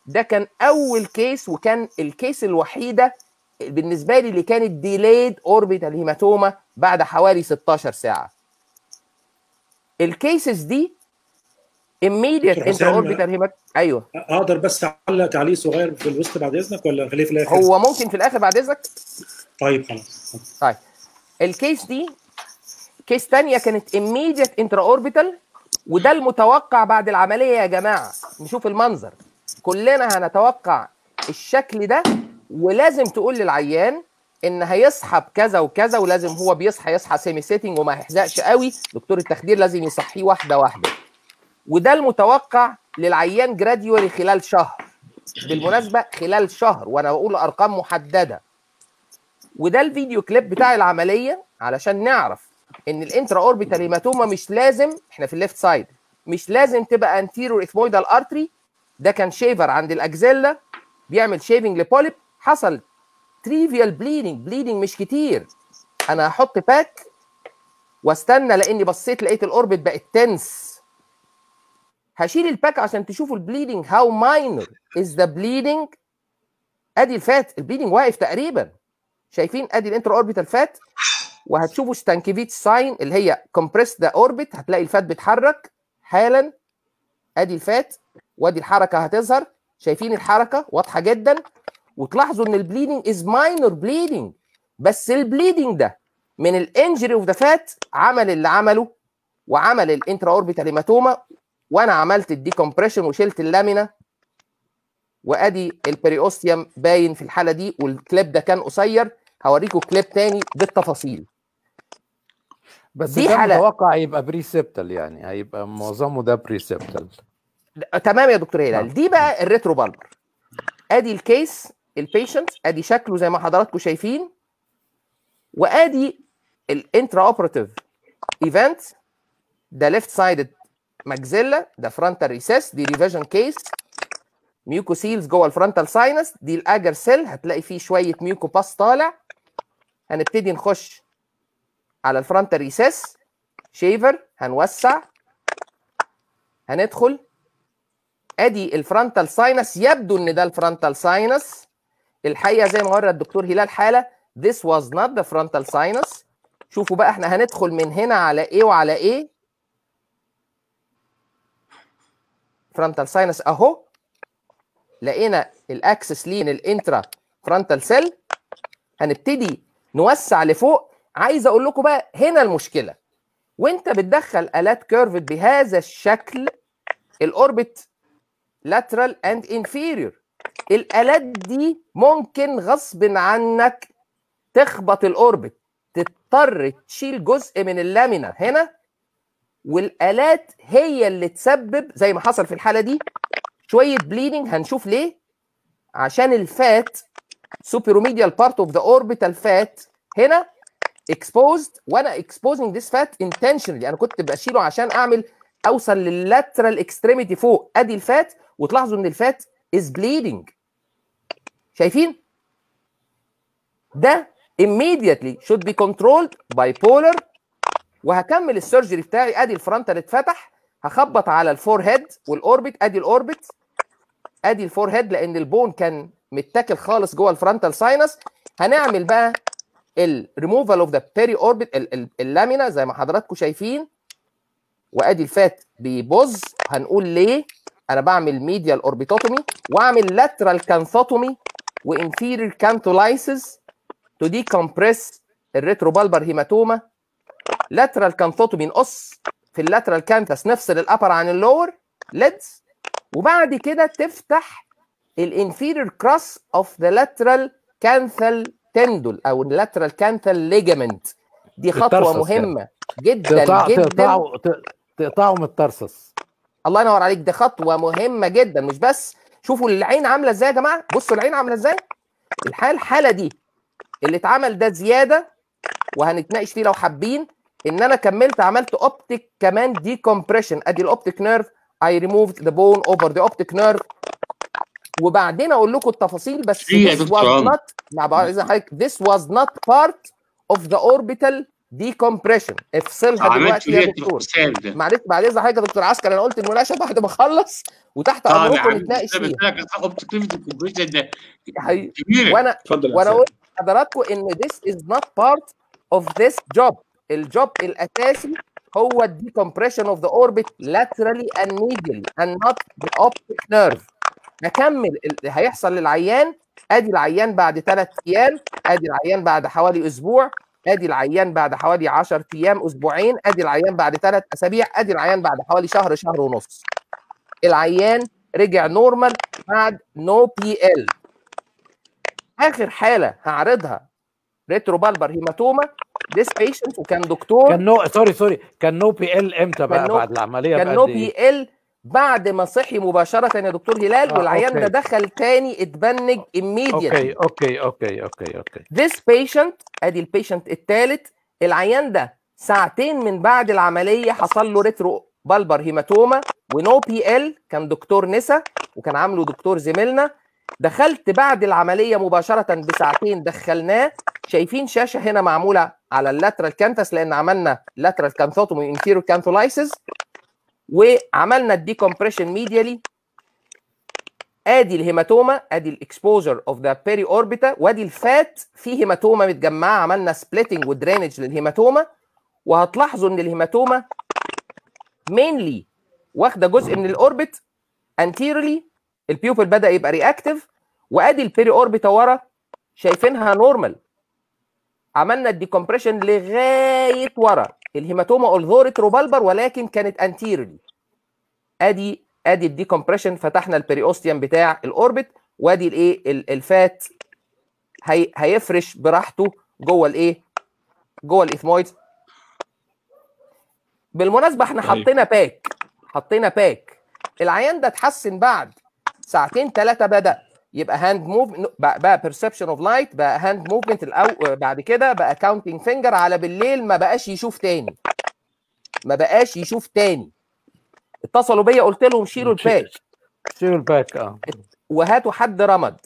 Speaker 4: ده كان أول case وكان ال case الوحيدة بالنسبة لي اللي كانت delayed orbital hematoma بعد حوالي 16 ساعة. ال cases دي immediate
Speaker 6: دكتور حسام،
Speaker 4: intraorbital hemat- أيوه.
Speaker 6: أقدر بس أعلق تعليق صغير في الوسط بعد إذنك ولا خليه في الآخر؟
Speaker 4: هو ممكن في الآخر بعد إذنك؟
Speaker 6: طيب خلاص.
Speaker 4: طيب. ال case دي case تانية كانت immediate intraorbital وده المتوقع بعد العملية يا جماعة. نشوف المنظر. كلنا هنتوقع الشكل ده ولازم تقول للعيان إن هيصحى بكذا وكذا ولازم هو بيصحى يصحى semi-sitting وما يحزقش قوي. دكتور التخدير لازم يصحيه واحدة واحدة. وده المتوقع للعيان gradually خلال شهر. بالمناسبة خلال شهر وأنا بقول أرقام محددة. وده ال video clip بتاع العملية علشان نعرف إن ال intraorbital hematoma مش لازم إحنا في ال left side مش لازم تبقى anterior ethmoidal artery ده كان shaver عند الاجزيلا بيعمل shaving ل polyp حصل trivial bleeding bleeding مش كتير. أنا هحط pack واستنى لأني بصيت لقيت ال orbit بقت tense هشيل ال pack عشان تشوفوا ال bleeding how minor is the bleeding أدي ال fat ال bleeding واقف تقريبا. شايفين ادي ال intraorbital fat وهتشوفوا ستانكيفيتش sign اللي هي compress the orbit هتلاقي ال fat بيتحرك حالا. ادي ال fat وادي الحركة هتظهر. شايفين الحركة واضحة جدا. وتلاحظوا إن ال bleeding is minor bleeding بس ال bleeding ده من ال injury of the fat عمل اللي عمله وعمل ال intraorbital hematoma وأنا عملت ال decompression وشلت ال lamina. وأدي ال periosteum باين في الحالة دي والكليب ده كان قصير. هوريكم كليب تاني بالتفاصيل.
Speaker 2: بس
Speaker 4: دي
Speaker 2: ده
Speaker 4: حالة-
Speaker 2: متوقع يبقى preseptal يعني هيبقى معظمه ده preseptal
Speaker 4: تمام يا دكتور هلال.
Speaker 2: نعم.
Speaker 4: دي بقى ال retrobulbar أدي ال case ال patient أدي شكله زي ما حضراتكم شايفين وأدي ال intraoperative event ده left sided maxilla ده frontal recess دي revision case mucoceles جوه ال frontal sinus دي ال agger cell هتلاقي فيه شوية mucopus طالع هنبتدي نخش على ال frontal recess. shaver هنوسع. هندخل. ادي ال frontal sinus. يبدو ان ده ال frontal sinus. الحقيقة زي ما ورى الدكتور هلال حالة this was not the frontal sinus. شوفوا بقى إحنا هندخل من هنا على إيه وعلى إيه frontal sinus اهو. لقينا ال access لين ال intrafrontal cell هنبتدي نوسع لفوق. عايز أقول لكم بقى هنا المشكلة. وأنت بتدخل الات curved بهذا الشكل ال orbit lateral and inferior. الآلات دي ممكن غصب عنك تخبط ال orbit تضطر تشيل جزء من ال lamina هنا. والآلات هي اللي تسبب زي ما حصل في الحالة دي شوية bleeding هنشوف ليه؟ عشان ال fat superomedial part of the orbital fat هنا exposed. وأنا exposing this fat intentionally. أنا كنت بشيله عشان أعمل أوصل لل lateral extremity فوق. أدي ال fat وتلاحظوا إن ال fat is bleeding. شايفين؟ ده immediately should be controlled bipolar وهكمل ال surgery بتاعي. أدي ال frontal اتفتح. هخبط على ال forehead وال orbit أدي ال orbit أدي ال forehead لأن ال bone كان متاكل خالص جوه ال frontal sinus هنعمل بقى الريموفال اوف ذا بيري اوربت ال lamina زي ما حضراتكم شايفين. وأدي ال fat بيبوظ هنقول ليه؟ أنا بعمل medial orbitotomy وأعمل lateral canthotomy و inferior cantholysis to decompress ال retrobulbar hematoma lateral canthotomy نقص في ال lateral canthus نفصل ال upper عن ال lower. lids. وبعد كده تفتح ال inferior crus of the lateral canthal tendon أو ال lateral canthal ligament
Speaker 2: دي خطوة.
Speaker 4: مهمة جدا جدا.
Speaker 2: تقطعه تقطعه من ال tarsus.
Speaker 4: الله ينور عليك دي خطوة مهمة جدا. مش بس شوفوا العين عاملة إزاي يا جماعة؟ بصوا العين عاملة إزاي. الحاله الحالة دي اللي اتعمل ده زيادة وهنتناقش فيه لو حابين إن أنا كملت عملت optic كمان decompression ادي الاوبتيك نيرف اي ريموفد ذا بون اوفر ذا اوبتيك نيرف وبعدين أقول لكم التفاصيل بس
Speaker 5: في يا
Speaker 4: this
Speaker 5: دكتور
Speaker 4: was not مع بعض اذا حضرتك this was not part of the orbital decompression. افصلها دلوقتي يا دكتور. معلش بعد إذن حضرتك يا دكتور عسكر أنا قلت المناقشة بعد ما أخلص وتحت
Speaker 5: آه
Speaker 4: أمركم
Speaker 5: يعني
Speaker 4: نتناقش فيها. حقيقي.
Speaker 5: كبيرة.
Speaker 4: وأنا
Speaker 3: اتفضل يا وأنا.
Speaker 4: قلت لحضراتكم إن this is not part of this job. ال job الأساسي هو ال decompression of the orbit laterally and medially and not the optic nerve. نكمل اللي هيحصل للعيان آدي العيان بعد ثلاث أيام آدي العيان بعد حوالي أسبوع آدي العيان بعد حوالي 10 أيام أسبوعين آدي العيان بعد ثلاث أسابيع آدي العيان بعد حوالي شهر شهر ونص. العيان رجع normal بعد no PL آخر حالة هعرضها. retrobulbar hematoma this patient وكان دكتور
Speaker 2: كان no sorry sorry كان no PL إمتى بقى بعد العملية
Speaker 4: كان
Speaker 2: no؟
Speaker 4: بي ال بعد ما صحي مباشرة يا دكتور هلال
Speaker 2: آه،
Speaker 4: والعيان ده. دخل تاني اتبنج immediately.
Speaker 2: أوكي أوكي أوكي أوكي أوكي.
Speaker 4: This patient أدي ال patient الثالث العيان ده ساعتين من بعد العملية حصل له retrobulbar hematoma و no PL كان دكتور نسا وكان عامله دكتور زميلنا. دخلت بعد العملية مباشرة بساعتين دخلناه. شايفين شاشة هنا معمولة على ال lateral canthus لأن عملنا lateral canthotomy inferior cantholysis وعملنا ال decompression medially آدي ال hematoma آدي ال exposure of the periorbita وآدي ال fat في hematoma متجمعة. عملنا splitting و drainage لل hematoma. وهتلاحظوا إن ال hematoma mainly واخدة جزء من ال orbit anteriorly ال pupil بدأ يبقى reactive وآدي ال periorbita ورا شايفينها normal عملنا ال decompression لغاية ورا. ال hematoma although retrobulbar ولكن كانت anteriorly ادي ادي ال decompression فتحنا ال periosteum بتاع ال orbit وادي الايه ال fat هي هيفرش براحته جوه الايه جوه ال ethmoid. بالمناسبة إحنا
Speaker 3: طيب.
Speaker 4: حطينا pack حطينا pack العيان ده اتحسن بعد ساعتين ثلاثة بدأ. يبقى hand move بقى, perception of light بقى hand movement الأو... بعد كده بقى counting finger على بالليل ما بقاش يشوف تاني. ما بقاش يشوف تاني. اتصلوا بيا قلت لهم شيلوا ال pack.
Speaker 2: شيلوا ال pack آه.
Speaker 4: وهاتوا حد رمد.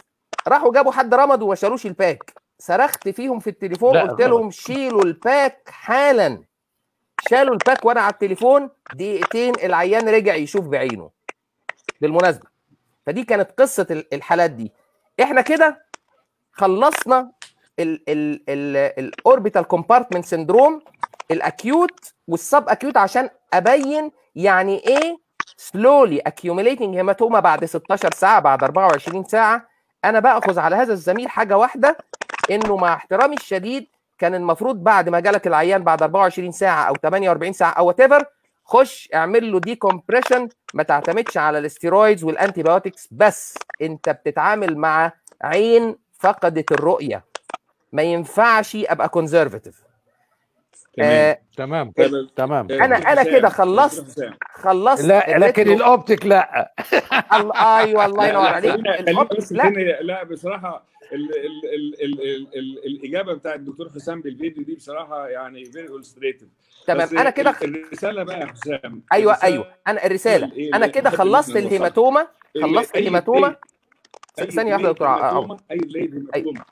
Speaker 4: راحوا جابوا حد رمد وما شالوش ال pack. صرخت فيهم في التليفون قلت لهم شيلوا ال pack حالا. شالوا ال pack وأنا على التليفون. دقيقتين العيان رجع يشوف بعينه. بالمناسبة. فدي كانت قصة ال- الحالات دي. إحنا كده خلصنا ال orbital compartment syndrome ال acute وال subacute عشان أبين يعني إيه slowly accumulating hematoma بعد 16 ساعة بعد 24 ساعة. أنا بأخذ على هذا الزميل حاجة واحدة إنه مع احترامي الشديد كان المفروض بعد ما جالك العيان بعد 24 ساعة أو 48 ساعة أو what خش اعمل له decompression ما تعتمدش على ال steroids وال antibiotics بس. انت بتتعامل مع عين فقدت الرؤية. ما ينفعش أبقى conservative
Speaker 3: تمام.
Speaker 2: تمام. تمام.
Speaker 3: آه،
Speaker 4: أنا
Speaker 3: حسام،
Speaker 4: كده خلصت. خلصت
Speaker 2: لا لكن
Speaker 4: ال
Speaker 2: optic لا.
Speaker 4: أيوه <laughs> الله ينور عليك لا
Speaker 3: لا بصراحة ال ال ال ال ال ال الإجابة بتاعت الدكتور حسام بالفيديو دي بصراحة يعني very illustrative.
Speaker 4: تمام. أنا كده
Speaker 3: ال- الرسالة بقى يا حسام.
Speaker 4: أيوه
Speaker 3: الرسالة-
Speaker 4: أيوه.
Speaker 3: أنا
Speaker 4: الرسالة.
Speaker 3: أنا
Speaker 4: كده خلصت.
Speaker 3: ال
Speaker 4: hematoma. خلصت
Speaker 3: ال hematoma.
Speaker 4: ثانية واحدة يا دكتور.
Speaker 3: أي lid hematoma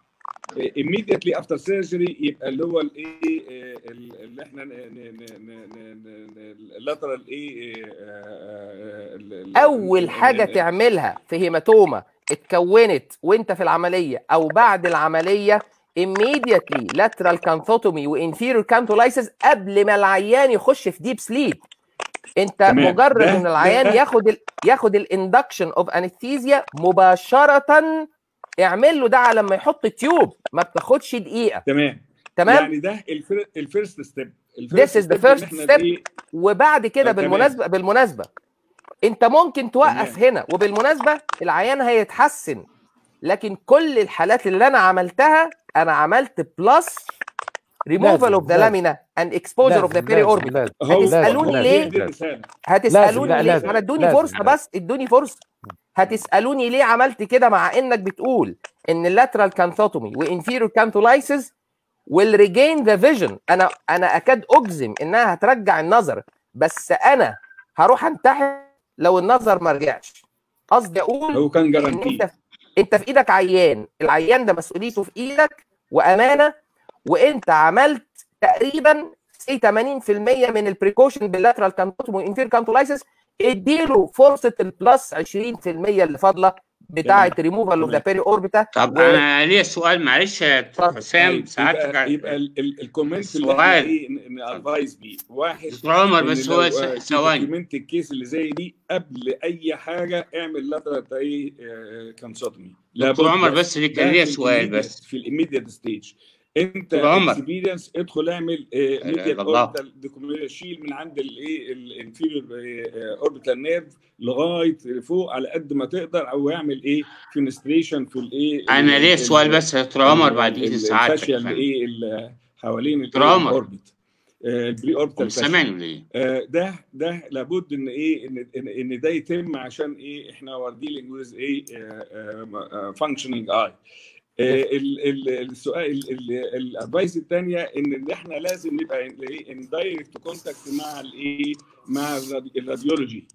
Speaker 3: immediately after surgery يبقى اللي هو الايه آه، اللي إحنا ال lateral
Speaker 4: إيه
Speaker 3: ال-
Speaker 4: أول
Speaker 3: حاجة
Speaker 4: تعملها في hematoma اتكونت وانت في العملية أو بعد العملية immediately lateral canthotomy و inferior cantolysis قبل ما العيان يخش في deep sleep انت
Speaker 3: تمام.
Speaker 4: مجرد
Speaker 3: ده-
Speaker 4: إن العيان
Speaker 3: ده-
Speaker 4: ياخد ال ياخد ال induction of anesthesia مباشرة اعمل له ده على لما يحط ال tube ما بتاخدش دقيقة
Speaker 3: تمام
Speaker 4: تمام
Speaker 3: يعني ده ال first step
Speaker 4: This is the first step. وبعد كده
Speaker 3: آه، تمام.
Speaker 4: بالمناسبة بالمناسبة انت ممكن توقف
Speaker 3: تمام.
Speaker 4: هنا وبالمناسبة العيان هيتحسن لكن كل الحالات اللي أنا عملتها أنا عملت بلس ريموفال اوف ذا. لامينا اند اكسبوجر اوف ذا بيري اوربيت
Speaker 2: لازم،
Speaker 4: ليه؟
Speaker 2: هتسألوني
Speaker 4: ليه أنا ادوني
Speaker 2: فرصة.
Speaker 4: بس ادوني فرصة هتسألوني ليه عملت كده مع إنك بتقول إن ال lateral canthotomy و inferior cantholysis will regain the vision. أنا أنا أكاد أجزم إنها هترجع النظر بس أنا هروح أنتحر لو النظر ما رجعش. قصدي أقول
Speaker 3: هو كان
Speaker 4: un
Speaker 3: guarantee
Speaker 4: أنت أنت في إيدك عيان العيان ده مسؤوليته في إيدك وأمانة وإنت عملت تقريبا سي 80% من ال precaution بال lateral canthotomy وال inferior cantholysis اديله فرصة ال plus 20% اللي فاضلة بتاعة ريموفال اوف ذا بيري اوربيتا
Speaker 5: طب
Speaker 4: و-
Speaker 5: أنا ليا سؤال معلش يا دكتور. حسام ساعتك
Speaker 3: يبقى, يبقى ال- ال- ال comment اللي
Speaker 5: السؤال.
Speaker 3: إحنا إيه ن- advise بيه. واحد
Speaker 5: دكتور عمر بس هو
Speaker 3: آه،
Speaker 5: ثواني.
Speaker 3: document ال case اللي زي دي قبل أي حاجة اعمل lateral إيه كانسوتومي
Speaker 5: دكتور عمر بس اللي كان ليا سؤال بس.
Speaker 3: في الاميديت ستيج انت. اكسبيرينس ادخل اعمل ميديال
Speaker 5: إلا الله.
Speaker 3: اوربيتال دوكيومنت شيل من عند الايه الانفيريور اوربيتال نيرف لغاية فوق على قد ما تقدر أو اعمل إيه فينستريشن في الايه
Speaker 5: أنا ليا
Speaker 3: ال-
Speaker 5: سؤال
Speaker 3: ال-
Speaker 5: بس يا
Speaker 3: ال-
Speaker 5: بعد
Speaker 3: إذن
Speaker 5: سعادتك. إيه
Speaker 3: اللي حوالين. الاوربت البري اوربيتال
Speaker 5: سامعني إيه؟
Speaker 3: آه، ده ده لابد إن إيه إن إن, ده يتم عشان إيه إحنا وار ديلينج ويز إيه functioning eye السؤال ال advice الثانية إن إن إحنا لازم نبقى إن direct contact مع الإيه مع ال radiology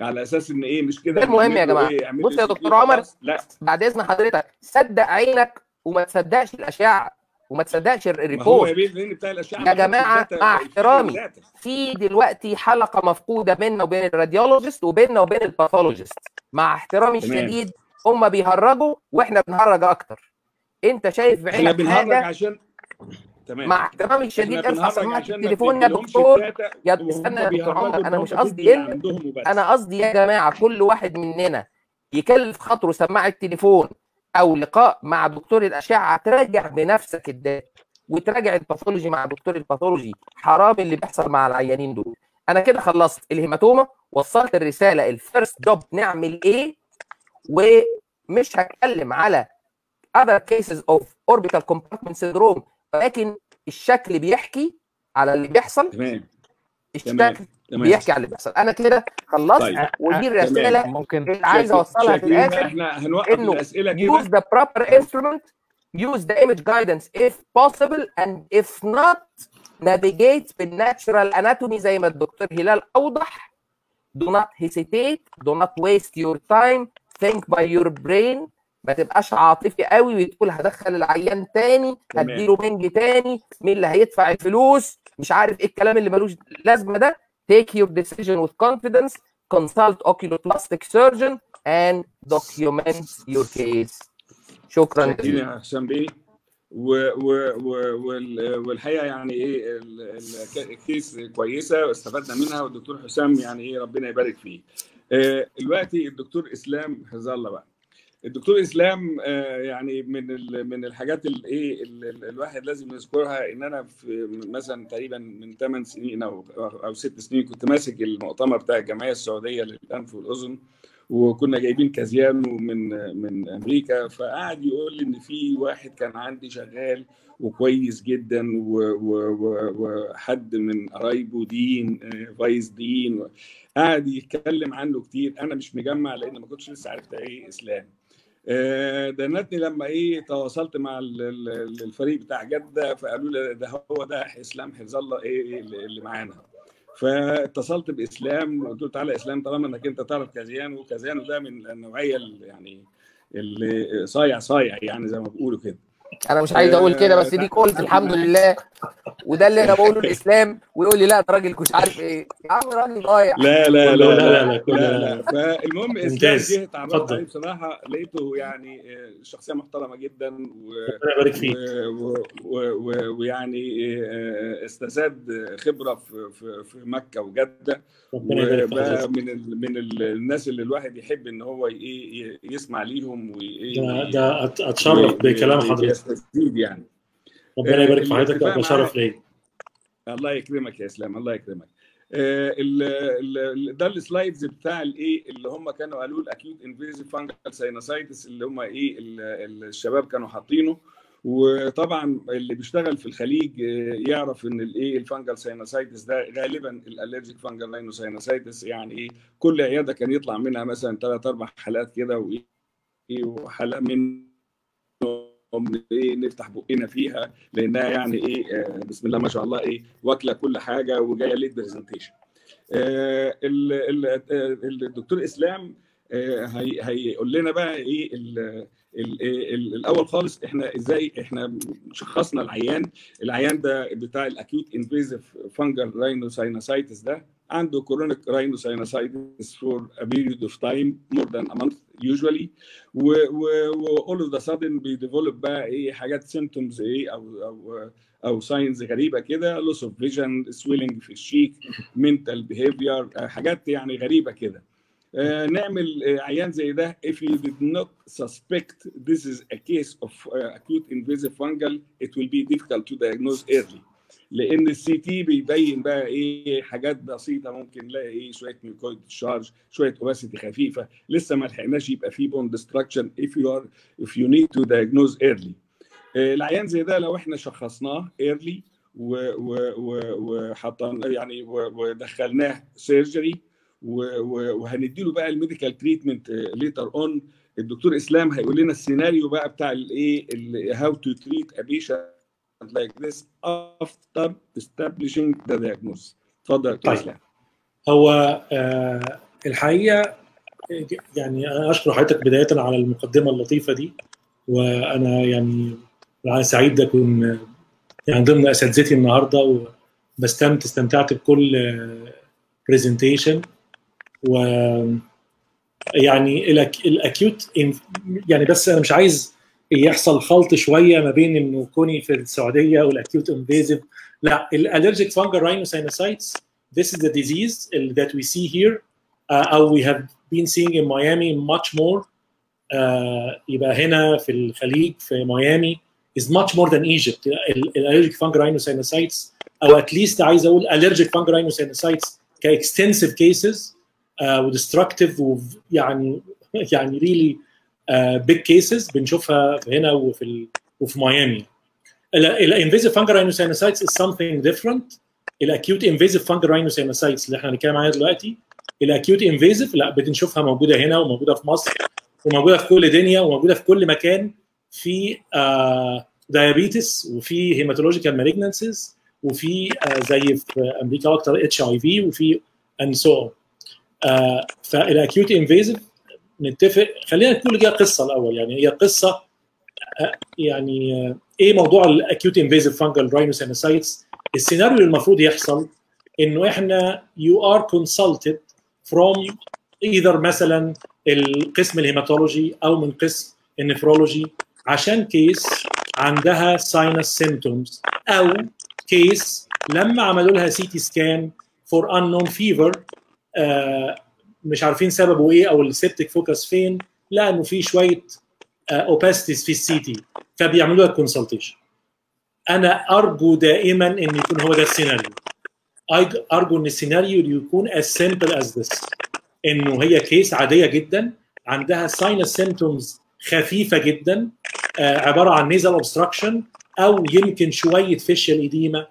Speaker 3: على أساس إن إيه مش كده
Speaker 4: ده المهم يا جماعة.
Speaker 3: إيه،
Speaker 4: بص يا دكتور عمر،.
Speaker 3: لا
Speaker 4: بعد إذن حضرتك صدق عينك وما تصدقش الأشعة وما تصدقش
Speaker 3: ال report يا
Speaker 4: ال
Speaker 3: data
Speaker 4: مع احترامي. في دلوقتي حلقة مفقودة بيننا وبين ال radiologist وبيننا وبين ال pathologist مع احترامي. الشديد هم بيهرجوا وإحنا بنهرج أكتر انت شايف
Speaker 3: إحنا
Speaker 4: بعينك
Speaker 3: بنهرج
Speaker 4: حاجة؟
Speaker 3: عشان تمام.
Speaker 4: مع احترامي
Speaker 3: إحنا
Speaker 4: الشديد ارفع
Speaker 3: بنهرج
Speaker 4: سماعه
Speaker 3: عشان
Speaker 4: التليفون يا دكتور. يا استنى يا دكتور عمر
Speaker 3: أنا
Speaker 4: مش قصدي. أنا قصدي يا جماعة كل واحد مننا يكلف خاطره سماعة تليفون أو لقاء مع دكتور الأشعة تراجع بنفسك ال data وتراجع ال pathology مع دكتور ال pathology حرام اللي بيحصل مع العيانين دول. أنا كده خلصت الهيماتوما وصلت الرسالة الفيرست جوب نعمل إيه؟ ومش هتكلم على other cases of orbital compartment syndrome ولكن الشكل بيحكي على اللي بيحصل.
Speaker 3: تمام.
Speaker 4: الشكل
Speaker 3: تمام.
Speaker 4: بيحكي على اللي بيحصل. أنا كده خلصت.
Speaker 3: طيب.
Speaker 4: ودي الرساله
Speaker 2: ممكن.
Speaker 4: اللي عايز أوصلها في
Speaker 3: شاكرين.
Speaker 4: الآخر
Speaker 3: إحنا هنوقف الأسئلة
Speaker 4: use
Speaker 3: كده
Speaker 4: the proper instrument use the image guidance if possible and if not navigate بالناتشرال anatomy. زي ما الدكتور هلال أوضح. Do not hesitate. Do not waste your time. Think by your brain. ما تبقاش عاطفي قوي وتقول هدخل العيان تاني. هديله بنج تاني مين اللي هيدفع الفلوس مش عارف إيه الكلام اللي ملوش لازمة ده take your decision with confidence consult oculoplastic surgeon and document your case شكرا
Speaker 3: شاكرين
Speaker 4: جزيلا
Speaker 3: يا حسام بيه و و و وال- والحقيقة يعني إيه ال- ال- الكيس كويسة واستفدنا منها والدكتور حسام يعني إيه ربنا يبارك فيه. آه، دلوقتي الدكتور إسلام حفظ الله بقى. الدكتور إسلام آه، يعني من من الحاجات اللي إيه ال- ال- الواحد لازم يذكرها إن أنا في مثلا تقريبا من 8 سنين أو أو 6 سنين كنت ماسك المؤتمر بتاع الجمعية السعودية للأنف والأذن وكنا جايبين كازيانو من من أمريكا فقعد يقول لي إن في واحد كان عندي شغال وكويس جدا وحد من قرايبه دين آه، فايز دين قعد يتكلم عنه كتير. أنا مش مجمع لأن ما كنتش لسه عرفت إيه إسلام. دنتني لما إيه تواصلت مع ال- ال- الفريق بتاع جدة فقالوا لي ده هو ده إسلام حفظ الله إيه اللي اللي معانا. فاتصلت بإسلام وقلت له تعالى إسلام طالما إنك أنت تعرف كازيانو كازيانو ده من النوعية يعني اللي صايع صايع يعني زي ما بيقولوا كده.
Speaker 4: أنا مش عايز أقول كده بس ديك قلت <laughs> الحمد لله. وده اللي أنا بقوله للاسلام ويقول لي لا ده راجل مش عارف إيه. يا عم راجل ضايع.
Speaker 3: لا لا لا
Speaker 6: لا-
Speaker 3: لا
Speaker 6: لا-
Speaker 3: لا,
Speaker 6: كله-
Speaker 3: لا, لا. فالمهم إسلام
Speaker 6: ممتاز.
Speaker 3: جه اتعرفت
Speaker 6: اتفضل.
Speaker 3: عليه بصراحة. لقيته يعني آه، شخصية محترمة جدا و
Speaker 6: يبارك فيك.
Speaker 3: ويعني آه، استزاد خبرة في في في
Speaker 6: مكة وجدة.
Speaker 3: وبقى من من ال- الناس اللي الواحد يحب إن هو ي- يسمع ليهم
Speaker 6: ده,
Speaker 3: أتشرف
Speaker 6: بكلام حضرتك.
Speaker 3: ويستزيد يعني.
Speaker 6: ربنا يبارك في حضرتك
Speaker 3: الاتفاق
Speaker 6: ده شرف
Speaker 3: الله يكرمك يا إسلام الله يكرمك. آه، ده ال slides بتاع الايه اللي هم كانوا قالوا ال acute invasive fungal sinusitis اللي هم إيه ال- ال- الشباب كانوا حاطينه. وطبعا اللي بيشتغل في الخليج آه، يعرف إن الايه ال fungal sinusitis ده غالبا ال allergic fungal rhinosinusitis يعني إيه كل عيادة كان يطلع منها مثلا ثلاث أربع حالات كده وايه وحالات من إيه نفتح بقنا فيها لأنها يعني إيه آه، بسم الله ما شاء الله إيه واكلة كل حاجة وجاية late presentation الدكتور اسلام آه، هي- هيقول لنا بقى إيه ال الأول خالص إحنا إزاي إحنا شخصنا العيان. العيان ده بتاع الـ acute invasive fungal rhinosinusitis ده عنده chronic rhinosinusitis for a period of time more than a month usually. و و all of the sudden بي develop بقى إيه حاجات symptoms إيه أو أو أو signs غريبة كده loss of vision swelling في الـ cheek behavior آه، حاجات يعني غريبة كده. آه، نعمل آه، عيان زي ده. If you did not suspect this is a case of uh, acute invasive fungal it will be difficult to diagnose early. لأن الـ CT بيبين بقى إيه حاجات بسيطة ممكن نلاقي إيه شوية mucoid discharge شوية opacity خفيفة. لسه ما لحقناش يبقى فيه bone destruction if you are if you need to diagnose early. آه، العيان زي ده لو إحنا شخصناه early وحطينا يعني ودخلناه surgery وهندي له بقى الـ medical treatment later on الدكتور إسلام هيقول لنا السيناريو بقى بتاع الايه how to treat a patient like this after establishing the diagnosis. اتفضل يا دكتور
Speaker 6: طيب.
Speaker 3: إسلام.
Speaker 6: هو آه الحقيقة يعني أنا أشكر حضرتك بداية على المقدمة اللطيفة دي وأنا يعني أنا سعيد اكون يعني ضمن أساتذتي النهارده وبستمتع استمتعت بكل presentation و يعني الـ acute يعني بس أنا مش عايز يحصل خلط شوية ما بين إنه كوني في السعودية والـ acute invasive لا الـ allergic fungal rhinosinusitis this is the disease that we see here. Uh, or we have been seeing in Miami much more. Uh, يبقى هنا في الخليج في ميامي is much more than Egypt. الـ allergic fungal rhinosinusitis أو at least عايز أقول الـ allergic fungal rhinosinusitis ك extensive cases و destructive ويعني يعني <laughs> uh, big cases بنشوفها هنا وفي. وفي ميامي الـ invasive fungal rhinosinusitis is something different. الـ acute invasive fungal rhinosinusitis اللي إحنا هنتكلم عنها دلوقتي. الـ acute invasive لا بنشوفها موجودة هنا وموجودة في مصر وموجودة في كل الدنيا وموجودة في كل مكان في diabetes وفي hematological malignancies وفي آه زي في أمريكا أكتر HIV وفي and so فالـ acute invasive نتفق. خلينا نقول ليها قصة الأول. يعني هي قصة آه يعني آه إيه موضوع الـ acute invasive fungal rhinosinusitis السيناريو المفروض يحصل إنه إحنا you are consulted from either مثلا القسم الـ hematology أو من قسم الـ nephrology عشان case عندها sinus symptoms أو case لما عملوا لها CT scan for unknown fever مش عارفين سببه إيه أو الـ septic focus فين. لأنه في شوية opacities في الـ CT فبيعملوا لها consultation أنا أرجو دائما إن يكون هو ده السيناريو. أرجو إن السيناريو يكون as simple as this إنه هي case عادية جدا عندها sinus symptoms خفيفة جدا آه عبارة عن nasal obstruction أو يمكن شوية facial edema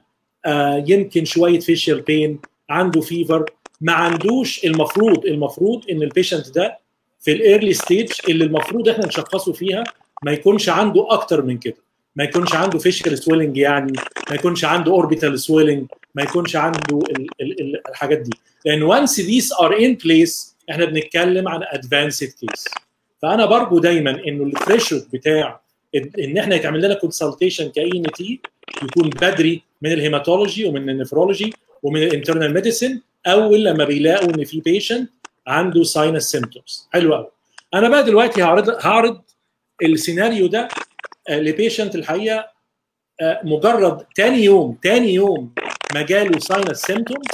Speaker 6: آه يمكن شوية facial pain عنده fever ما عندوش المفروض المفروض إن الـ patient ده في الـ early stage اللي المفروض إحنا نشخصه فيها ما يكونش عنده أكتر من كده. ما يكونش عنده facial swelling يعني ما يكونش عنده orbital swelling ما يكونش عنده ال ال ال الحاجات دي. لأن once these are in place إحنا بنتكلم عن advanced case فأنا برجو دايما إنه الـ threshold بتاع إن إحنا يتعمل لنا consultation ك ENT يكون بدري من الـ hematology ومن الـ nephrology ومن الـ internal medicine أول لما بيلاقوا إن في patient عنده sinus symptoms حلو قوي أنا بقى دلوقتي هعرض هعرض السيناريو ده ل patient الحقيقة مجرد تاني يوم تاني يوم ما جاله sinus symptoms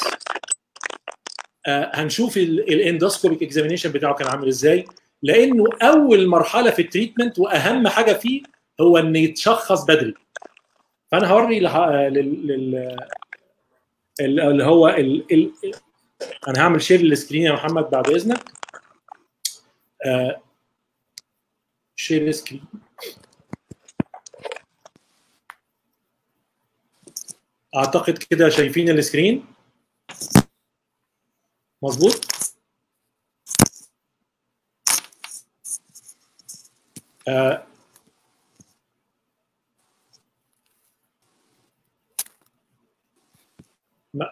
Speaker 6: هنشوف الـ endoscopic examination بتاعه كان عامل إزاي. لأنه أول مرحلة في الـ treatment وأهم حاجة فيه هو إن يتشخص بدري. فأنا هوري. اللي هو ال... ال... أنا هعمل share لل screen يا محمد بعد إذنك. آه... share screen أعتقد كده شايفين الـ screen مظبوط؟ آه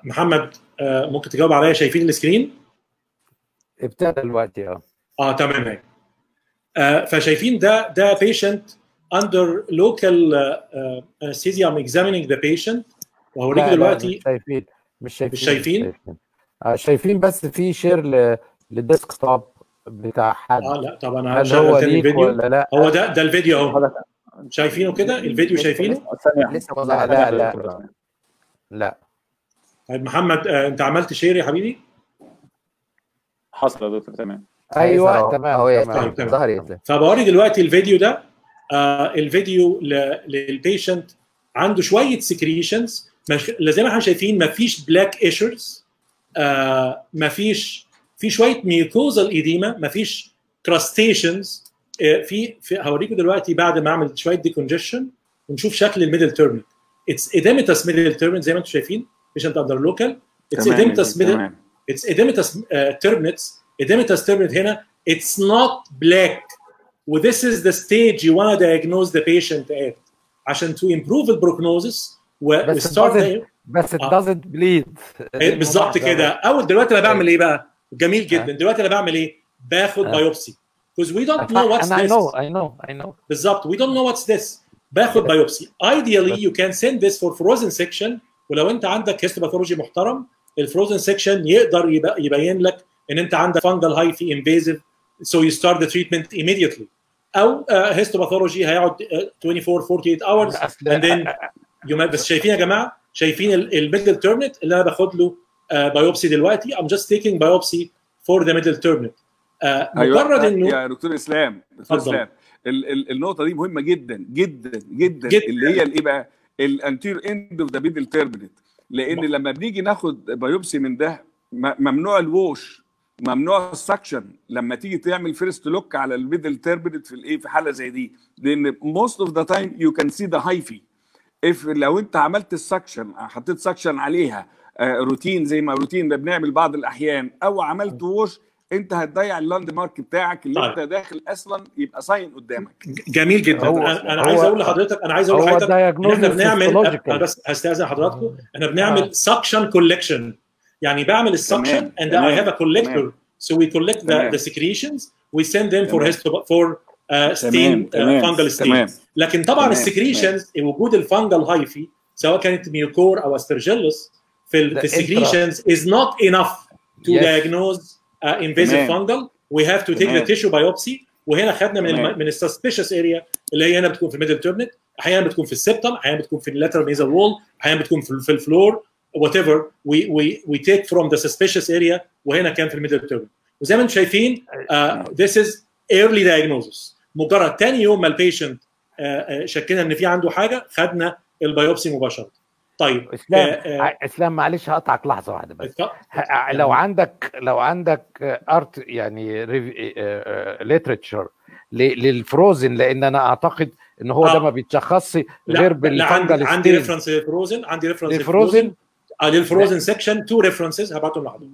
Speaker 6: محمد آه ممكن تجاوب عليا؟ شايفين الـ screen؟
Speaker 2: ابتدى دلوقتي آه.
Speaker 6: آه تمام هيك. آه فشايفين ده ده patient under local uh, anesthesia. I'm examining the patient. وهوريك دلوقتي.
Speaker 2: مش شايفين مش شايفين
Speaker 6: مش شايفين؟
Speaker 2: مش شايفين, آه شايفين بس في share ل... لل desktop بتاع حد.
Speaker 6: آه لا طب أنا
Speaker 2: هل
Speaker 6: هشغل
Speaker 2: هو
Speaker 6: تاني الفيديو.
Speaker 2: ولا لا؟
Speaker 6: هو ده ده الفيديو أهو. شايفينه كده؟ الفيديو شايفينه؟
Speaker 4: لسه
Speaker 2: لا لا لا. لا.
Speaker 6: طيب محمد آه انت عملت share يا حبيبي؟
Speaker 1: حصل يا دكتور تمام.
Speaker 2: أيوه تمام
Speaker 4: اهو
Speaker 6: طيب، تمام.
Speaker 4: ظهر يا اسلام
Speaker 6: فبوري دلوقتي الفيديو ده آه الفيديو ل- لل patient عنده شوية secretions زي ما إحنا شايفين ما فيش black eschars آه ما فيش في شوية mucosal edema ما فيش crustations آه في, في هوريكم دلوقتي بعد ما اعمل شوية decongestion ونشوف شكل ال middle turbinate it's edematous middle turbinate زي ما أنتم شايفين. بيشنت اندر لوكال اتس
Speaker 3: تمام
Speaker 6: اديمتس ميدل
Speaker 3: تمام
Speaker 6: it's edematous uh, turbinates edematous turbinate هنا it's not black و this is the stage you want to diagnose the patient at عشان to improve البروجنوزس و
Speaker 2: بس
Speaker 6: start
Speaker 2: doesn't- بس it
Speaker 6: آه.
Speaker 2: doesn't bleed
Speaker 6: بالظبط كده اول دلوقتي انا بعمل ايه بقى؟ جميل جدا دلوقتي انا بعمل ايه؟ باخد
Speaker 2: آه.
Speaker 6: بايوبسي because we don't know what's
Speaker 2: and I
Speaker 6: this
Speaker 2: know I know I know
Speaker 6: بالظبط we don't know what's this باخد بايوبسي <laughs> ideally you can send this for frozen section ولو انت عندك histopathology محترم ال frozen section يقدر يب- يبين لك ان انت عندك fungal hyphae invasive so you start the treatment immediately. أو histopathology هيقعد آه، 24 48 hours
Speaker 2: أصل-
Speaker 6: and then you might- بس شايفين يا جماعة؟ شايفين ال middle turbinate اللي أنا باخد له biopsy دلوقتي. I'm just taking biopsy for the middle turbinate آه، مجرد انه
Speaker 3: يا دكتور إسلام دكتور. إسلام. ال- ال- النقطة دي مهمة جدا جدا جدا,
Speaker 6: جداً.
Speaker 3: اللي هي الايه بقى ال anterior end of the middle turbinate لأن لما بنيجي ناخد biopsy من ده ممنوع ال wash ممنوع ال suction لما تيجي تعمل first look على ال middle turbinate في الايه في حالة زي دي. لأن most of the time you can see the hyphae if لو أنت عملت ال suction حطيت suction عليها آه، روتين زي ما روتين ده بنعمل بعض الأحيان أو عملت wash انت هتضيع ال landmark بتاعك اللي
Speaker 6: طيب.
Speaker 3: انت داخل أصلا يبقى sign قدامك
Speaker 6: جميل جدا
Speaker 2: هو-
Speaker 6: أنا عايز أقول لحضرتك أنا عايز
Speaker 2: أقول
Speaker 6: لحضرتك إن
Speaker 2: إحنا
Speaker 6: بنعمل. أنا بس هستأذن حضراتكم إحنا
Speaker 2: آه.
Speaker 6: بنعمل suction collection يعني بعمل ال
Speaker 3: suction
Speaker 6: and I have a collector
Speaker 3: تمام.
Speaker 6: so we collect the,
Speaker 3: تمام.
Speaker 6: the secretions we send them for
Speaker 3: تمام.
Speaker 6: histo- for uh, stain
Speaker 3: تمام،
Speaker 6: uh, fungal. لكن طبعا
Speaker 3: ال
Speaker 6: secretions وجود ال fungal hyphae سواء كانت mucor أو aspergillus في ال secretions is not enough to
Speaker 2: Yes.
Speaker 6: diagnose fungal. We have to take
Speaker 3: تمام.
Speaker 6: the tissue biopsy. وهنا خدنا من. الم... من ال suspicious area اللي هي هنا بتكون في ال middle turbinate أحيانا بتكون في ال septum أحيانا بتكون في ال lateral nasal wall أحيانا بتكون في, في ال floor. whatever we we we take from the suspicious area وهنا كان في ال middle turbinate وزي ما أنتم شايفين this is early diagnosis. مجرد تاني يوم ما ال patient شكينا إن في عنده حاجة خدنا ال biopsy مباشرة. طيب
Speaker 2: إسلام
Speaker 6: آه،
Speaker 2: ع- إسلام معلش هقطعك لحظة واحدة بس. لو عندك لو عندك art يعني literature لل frozen لأن أنا أعتقد إن هو
Speaker 6: آه.
Speaker 2: ده ما بيتشخصش غير
Speaker 6: لا عندي ريفرنس للفروزن عندي ريفرنس
Speaker 2: للفروزن؟
Speaker 6: آه لل frozen section two references هبعتهم لحضرتك.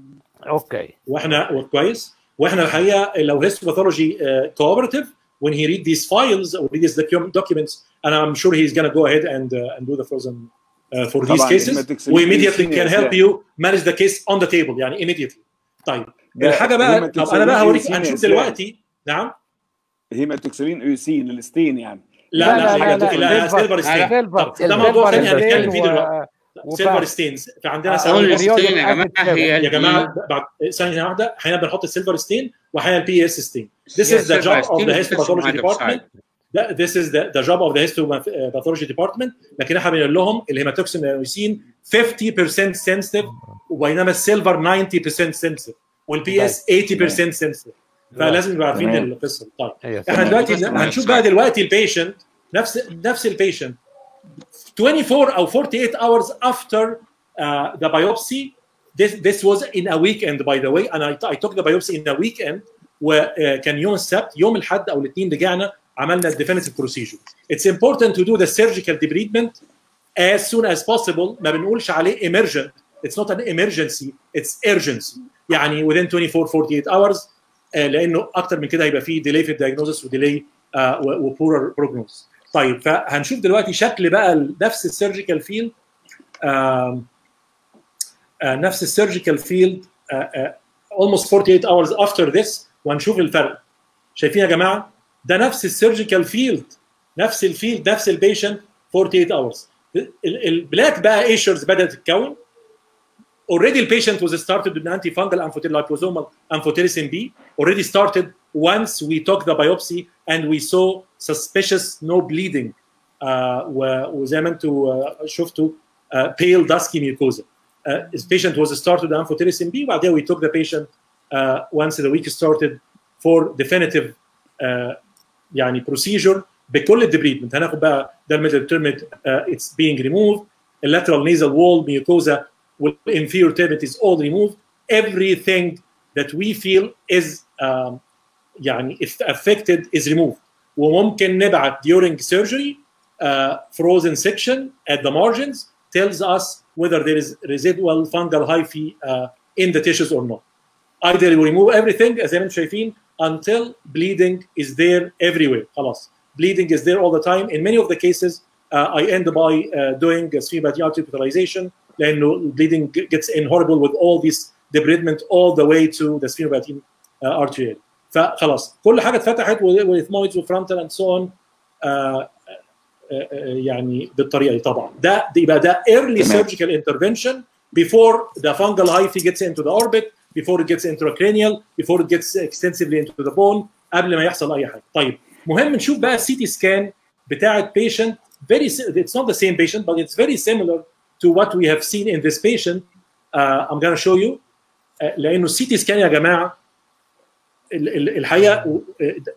Speaker 2: okay.
Speaker 6: وإحنا كويس وإحنا الحقيقة لو histopathology كوبرتيف when he read these files or read these docu- documents and I'm sure he's going to go ahead and uh, and do the frozen for these
Speaker 3: طبعاً
Speaker 6: cases
Speaker 3: الهيماتكس
Speaker 6: we immediately
Speaker 3: يا
Speaker 6: help you manage the case on the table يعني immediately. طيب. الحاجة بقى طب أنا بقى هوريك هنشوف. دلوقتي. نعم.
Speaker 3: هيماتوكسلين ايوسين للستين يعني.
Speaker 6: لا لا لا لا سيلفر ستين
Speaker 2: سيلفر
Speaker 6: طب ده موضوع ثاني
Speaker 2: سيلفر
Speaker 6: هنتكلم فيه دلوقتي. سيلفر ستينز فعندنا
Speaker 2: الرياضة
Speaker 5: ستين يا جماعة هي
Speaker 6: يا جماعة بعد ثانية واحدة أحيانا بنحط ال silver stain واحيانا ال PAS stain This is the job of the histopathology department. This is the, the job of the histopathology department. لكن إحنا بنقول لهم ال hematoxylin وال eosin 50% sensitive وبينما ال silver 90% sensitive وال PAS 80% sensitive. فلازم نبقى عارفين. القصة. طيب.
Speaker 2: أيوة، إحنا.
Speaker 6: دلوقتي. هنشوف بقى دلوقتي ال patient نفس نفس ال patient 24 أو 48 hours after uh, the biopsy. This this was in a weekend by the way. And I, I took the biopsy in a weekend. وكان يوم السبت يوم الأحد أو الاثنين رجعنا عملنا ال definitive procedure it's important to do the surgical debridement as soon as possible. ما بنقولش عليه emergent. It's not an emergency. It's urgency. يعني within 24 48 hours. آه، لأنه أكتر من كده هيبقى فيه delay في ال diagnosis و delay و poorer prognosis طيب فهنشوف دلوقتي شكل بقى نفس ال surgical field نفس ال surgical field almost 48 hours after this. وهنشوف الفرق. شايفين يا جماعة؟ ده نفس السيرجيكال فيلد نفس الفيلد نفس البيشنت 48 hours البلاك بقى ايشرز بدات تتكون already the patient was started with an antifungal amphotericin liposomal amphotericin B already started once we took the biopsy and we saw suspicious no bleeding uh, و- وزي ما انتم uh, شفتوا uh, pale dusky mucosa. Uh, this patient was started with amphotericin B وبعدها we took the patient uh, once the week started for definitive uh, يعني procedure بكل الدبريدمنت هناخد بقى ده الميدل تيرمت uh, it's being removed lateral nasal wall mucosa والinferior turbid is all removed everything that we feel is um, يعني if affected is removed وممكن نبعت during surgery uh, frozen section at the margins tells us whether there is residual fungal hyphae uh, in the tissues or not. Either we remove everything زي ما انتم شايفين until bleeding is there everywhere خلاص bleeding is there all the time in many of the cases uh, I end by uh, doing a sphere artery hospitalization لانه bleeding gets in horrible with all these debridement all the way to the sphenopalatine uh, arterial فخلاص كل حاجه اتفتحت والاثمويدز وفرونتال اند سو اون يعني بالطريقه دي طبعا ده ده يبقى ده early
Speaker 3: تمام.
Speaker 6: surgical intervention before the fungal hyphae gets into the orbit Before it gets intracranial before it gets extensively into the bone قبل ما يحصل أي حاجة. طيب مهم نشوف بقى ال CT scan بتاعه patient. Very si- it's not the same patient but it's very similar to what we have seen in this patient. Uh, I'm going to show you. Uh, لأنه ال CT scan يا جماعة ال- ال- الحقيقة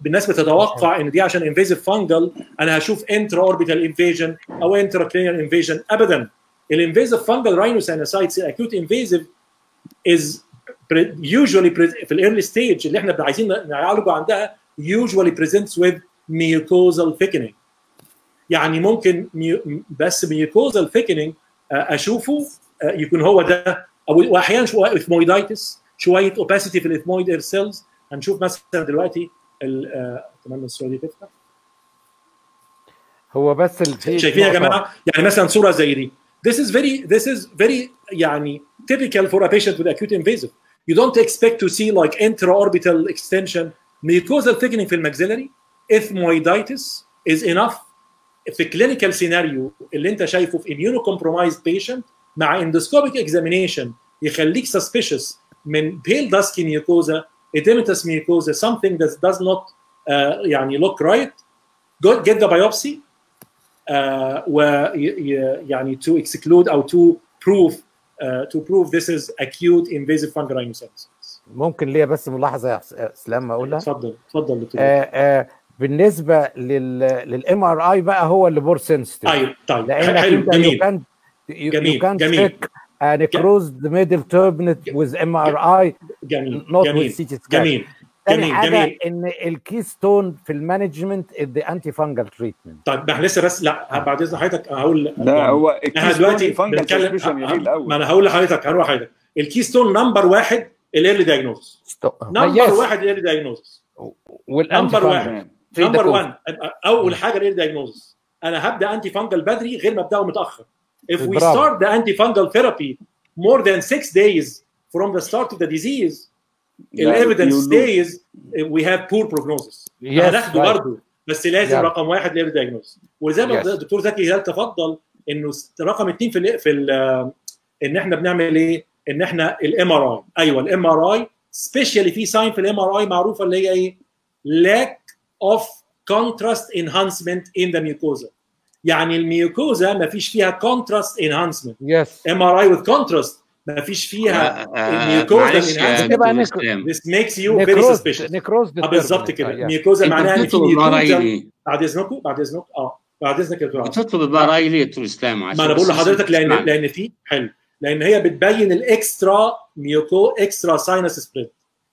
Speaker 6: الناس بتتوقع إن دي عشان invasive fungal أنا هشوف intraorbital invasion أو intracranial invasion ابدا ال invasive fungal rhinosinusitis ال acute invasive is usually في ال early stage اللي إحنا عايزين نعالجه عندها usually presents with mucosal thickening. يعني ممكن بس mucosal thickening آه، أشوفه آه، يكون هو ده. أو واحيانا شوية ethmoiditis شوية opacity في ال ethmoid air cells هنشوف مثلا دلوقتي آه، أتمنى الصورة دي تفتح.
Speaker 2: هو بس
Speaker 6: شايفين يا. جماعة؟ يعني مثلا صورة زي دي. This is very this is very يعني typical for a patient with acute invasive. you don't expect to see like intraorbital extension mucosal thickening في الماكسيلري ethmoiditis is enough في clinical scenario اللي انت شايفه في immunocompromised patient مع endoscopic examination يخليك suspicious من pale dusky mucosa edematous mucosa something that does not uh, يعني look right go get the biopsy uh, ويعني to exclude او to prove uh, to prove this is acute invasive fungal rhinoceros.
Speaker 2: ممكن ليا بس ملاحظة يا إسلام أقولها؟
Speaker 6: اتفضل اتفضل دكتور.
Speaker 2: آه آه بالنسبة لل للام ار اي بقى هو اللي مور سنسيتيف
Speaker 6: أيوه طيب
Speaker 2: لانك
Speaker 6: حلو
Speaker 2: انت
Speaker 6: جميل
Speaker 2: يو كان يو
Speaker 6: جميل، جميل.
Speaker 2: كروزد ميدل توربنت ويز ام ار اي
Speaker 6: جميل
Speaker 2: نوت
Speaker 6: جميل
Speaker 2: تي سكان
Speaker 6: جميل.
Speaker 2: تاني
Speaker 6: جميل
Speaker 2: حاجة
Speaker 6: جميل.
Speaker 2: إن ال keystone في ال management the antifungal treatment
Speaker 6: طيب ما إحنا لسه بس لا بعد إذن حضرتك هقول
Speaker 3: لا هو
Speaker 6: إحنا دلوقتي
Speaker 3: fungal
Speaker 6: بنتكلم
Speaker 3: يجي
Speaker 6: ما أنا هقول لحضرتك هروح لحضرتك. ال keystone number واحد ال early diagnosis نمبر واحد الايرلي دايجنوز
Speaker 2: وال
Speaker 6: anti number واحد.
Speaker 3: تمام.
Speaker 6: number 1 أول حاجة ال early diagnosis أنا هبدأ antifungal بدري غير ما أبدأه متأخر. If we start the antifungal therapy more than six days from the start of the disease uh, we have poor prognosis
Speaker 2: Yes,
Speaker 6: هناخده. برضه بس لازم
Speaker 2: Yeah.
Speaker 6: رقم واحد ال early diagnosis وزي ما
Speaker 2: Yes.
Speaker 6: الدكتور زكي هلال تفضل إنه رقم اثنين في ال في ال إن إحنا بنعمل إيه؟ إن إحنا ال MRI أيوه ال MRI specially في sign في ال MRI معروفة اللي هي إيه؟ lack of contrast enhancement in the mucosa يعني ال mucosa ما فيش فيها contrast enhancement yes MRI with contrast ما فيش فيها
Speaker 2: بقى
Speaker 5: دكتور
Speaker 2: نك-
Speaker 5: اسلام
Speaker 6: this makes you very suspicious. آه، بالظبط كده. الميوكوزا
Speaker 5: أنت
Speaker 6: معناها إن في ميوكوزا؟ بعد إذنكم؟ بعد إذنكم؟ آه. بعد إذنك يا دكتور.
Speaker 5: بتطلب البراي ليه يا دكتور إسلام
Speaker 6: ما أنا بقول لحضرتك
Speaker 5: لأن.
Speaker 6: لأن في حلو. لأن هي بتبين الإكسترا ميوكو إكسترا ساينس سبريد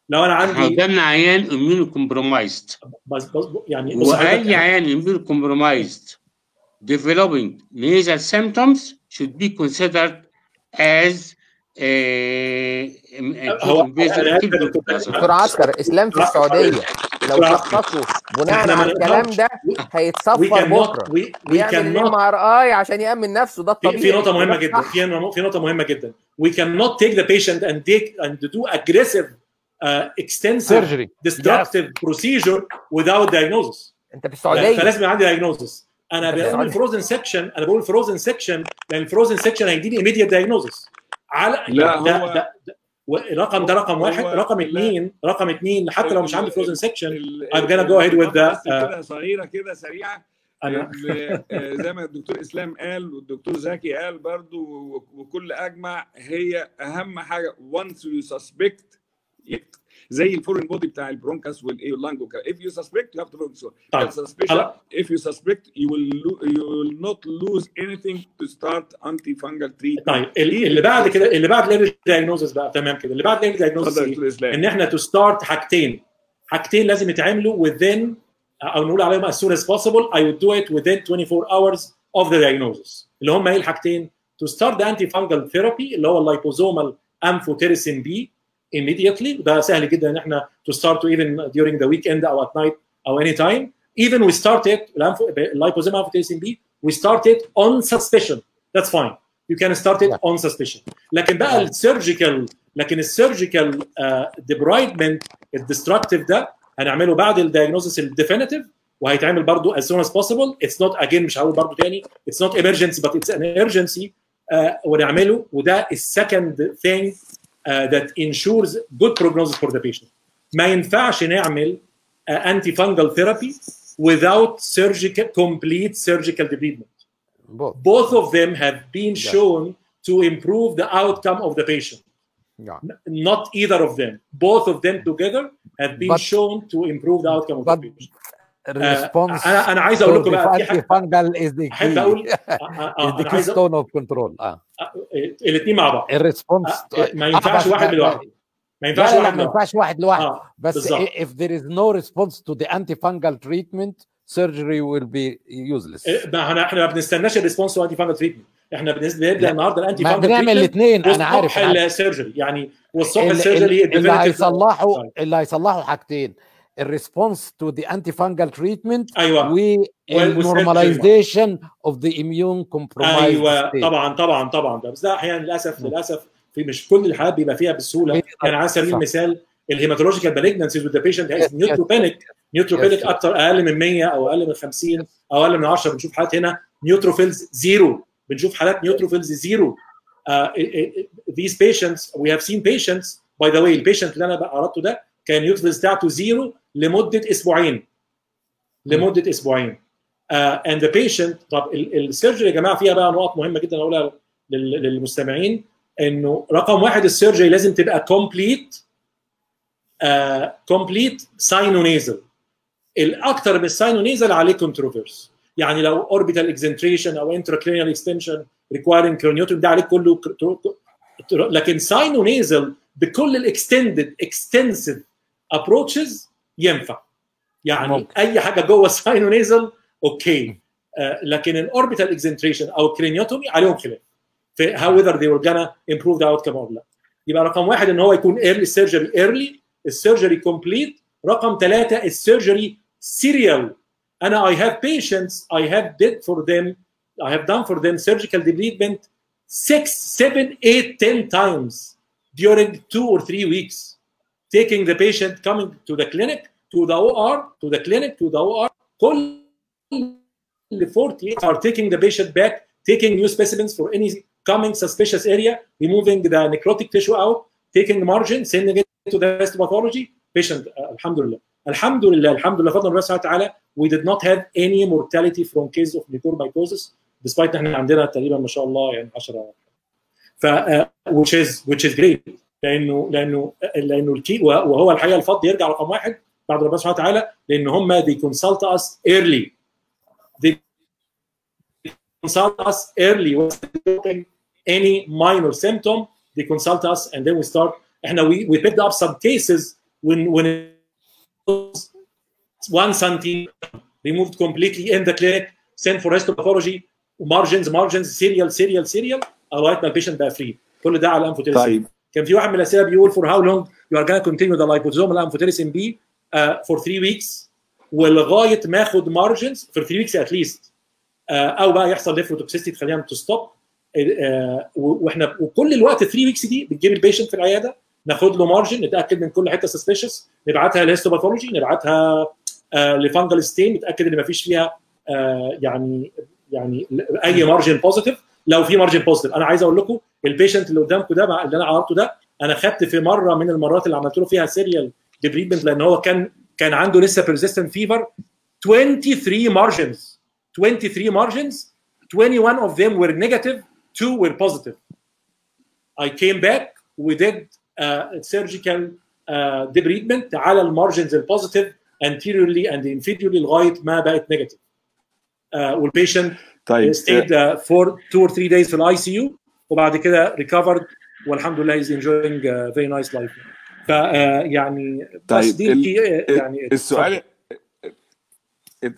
Speaker 6: لو
Speaker 5: أنا
Speaker 6: عندي
Speaker 5: قدامنا عيان اميونو كومبرومايزد
Speaker 6: بس بس يعني وأي
Speaker 5: عيان اميونو كومبرومايزد developing nasal symptoms should be considered as
Speaker 6: هو-
Speaker 4: دكتور عسكر إسلام في السعودية. لو شخصوا بناء على الكلام ده هيتصفر بكرة. الام
Speaker 6: cannot
Speaker 4: ار اي عشان يأمن نفسه؟ ده
Speaker 6: في,
Speaker 4: الطبيعي.
Speaker 6: في نقطة مهمة
Speaker 4: ده
Speaker 6: جدا. في في نقطة مهمة جدا. We cannot take the patient and take and do aggressive uh, extensive
Speaker 2: سيرجري
Speaker 6: destructive procedure without diagnosis.
Speaker 4: أنت في السعودية.
Speaker 6: فلازم يبقى عندي diagnosis.
Speaker 4: أنا
Speaker 6: بقول. frozen section أنا بقول frozen section لأن ال frozen section هيديني immediate diagnosis. على
Speaker 3: لا،
Speaker 6: ده
Speaker 3: هو-
Speaker 6: ده ده رقم ده رقم واحد رقم. اثنين رقم اثنين حتى لو مش عندي frozen section
Speaker 3: ال-
Speaker 6: I'm gonna go ahead with the, uh,
Speaker 3: كده صغيرة كده
Speaker 6: سريعة
Speaker 3: ال- آه، زي ما الدكتور إسلام قال والدكتور زكي قال برضو وكل أجمع هي أهم حاجة once you suspect زي ال foreign body بتاع ال bronchus وكده if you suspect you have to focus on
Speaker 6: طيب.
Speaker 3: suspicion if you suspect you will you will not lose anything to start anti-fungal treatment.
Speaker 6: طيب ال- اللي بعد كده اللي بعد ال early diagnosis بقى تمام كده. اللي بعد
Speaker 3: ال early diagnosis اسلام
Speaker 6: إن إحنا to start حاجتين. حاجتين لازم يتعملوا within أو نقول عليهم as soon as possible. I would do it within 24 hours of the diagnosis. اللي هم إيه الحاجتين؟ to start the antifungal therapy اللي هو ال liposomal amphotericin B immediately ده سهل جدا ان احنا to start to even during the weekend او at night او any time even we start it اللايبوزومال amphotericin B we start it on suspicion that's fine you can start it on suspicion لكن بقى السيرجيكال لكن السيرجيكال ديبرايدمنت الديستركتيف ده هنعمله بعد الدايجنوستس الديفينيتيف وهيتعمل برضو as soon as possible it's not again مش هقول برضو تاني it's not emergency but it's an urgency uh, ونعمله وده السكند thing uh, that ensures good prognosis for the patient ما ينفعش نعمل uh, anti fungal therapy without surgical complete surgical debridement
Speaker 2: Both.
Speaker 6: both of them have been
Speaker 2: Yeah.
Speaker 6: shown to improve the outcome of the patient
Speaker 2: Yeah.
Speaker 6: not either of them both of them together have been
Speaker 2: But-
Speaker 6: shown to improve the outcome of the
Speaker 2: but
Speaker 6: patient
Speaker 2: Response
Speaker 6: أنا أنا عايز
Speaker 2: أقول
Speaker 6: لكم بقى في
Speaker 2: the أحب.
Speaker 6: أقول <laughs>
Speaker 2: is the
Speaker 6: أنا عايز
Speaker 2: keystone of control. آه
Speaker 6: الاثنين مع بعض
Speaker 2: ال response
Speaker 6: آه، ما ينفعش واحد لوحده ما
Speaker 2: لا
Speaker 6: ينفعش واحد
Speaker 2: ما
Speaker 6: لوحده
Speaker 2: ينفعش واحد لوحده بس if there is no response to the antifungal treatment surgery will be useless
Speaker 6: إيه، ما إحنا إحنا ما بنستناش ال response و antifungal treatment إحنا
Speaker 2: بنبدأ.
Speaker 6: النهارده ال anti
Speaker 2: ما
Speaker 6: fungal
Speaker 2: بنعمل الاثنين أنا عارف عارف.
Speaker 6: ال surgery يعني والصبح
Speaker 2: ال
Speaker 6: surgery
Speaker 2: اللي, هيصلحوا. اللي هيصلحوا حاجتين ال response to the antifungal treatment
Speaker 6: أيوه.
Speaker 2: وال normalization of the immune
Speaker 6: compromise أيوه. طبعا طبعا طبعا. ده بس ده أحيانا للأسف للأسف في مش كل الحالات بيبقى فيها بالسهوله يعني على سبيل. المثال ال hematological
Speaker 2: malignancies
Speaker 6: with
Speaker 2: patient
Speaker 6: has. neutropenic
Speaker 2: neutropenic.
Speaker 6: أكتر أقل من 100 أو أقل من 50 أو أقل من 10 بنشوف حالات هنا neutrophils zero بنشوف حالات neutrophils zero these patients we have seen patients. By the way ال patient اللي أنا عرضته ده كان neutrophils بتاعته zero لمدة أسبوعين. لمدة أسبوعين. and the patient طب ال surgery يا جماعة فيها بقى نقط مهمة جدا أقولها لل- للمستمعين إنه رقم واحد ال surgery لازم تبقى complete complete sinonasal الاكثر من ال sinonasal عليه controversy يعني لو orbital exenteration أو intracranial extension requiring craniotomy ده عليه كله لكن sinonasal بكل ال extended extensive approaches ينفع. يعني
Speaker 2: ممكن.
Speaker 6: أي حاجة جوه sinonasal okay. آه لكن ال orbital exenteration أو ال craniotomy عليهم خلاف. في how whether they gonna improve the out outcome or لا. يبقى رقم واحد إن هو يكون early surgery early ال surgery complete رقم ثلاثة ال surgery serial أنا اي هاف بيشنتس اي هاف ديد فور ذيم اي هاف دان فور ذيم سيرجيكال ديبليتمنت 6 7 8 10 تايمز during 2 or 3 weeks. taking the patient coming to the clinic to the OR to the clinic to the OR كل 48 are taking the patient back taking new specimens for any coming suspicious area removing the necrotic tissue out taking margin sending it to the histopathology patient uh, الحمد لله الحمد لله الحمد لله فضل الله سبحانه وتعالى we did not have any mortality from case of mucormycosis despite ان احنا عندنا تقريبا ما شاء الله يعني 10 ف uh, which is which is great لأنه لأنه لأنه الكي وهو الحقيقة الفضل يرجع رقم واحد بعد ربنا سبحانه وتعالى لأن هم they consult us early they consult us early any minor symptom they consult us and then we start إحنا we, we picked up some cases when when it was one centimeter removed completely in the clinic sent for histopathology margins margins serial serial serial لغايه ما البيشنت بقى فري كل ده على الانفوتيريسين
Speaker 3: طيب
Speaker 6: كان في واحد من الأسئلة بيقول how long you are going to continue the liposomal amphotericin B uh, for 3 weeks? ولغايه ما اخد margins for 3 weeks at least? Uh, أو بقى يحصل نيفروتوكسيستي تخلينا تستوب وإحنا وكل الوقت 3 weeks دي بتجيب ال patient في العيادة. ناخد له margin نتأكد من كل حتة suspicious نبعتها ل histopathology نبعتها آه ل fungal stain نتأكد إن ما فيش فيها آه يعني يعني أي margin positive لو في margin positive أنا عايز أقول لكم ال patient اللي قدامكم ده اللي أنا عرضته ده أنا خدت في مرة من المرات اللي عملت له فيها serial debridement لأن هو كان كان عنده لسه persistent fever 23 margins 23 margins 21 of them were negative two were positive. I came back we did uh, surgical uh, debridement على المارجنز البوزيتيف anteriorly and inferiorly لغاية ما بقت نيجاتيف uh, والبيشنت
Speaker 3: طيب
Speaker 6: stayed uh, for two or three days في الاي سي يو وبعد كده recovered. والحمد لله is enjoying a very nice life. ف uh, يعني بس
Speaker 3: طيب،
Speaker 6: دي
Speaker 3: ال-
Speaker 6: يعني
Speaker 3: السؤال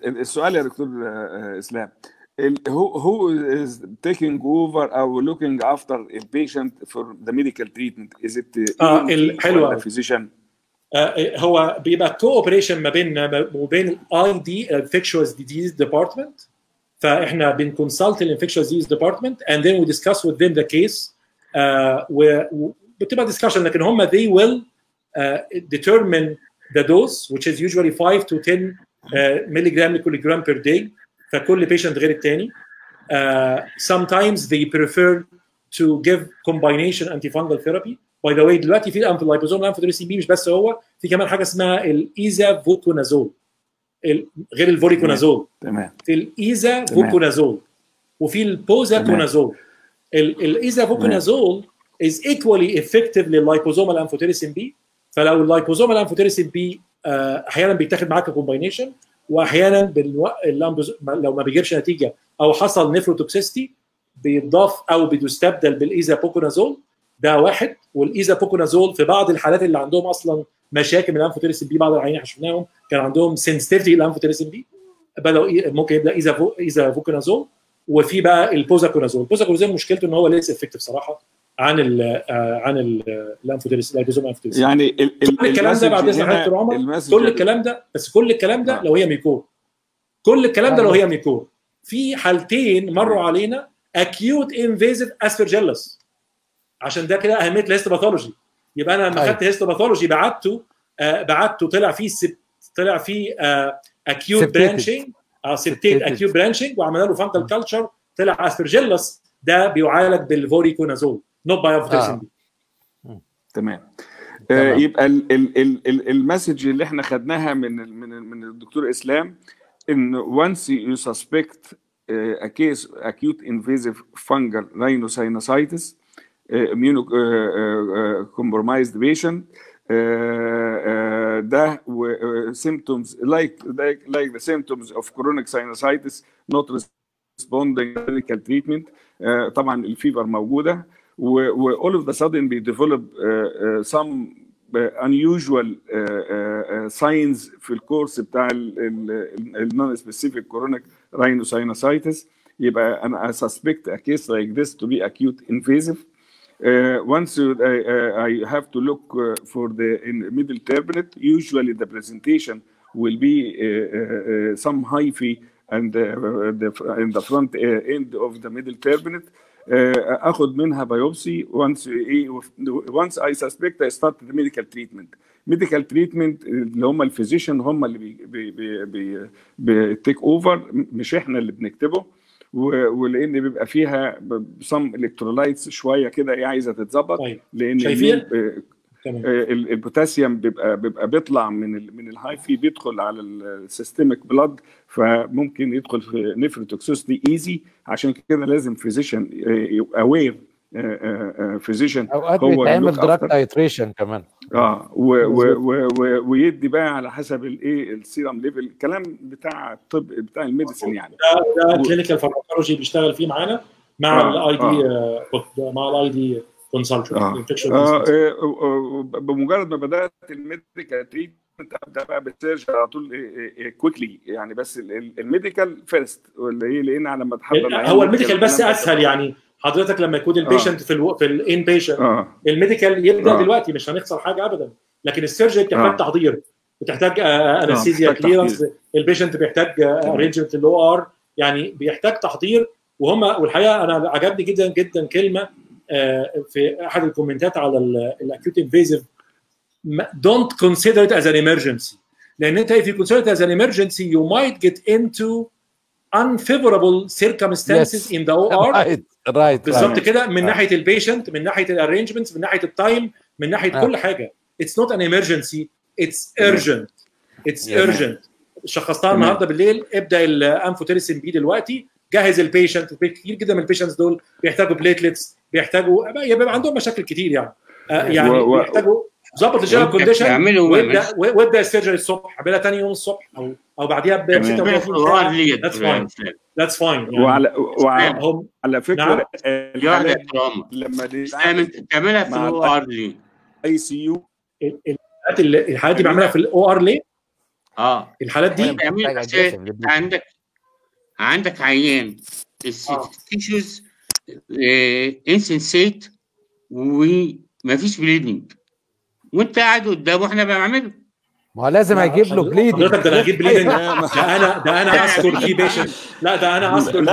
Speaker 3: السؤال يا دكتور آه، إسلام. ال- who who is taking over or looking after a patient for the medical treatment? Is it
Speaker 6: آه،
Speaker 3: ENT
Speaker 6: ال- حلوة
Speaker 3: ولا
Speaker 6: أوي.
Speaker 3: physician?
Speaker 6: آه، هو بيبقى cooperation ما بين وبين ال ID infectious disease department فاحنا بنكونسلت الانفكشوس ديزيز ديبارتمنت and then we discuss with them the case uh, و- بتبقى ديسكشن لكن هم they will uh, determine the dose which is usually 5 to 10 uh, milligram لكل جرام per day فكل patient غير الثاني uh, sometimes they prefer to give combination antifungal therapy باي ذا واي دلوقتي في الانفلايبوزوم الانفودريسين بي مش بس هو في كمان حاجه اسمها الايزا فوكونازول غير ال voriconazole
Speaker 3: تمام.
Speaker 6: في ال
Speaker 3: isa.
Speaker 6: vuconazole. وفي ال posaconazole ال isavuconazole is equally effective لل liposomal amphotericin B فلو ال liposomal amphotericin B آه، أحيانا بيتاخد معاك combination واحيانا بالو... لو ما بيجيبش نتيجة أو حصل nephrotoxicity بيتضاف أو بيستبدل بال isavuconazole ده واحد. وال isavuconazole في بعض الحالات اللي عندهم أصلا مشاكل من ال amphotericin B بعض العيانين إحنا شفناهم كان عندهم sensitivity لل amphotericin B. بدأوا ممكن يبدأ isavu... isavuconazole وفي بقى ال posaconazole ال posaconazole مشكلته إن هو less effective صراحة عن ال آه، عن ال- ال amphotericin ال liposomal amphotericin
Speaker 3: يعني ال-
Speaker 6: كل الكلام ده بعد
Speaker 3: إذن
Speaker 6: حضرتك يا عمر كل الكلام ده بس كل الكلام ده
Speaker 3: آه.
Speaker 6: لو هي mucor. كل الكلام ده لو. هي mucor. في حالتين مروا علينا acute invasive aspergillus عشان ده كده أهمية ال histopathology يبقى أنا لما
Speaker 2: أيوة.
Speaker 6: خدت histopathology بعته آه بعته طلع فيه سب... طلع فيه آه acute. branching آه
Speaker 2: septate.
Speaker 6: acute branching وعملنا له fungal culture طلع aspergillus ده بيعالج بال voriconazole not by
Speaker 2: آه.
Speaker 3: تمام آه
Speaker 2: تمام.
Speaker 3: يبقى ال- ال- ال- ال- ال message اللي إحنا خدناها من ال- من ال- من الدكتور إسلام إن once you suspect uh, a case acute invasive fungal rhinosinusitis uh, immunocompromised patient uh, uh, ده و, uh, symptoms like, like like the symptoms of chronic sinusitis not responding to medical treatment uh, طبعا الفيبر موجوده و, و all of the sudden we develop uh, uh, some uh, unusual uh, uh, signs في الكورس بتاع النون سبيسيفيك كورونيك rhinosinusitis يبقى انا I suspect a case like this to be acute invasive Uh, once you, uh, uh, I have to look uh, for the in middle turbinate. Usually, the presentation will be uh, uh, uh, some hyphae and uh, the, in the front uh, end of the middle turbinate. Uh, اخد منها biopsy once ايه once I suspect I start the medical treatment. medical treatment اللي هم الفيزيشن هم اللي بي بي بي بي بيتيك اوفر مش احنا اللي بنكتبه و- ولأن بيبقى فيها some electrolytes شوية كده إيه عايزة تتظبط.
Speaker 6: طيب.
Speaker 3: لأن
Speaker 6: شايفين؟
Speaker 3: آه، ال- البوتاسيوم بيبقى بيبقى بيطلع من من ال high في بيدخل على ال systemic blood فممكن يدخل في nephrotoxicity easy عشان كده لازم physician aware physician
Speaker 2: اوقات
Speaker 3: هو
Speaker 2: بيتعمل
Speaker 3: drug.
Speaker 2: titration كمان.
Speaker 3: آه و و و و ويدي بقى على حسب الايه ال serum level الكلام بتاع الطب بتاع ال medicine يعني.
Speaker 6: ده
Speaker 3: و-
Speaker 6: clinical pharmacology بيشتغل فيه معانا مع
Speaker 3: آه،
Speaker 6: ال ID مع ال ID consultant
Speaker 3: آه. آه آه، آه، بمجرد ما بدأت ال medical treatment أبدأ بقى بال surge على طول quickly يعني. بس ال- ال- ال medical first ولا إيه لأن على لما تحضر
Speaker 6: هو ال medical
Speaker 3: بس ده-
Speaker 6: أسهل يعني. حضرتك لما يكون ال patient في ألو... في ال inpatient
Speaker 3: آه.
Speaker 6: ال medical يبدا
Speaker 3: آه.
Speaker 6: دلوقتي مش هنخسر حاجة ابدا. لكن ال surgery بتحتاج
Speaker 3: آه.
Speaker 6: تحضير بتحتاج anesthesia
Speaker 3: clearance
Speaker 6: ال patient بيحتاج arrangement لل OR يعني بيحتاج تحضير. وهم والحقيقة أنا عجبني جدا جدا كلمة آه، في أحد ال comment ات على ال acute invasive don't consider it as an emergency. لأن أنت if you consider it as an emergency you might get into unfavorable circumstances
Speaker 2: Yes.
Speaker 6: in the OR
Speaker 2: رايت رايت
Speaker 6: بالظبط كده من
Speaker 2: آه.
Speaker 6: ناحية ال patient من ناحية ال arrangements من ناحية ال time من ناحية
Speaker 2: آه.
Speaker 6: كل حاجة. it's not an emergency it's urgent. it's
Speaker 3: تمام.
Speaker 6: urgent. شخصتها. النهارده بالليل. ابدأ ال amphotericin B دلوقتي. جهز ال patient كتير جدا من ال patients دول بيحتاجوا platelets بيحتاجوا يبقى عندهم مشاكل كتير يعني. آه يعني
Speaker 3: و-
Speaker 6: بيحتاجوا ظبط
Speaker 5: ال
Speaker 6: general
Speaker 5: condition
Speaker 6: وابدا وابدأ ال surgery الصبح اعملها تاني يوم الصبح أو أو بعديها ب
Speaker 3: تمام.
Speaker 6: 36 ساعه That's fine. that's fine
Speaker 3: وعلى وعلى على فكرة
Speaker 6: نعم.
Speaker 3: لما
Speaker 5: بتعملها في ال OR ليه؟
Speaker 3: ICU
Speaker 6: ال- الحالات اللي الحالات دي بعملها في ال OR ليه؟
Speaker 5: آه
Speaker 6: الحالات دي.
Speaker 5: عندك عندك عيان
Speaker 6: آه.
Speaker 5: ال tissues insensate ومفيش bleeding وانت قاعد قدامه إحنا بنعمله
Speaker 2: ما هو لازم هيجيب له bleeding
Speaker 6: حضرتك ده أنا هجيب
Speaker 3: bleeding <laughs>
Speaker 6: ده أنا ده أنا أذكر في patient لا ده
Speaker 3: أنا أذكر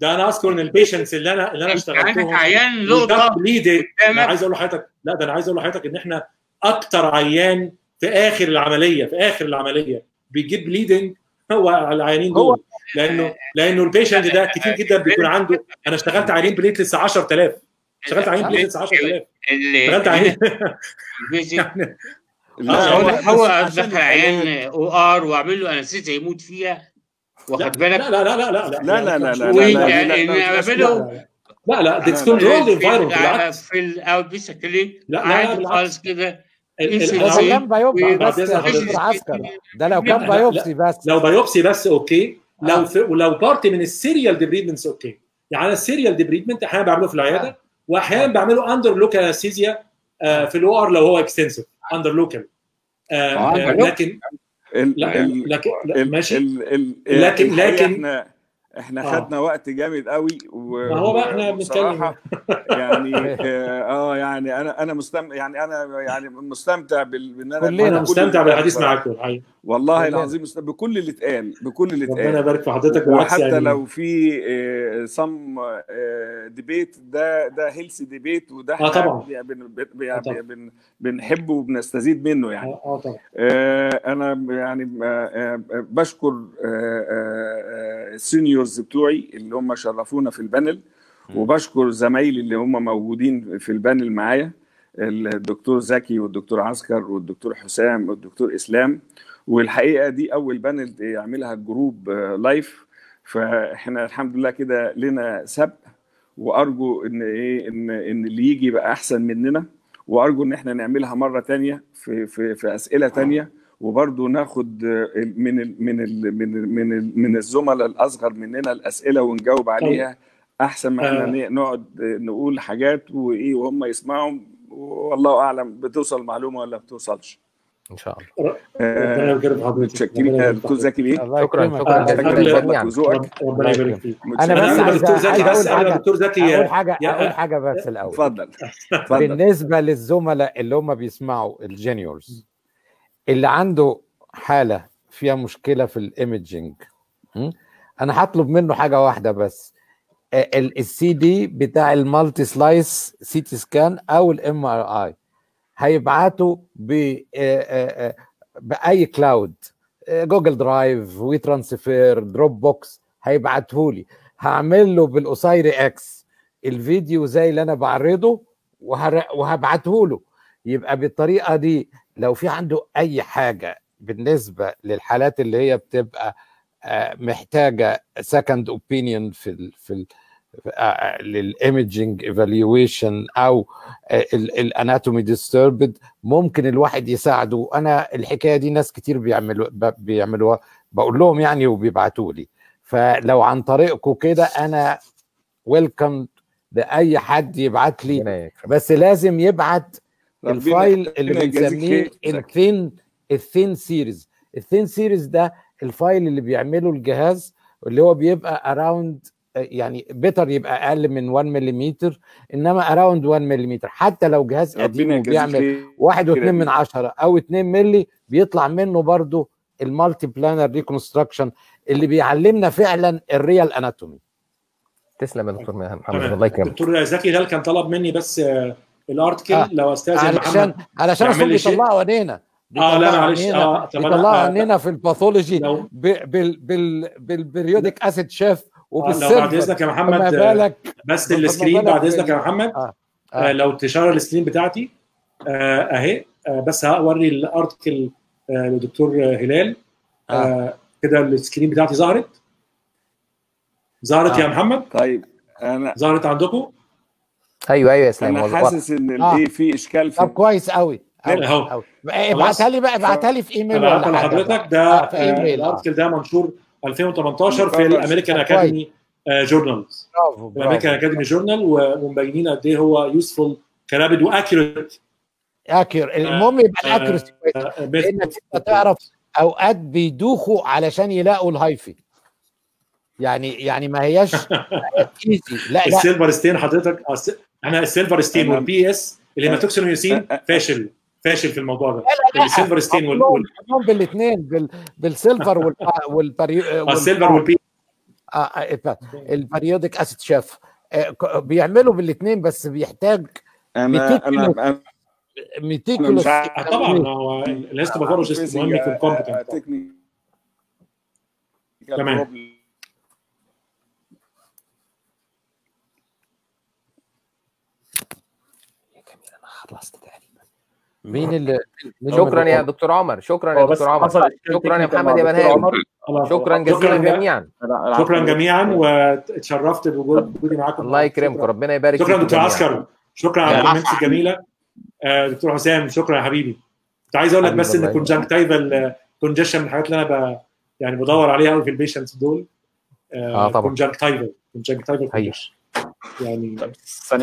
Speaker 6: ده أنا أذكر ان ال patients اللي أنا
Speaker 5: اللي أنا
Speaker 6: اشتغلتهم.
Speaker 5: عيان لقطه
Speaker 6: bleeding
Speaker 5: أنا
Speaker 6: عايز أقول لحضرتك لا ده أنا عايز أقول لحضرتك إن إحنا أكتر عيان في آخر العملية في آخر العملية بيجيب bleeding هو العيانين دول. لأنه لأنه ال patient ده كتير جدا بيكون عنده أنا اشتغلت عيانين platelets 10000 اشتغلت عيانين platelets 10000
Speaker 5: اللي
Speaker 6: اشتغلت عيانين
Speaker 5: ال visit
Speaker 6: يعني
Speaker 3: لا،
Speaker 6: آه،
Speaker 5: هو
Speaker 3: العلاج-
Speaker 5: عيان OR واعمل له anesthesia يموت فيها واخد بالك
Speaker 6: لا لا لا لا لا
Speaker 3: لا لا لا لا لا لا لا لا
Speaker 6: لا لا
Speaker 3: لا، لا.
Speaker 6: control
Speaker 5: في
Speaker 6: environment بالعكس
Speaker 5: في ال outpatient clinic
Speaker 6: لا، لا،
Speaker 5: عادي
Speaker 6: بالعكس.
Speaker 5: خالص كده
Speaker 2: ده لو كان
Speaker 5: biopsy
Speaker 2: بس عسكر ده لو
Speaker 6: لا،
Speaker 2: كان
Speaker 6: لا،
Speaker 2: biopsy بس
Speaker 6: لو biopsy بس okay لو
Speaker 2: آه.
Speaker 6: ولو part من ال serial debridements okay يعني ال serial debridement أحيانا بعمله في العياده واحيانا بعمله under local anesthesia في ال OR لو هو extensive under local
Speaker 2: آه،
Speaker 6: لكن لكن ماشي. لكن- لكن-
Speaker 3: إحنا إحنا
Speaker 6: آه.
Speaker 3: خدنا وقت جامد قوي و-
Speaker 6: ما هو بقى إحنا
Speaker 3: وبصراحة يعني <laughs> آه آه، يعني أنا أنا مستمتع يعني أنا يعني مستمتع بال بإن أنا
Speaker 2: كلنا.
Speaker 6: مستمتع بالحديث معاكم الحقيقة.
Speaker 3: والله. العظيم بكل اللي اتقال بكل اللي
Speaker 6: ربنا
Speaker 3: اتقال
Speaker 6: يبارك في حضرتك
Speaker 3: وحتى
Speaker 6: يعني
Speaker 3: لو في some debate ده ده healthy debate وده
Speaker 6: آه طبعا.
Speaker 3: بن- بن- بن-
Speaker 6: آه.
Speaker 3: بن- بنحبه وبنستزيد منه يعني
Speaker 6: آه آه طبعا
Speaker 3: آه، أنا يعني آه، آه، بشكر ال seniors بتوعي اللي هم شرفونا في ال panel وبشكر زمايلي اللي هم موجودين في ال panel معايا الدكتور زكي والدكتور عسكر والدكتور حسام والدكتور إسلام والحقيقة دي أول panel يعملها ال group آه، live فإحنا الحمد لله كده لنا سبق وأرجو إن إيه إن إن اللي يجي يبقى أحسن مننا. وأرجو إن إحنا نعملها مرة تانية في في في أسئلة تانية. وبرضه ناخد آه، من ال من ال من ال من, ال من الزملاء الأصغر مننا الأسئلة ونجاوب عليها. أحسن ما إحنا
Speaker 6: آه.
Speaker 3: نقعد آه، نقول حاجات وإيه وهم يسمعوا. والله أعلم بتوصل معلومة ولا بتوصلش.
Speaker 4: إن شاء الله.
Speaker 6: ربنا يبارك في حضرتك.
Speaker 3: متشكرين
Speaker 6: ربنا
Speaker 3: يا
Speaker 6: يبارك
Speaker 3: دكتور. زكي بيه
Speaker 2: الله
Speaker 4: شكراً،. شكراً
Speaker 6: ربنا يبارك فيك.
Speaker 2: أنا
Speaker 6: أنا
Speaker 2: بس
Speaker 6: دكتور زكي بس
Speaker 2: حاجة.
Speaker 6: دكتور زكي.
Speaker 2: أقول
Speaker 6: حاجة
Speaker 2: أقول حاجة بس الأول.
Speaker 3: اتفضل
Speaker 2: بالنسبة للزملاء اللي هم بيسمعوا ال juniors اللي عنده حالة فيها مشكلة في ال imaging? أنا هطلب منه حاجة واحدة بس. السي دي بتاع ال multislice CT scan أو ال MRI هيبعته ب آه، آه، آه، بأي cloud Google Drive WeTransfer Dropbox هيبعته لي هعمل له بال OsiriX الفيديو زي اللي أنا بعرضه وهبعته له. يبقى بالطريقة دي لو في عنده أي حاجة بالنسبة للحالات اللي هي بتبقى محتاجة second opinion في ال في ال لل imaging evaluation أو ال anatomy disturbed ممكن الواحد يساعده أنا الحكاية دي ناس كتير بيعملوا ب- بيعملوها بقول لهم يعني وبيبعتوا لي فلو عن طريقكم كده أنا welcome لأي حد يبعت لي. بس لازم يبعت
Speaker 3: ال
Speaker 2: file اللي
Speaker 3: بنسميه. ال
Speaker 2: thin
Speaker 3: ال
Speaker 2: thin series ال thin series ده ال file اللي بيعمله الجهاز اللي هو بيبقى around يعني better يبقى أقل من 1 ملم إنما around 1 ملم حتى لو جهاز قديم
Speaker 3: كده
Speaker 2: واتنين من
Speaker 3: بيه.
Speaker 2: عشرة أو اتنين ملي بيطلع منه برضو ال multiplanar reconstruction اللي بيعلمنا فعلا ال real anatomy
Speaker 4: تسلم يا دكتور محمد. الله يكرمك.
Speaker 6: دكتور زكي هلال كان طلب مني بس آه، ال article
Speaker 2: آه.
Speaker 6: لو استاذن
Speaker 2: علشان
Speaker 6: محمد
Speaker 2: علشان
Speaker 6: شيء.
Speaker 2: بيطلعوا عينينا.
Speaker 6: آه لا معلش. آه طب
Speaker 2: بيطلعوا
Speaker 6: آه،
Speaker 2: عينينا في
Speaker 6: ال
Speaker 2: pathology بال periodic acid Schiff
Speaker 6: آه، لو بعد إذنك يا محمد
Speaker 2: بالك
Speaker 6: بس ال
Speaker 2: screen
Speaker 6: بعد
Speaker 2: إذنك
Speaker 6: يا محمد
Speaker 2: آه.
Speaker 6: آه.
Speaker 2: آه.
Speaker 6: لو ت share ال screen بتاعتي آه، أهي آه، بس هوري ال article آه، لدكتور هلال آه، كده ال screen بتاعتي ظهرت ظهرت
Speaker 2: آه.
Speaker 6: يا محمد
Speaker 3: طيب أنا
Speaker 6: ظهرت عندكم
Speaker 4: أيوه أيوه يا اسلام أنا.
Speaker 3: حاسس إن
Speaker 2: آه.
Speaker 3: الإيه في إشكال
Speaker 2: طب
Speaker 3: في
Speaker 2: كويس قوي ابعتها لي بقى ابعتها لي في
Speaker 6: إيميل
Speaker 2: ولا حاجة
Speaker 6: لحضرتك ده
Speaker 2: آه، في
Speaker 6: آه،
Speaker 2: إيميل آه.
Speaker 6: ال article ده منشور 2018 في. ال
Speaker 2: American.
Speaker 6: Academy journals
Speaker 2: برافو
Speaker 6: ال
Speaker 2: American
Speaker 6: Academy journal ومبينين قد إيه هو useful ك rapid
Speaker 2: و accurate accur المهم يبقى ال accuracy كويس
Speaker 6: آه،
Speaker 2: لانك انت تعرف أوقات بيدوخوا علشان يلاقوا ال hyphae يعني يعني ما هياش easy لا ال
Speaker 6: silver stain حضرتك إحنا ال silver stain
Speaker 3: وال
Speaker 6: PAS ال hematoxylin eosin
Speaker 3: أ- أ-
Speaker 6: فاشل. فاشل في الموضوع ده.
Speaker 2: لا
Speaker 6: السيلفر ستين وال
Speaker 2: كلهم بالاثنين بال... بالسيلفر وال... والبريو...
Speaker 6: آه، السيلفر والبي.
Speaker 2: البريودك اسيد شاف. آه، بيعملوا بالاثنين بس بيحتاج
Speaker 3: أنا
Speaker 2: 200
Speaker 3: أنا
Speaker 2: كيلو.
Speaker 3: أنا
Speaker 2: 200
Speaker 3: أنا
Speaker 2: كيلو
Speaker 3: مش عارف.
Speaker 6: آه، طبعا هو الهيستوباثولوجيست مهم يكون كومبتنت تمام.
Speaker 2: خلصت. مين اللي
Speaker 4: شكرا يا دكتور عمر؟ شكرا يا دكتور عمر. شكرا يا محمد يا.
Speaker 6: خلاص.
Speaker 4: شكرا جزيلا
Speaker 6: شكرا
Speaker 4: جميعا.
Speaker 6: شكرا جميعا واتشرفت بوجود- بوجودي معاكم.
Speaker 4: الله يكرمكم ربنا يبارك
Speaker 6: شكرا
Speaker 4: فيكم
Speaker 6: دكتور. عسكر. شكرا على
Speaker 5: ال
Speaker 6: comments الجميله آه، دكتور حسام شكرا يا حبيبي. كنت عايز أقول لك بس إن
Speaker 2: ال
Speaker 6: conjunctival congestion من الحاجات اللي أنا ب... يعني بدور عليها قوي في ال patients دول.
Speaker 2: آه، طبعا.
Speaker 6: conjunctival
Speaker 2: conjunctival.
Speaker 6: يعني